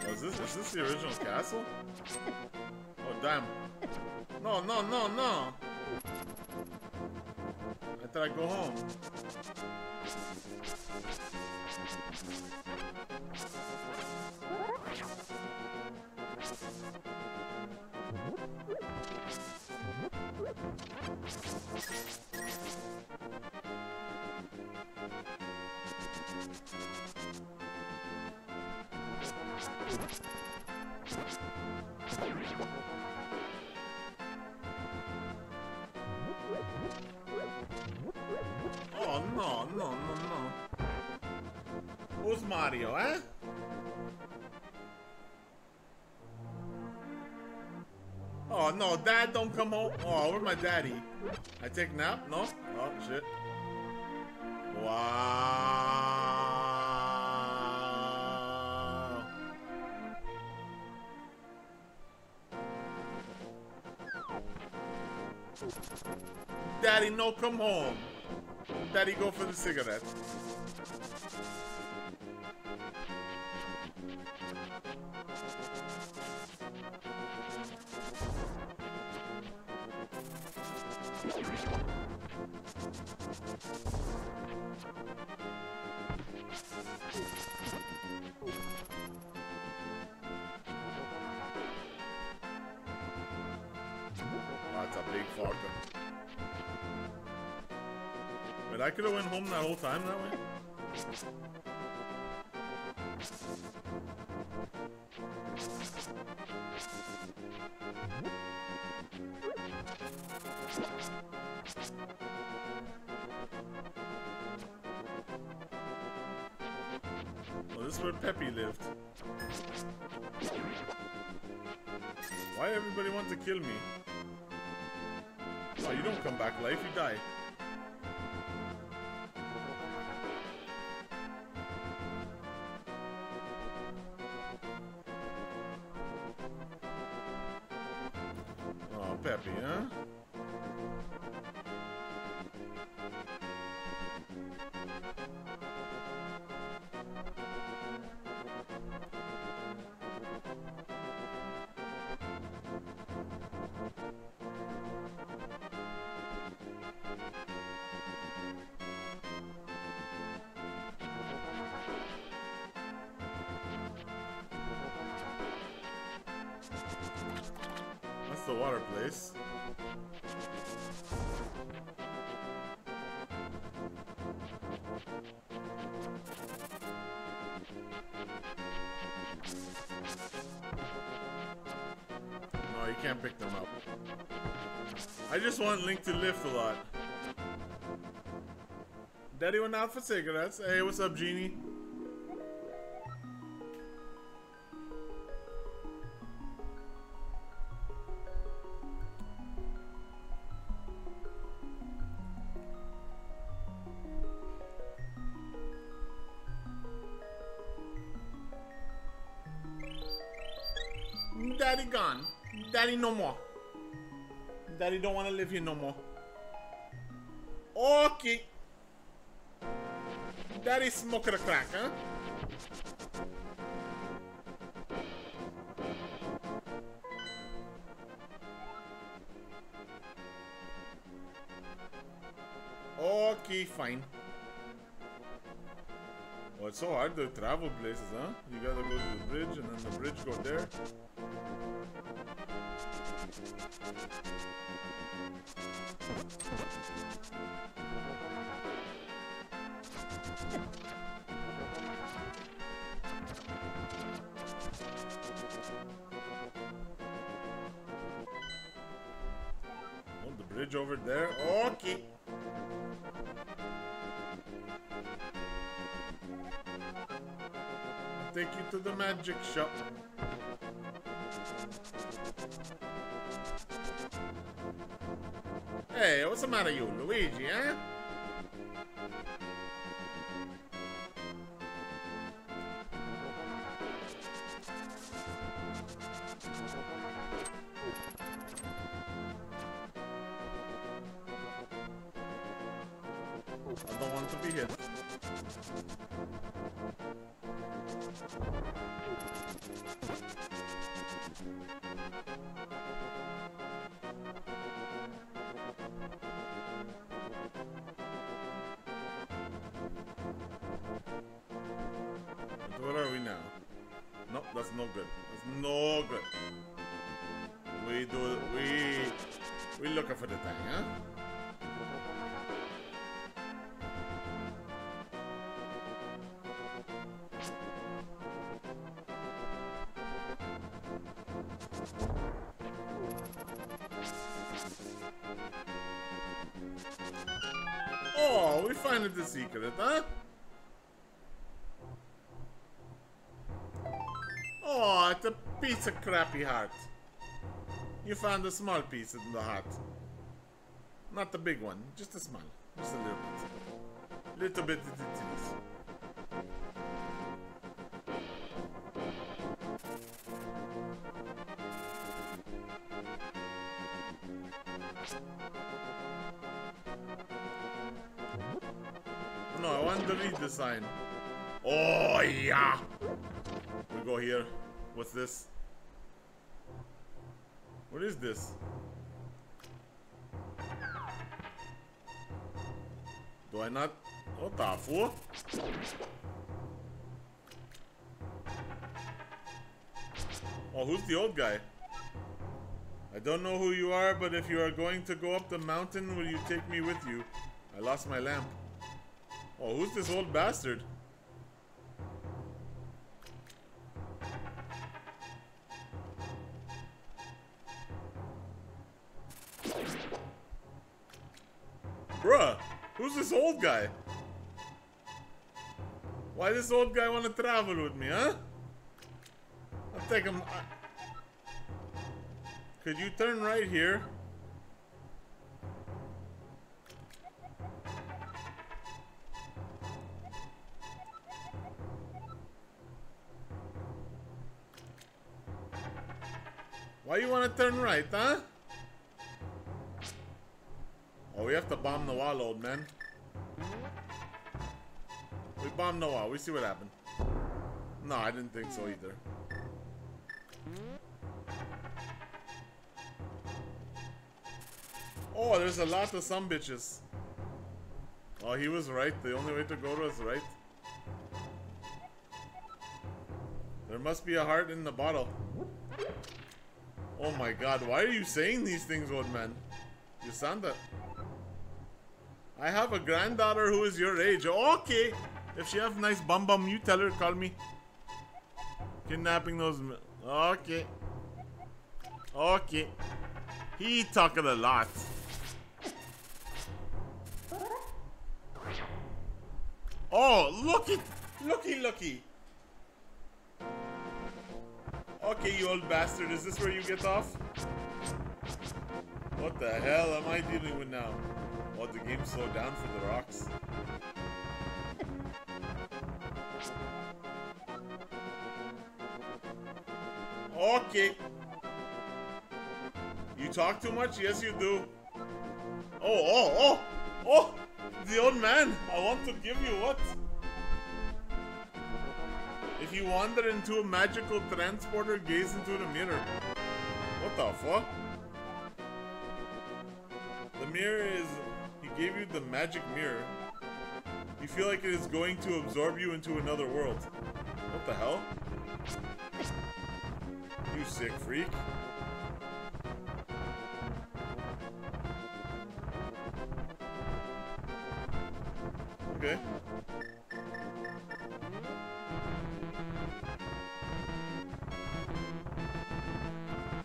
Speaker 1: Oh, is this is this the original castle? Oh damn. No, no, no, no. I thought I'd go home. No, no, no, no. Who's Mario, eh? Oh no, dad don't come home. Oh, where's my daddy? I take nap? No? Oh shit. Wow. Daddy, no come home. Daddy, go for the cigarette. That's But I could have went home that whole time that way. Oh, this is where Peppy lived. Why everybody want to kill me? Oh, you don't come back life, you die. Peppy, huh? The water place. No, you can't pick them up. I just want Link to lift a lot. Daddy went out for cigarettes. Hey, what's up, Genie? daddy no more. Daddy don't want to live here no more. Okay. Daddy smoking a crack, huh? Okay, fine. Well, it's so hard to travel places, huh? You gotta go to the bridge, and then the bridge go there. The bridge over there. Okay. Take you to the magic shop. Hey, what's the matter, you, Luigi, huh? I don't want to be hit. No good. No good. We do we we looking for the thing, huh? Oh, we find the secret, huh? It's a crappy heart. You found a small piece in the heart. Not the big one, just a small. Just a little bit. Little bit of. No, I want to read the sign. Oh, yeah! We go here. What's this? This? Do I not? What the fuck? Oh, who's the old guy? I don't know who you are, but if you are going to go up the mountain, will you take me with you? I lost my lamp. Oh, who's this old bastard? Old guy? Why this old guy want to travel with me, huh? I'll take him. I... Could you turn right here? Why you want to turn right, huh? Oh, we have to bomb the wall, old man. We bombed wall. We see what happened. No, I didn't think so either. Oh, there's a lot of some bitches. Oh, he was right. The only way to go was right. There must be a heart in the bottle. Oh my god, why are you saying these things, old man? You sound that. I have a granddaughter who is your age. Okay. If she have nice bum bum, you tell her, call me. Kidnapping those... Okay. Okay. He talking a lot. Oh, looky! Looky, looky! Okay, you old bastard, is this where you get off? What the hell am I dealing with now? Oh, the game slowed down for the rocks. Okay. You talk too much? Yes, you do. Oh, oh, oh! Oh! The old man! I want to give you what? If you wander into a magical transporter, gaze into the mirror. What the fuck? The mirror is... He gave you the magic mirror. You feel like it is going to absorb you into another world. What the hell? Sick freak. Okay.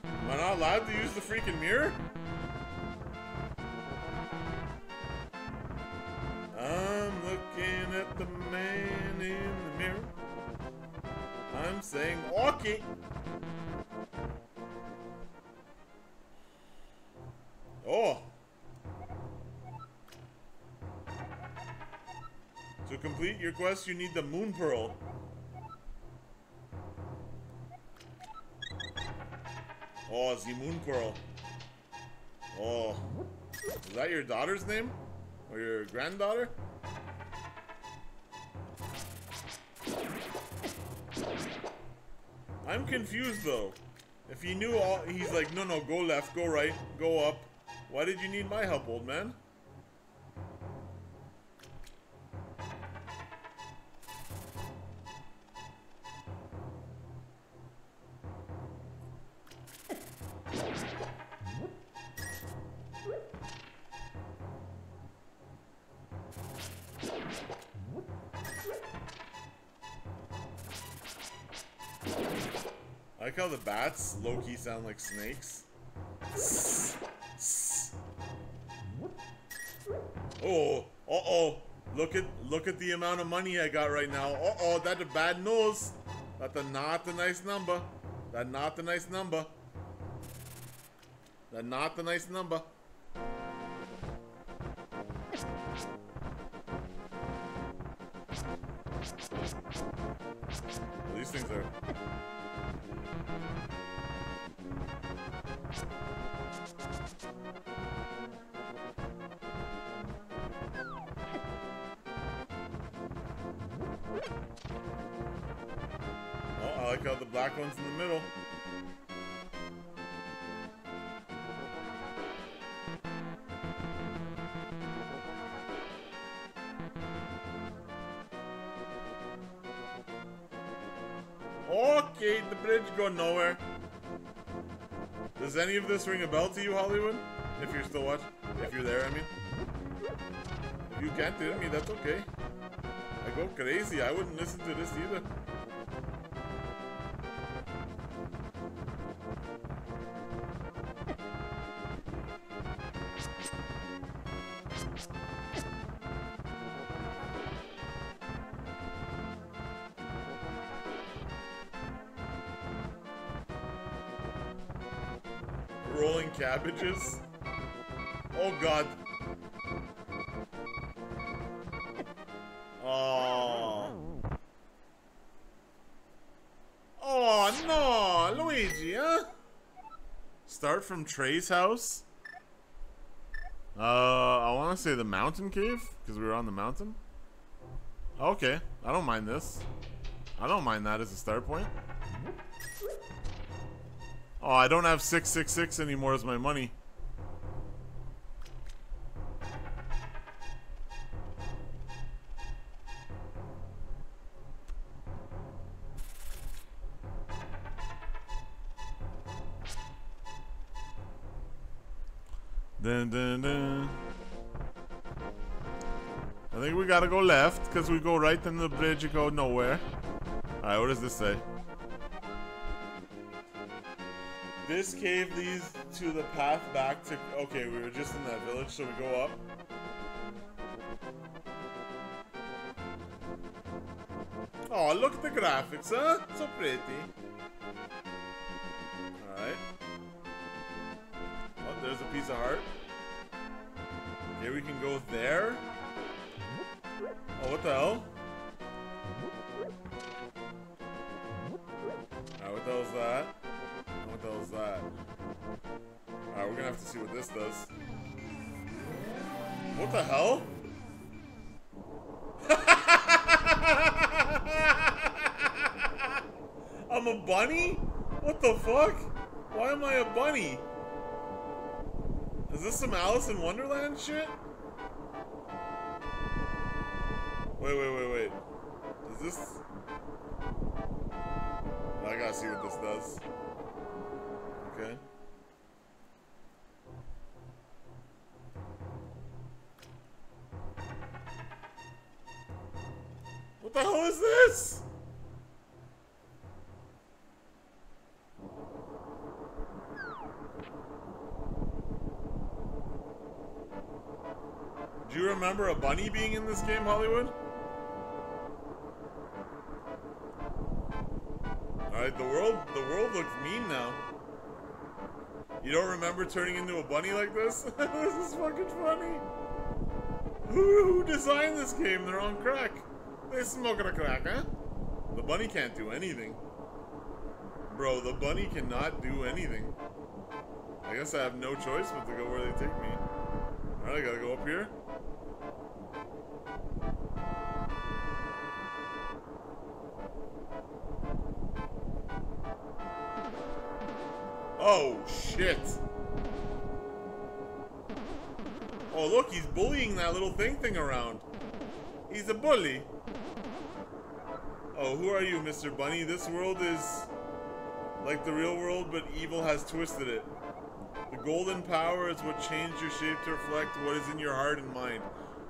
Speaker 1: Am I not allowed to use the freaking mirror? I'm looking at the man in the mirror. I'm saying, okay. Oh. Quest, you need the Moon Pearl. Oh, the Moon Pearl. Oh. Is that your daughter's name? Or your granddaughter? I'm confused though. If he knew all, he's like, no, no, go left, go right, go up. Why did you need my help, old man? Low-key sound like snakes. Oh, uh-oh. Look at look at the amount of money I got right now. Uh-oh, that's a bad news. That's a not a nice number. That not a nice number. That not a nice number. These things are Oh, I like how the black one's in the middle. Okay, the bridge go nowhere. Does any of this ring a bell to you, Hollywood? If you're still watching? If you're there, I mean. If you can't hear me, that's okay. I go crazy. I wouldn't listen to this either. Cabbages? Oh god. Oh. Oh no, Luigi, huh? Start from Trey's house? Uh, I want to say the mountain cave, because we were on the mountain. Okay, I don't mind this. I don't mind that as a start point. Oh, I don't have 666 anymore as my money. Dun, dun, dun. I think we gotta go left, because we go right, then the bridge, you go nowhere. Alright, what does this say? This cave leads to the path back to... Okay, we were just in that village, so we go up. Oh, look at the graphics, huh? So pretty. Alright. Oh, there's a piece of heart. Okay, we can go there. Oh, what the hell? Alright, what the hell is that? That? Alright, we're gonna have to see what this does. What the hell? I'm a bunny? What the fuck? Why am I a bunny? Is this some Alice in Wonderland shit? Wait, wait, wait, wait. Does this... I gotta see what this does. What the hell is this? Do you remember a bunny being in this game, Hollywood? Alright, the world the world looks mean now. You don't remember turning into a bunny like this? this is fucking funny. Who, who designed this game? They're on crack. They smoking a crack, huh? The bunny can't do anything. Bro, the bunny cannot do anything. I guess I have no choice but to go where they take me. Alright, I gotta go up here. Oh, shit. Oh, look, he's bullying that little thing thing around. He's a bully. Oh, who are you, Mr. Bunny? This world is like the real world, but evil has twisted it. The golden power is what changed your shape to reflect what is in your heart and mind.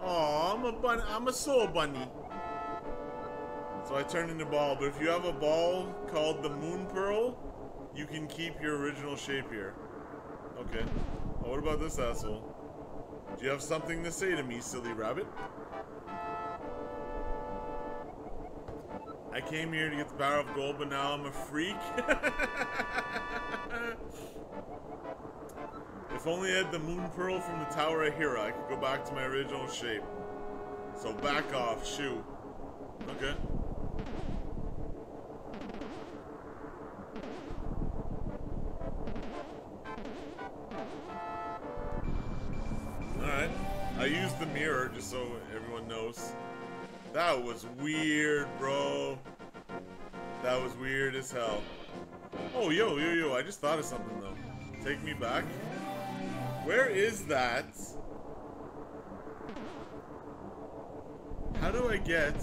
Speaker 1: Oh, I'm a bunny. I'm a soul bunny. So I turned into ball. But if you have a ball called the moon pearl, you can keep your original shape here. Okay. Oh, what about this asshole? Do you have something to say to me, silly rabbit? I came here to get the power of gold, but now I'm a freak. if only I had the moon pearl from the Tower of Hera, I could go back to my original shape. So back off, shoo. Okay. Alright. I used the mirror just so everyone knows. That was weird, bro. That was weird as hell. Oh, yo, yo, yo, I just thought of something, though. Take me back. Where is that? How do I get...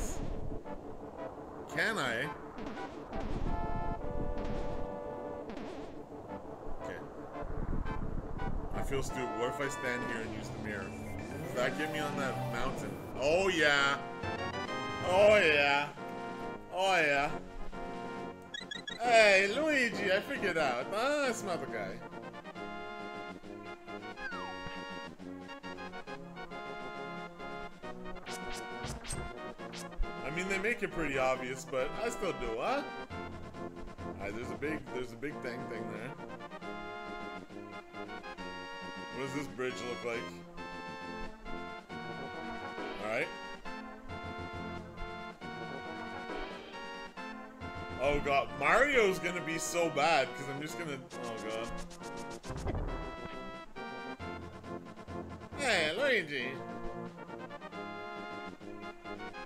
Speaker 1: Can I? Okay. I feel stupid. What if I stand here and use the mirror? Does that get me on that mountain? Oh, yeah. Oh, yeah. Oh, yeah. Hey, Luigi, I figured out. Ah, not the guy. I mean, they make it pretty obvious, but I still do, huh? Alright, there's a big, there's a big thing thing there. What does this bridge look like? Alright. Oh god, Mario's gonna be so bad, because I'm just gonna... Oh god. Hey, Luigi!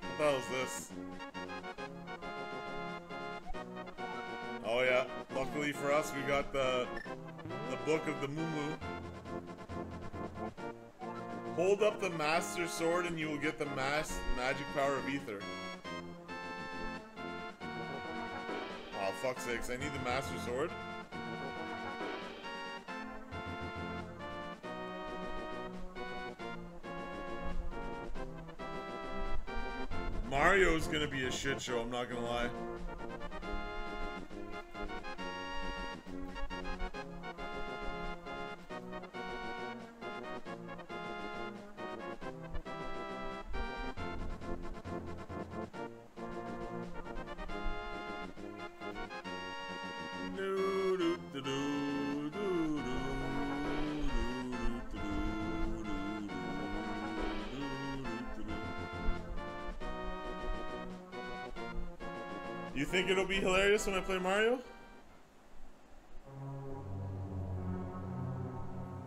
Speaker 1: What the hell is this? Oh yeah, luckily for us, we got the the book of the Mumu. Hold up the Master Sword and you will get the mass magic power of Ether. Oh, fuck sakes, I need the Master Sword. Mario's gonna be a shit show, I'm not gonna lie. You think it'll be hilarious when I play Mario?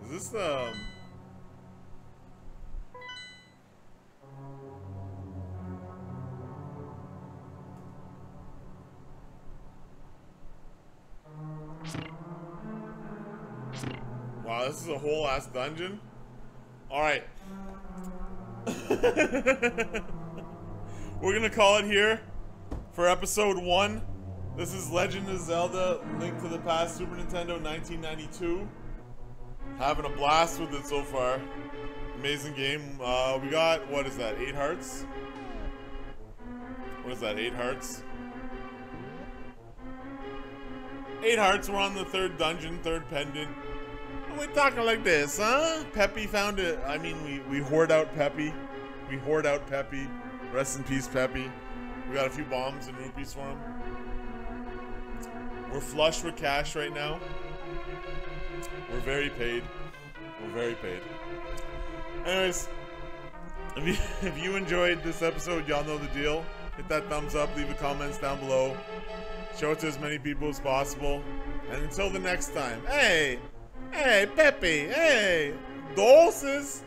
Speaker 1: Is this the... Um... This is a whole ass dungeon? Alright. we're gonna call it here for episode one. This is Legend of Zelda: Link to the Past, Super Nintendo, 1992. Having a blast with it so far. Amazing game. Uh, we got what is that? Eight hearts. What is that? Eight hearts. Eight hearts. We're on the third dungeon, third pendant. We're talking like this, huh? Peppy found it. I mean, we we hoard out Peppy. We hoard out Peppy. Rest in peace, Peppy. We got a few bombs and rupees for him. We're flush with cash right now. We're very paid. We're very paid. Anyways, if you, if you enjoyed this episode, y'all know the deal. Hit that thumbs up, leave a comments down below. Show it to as many people as possible. And until the next time, hey, hey, Pepe, hey, doses.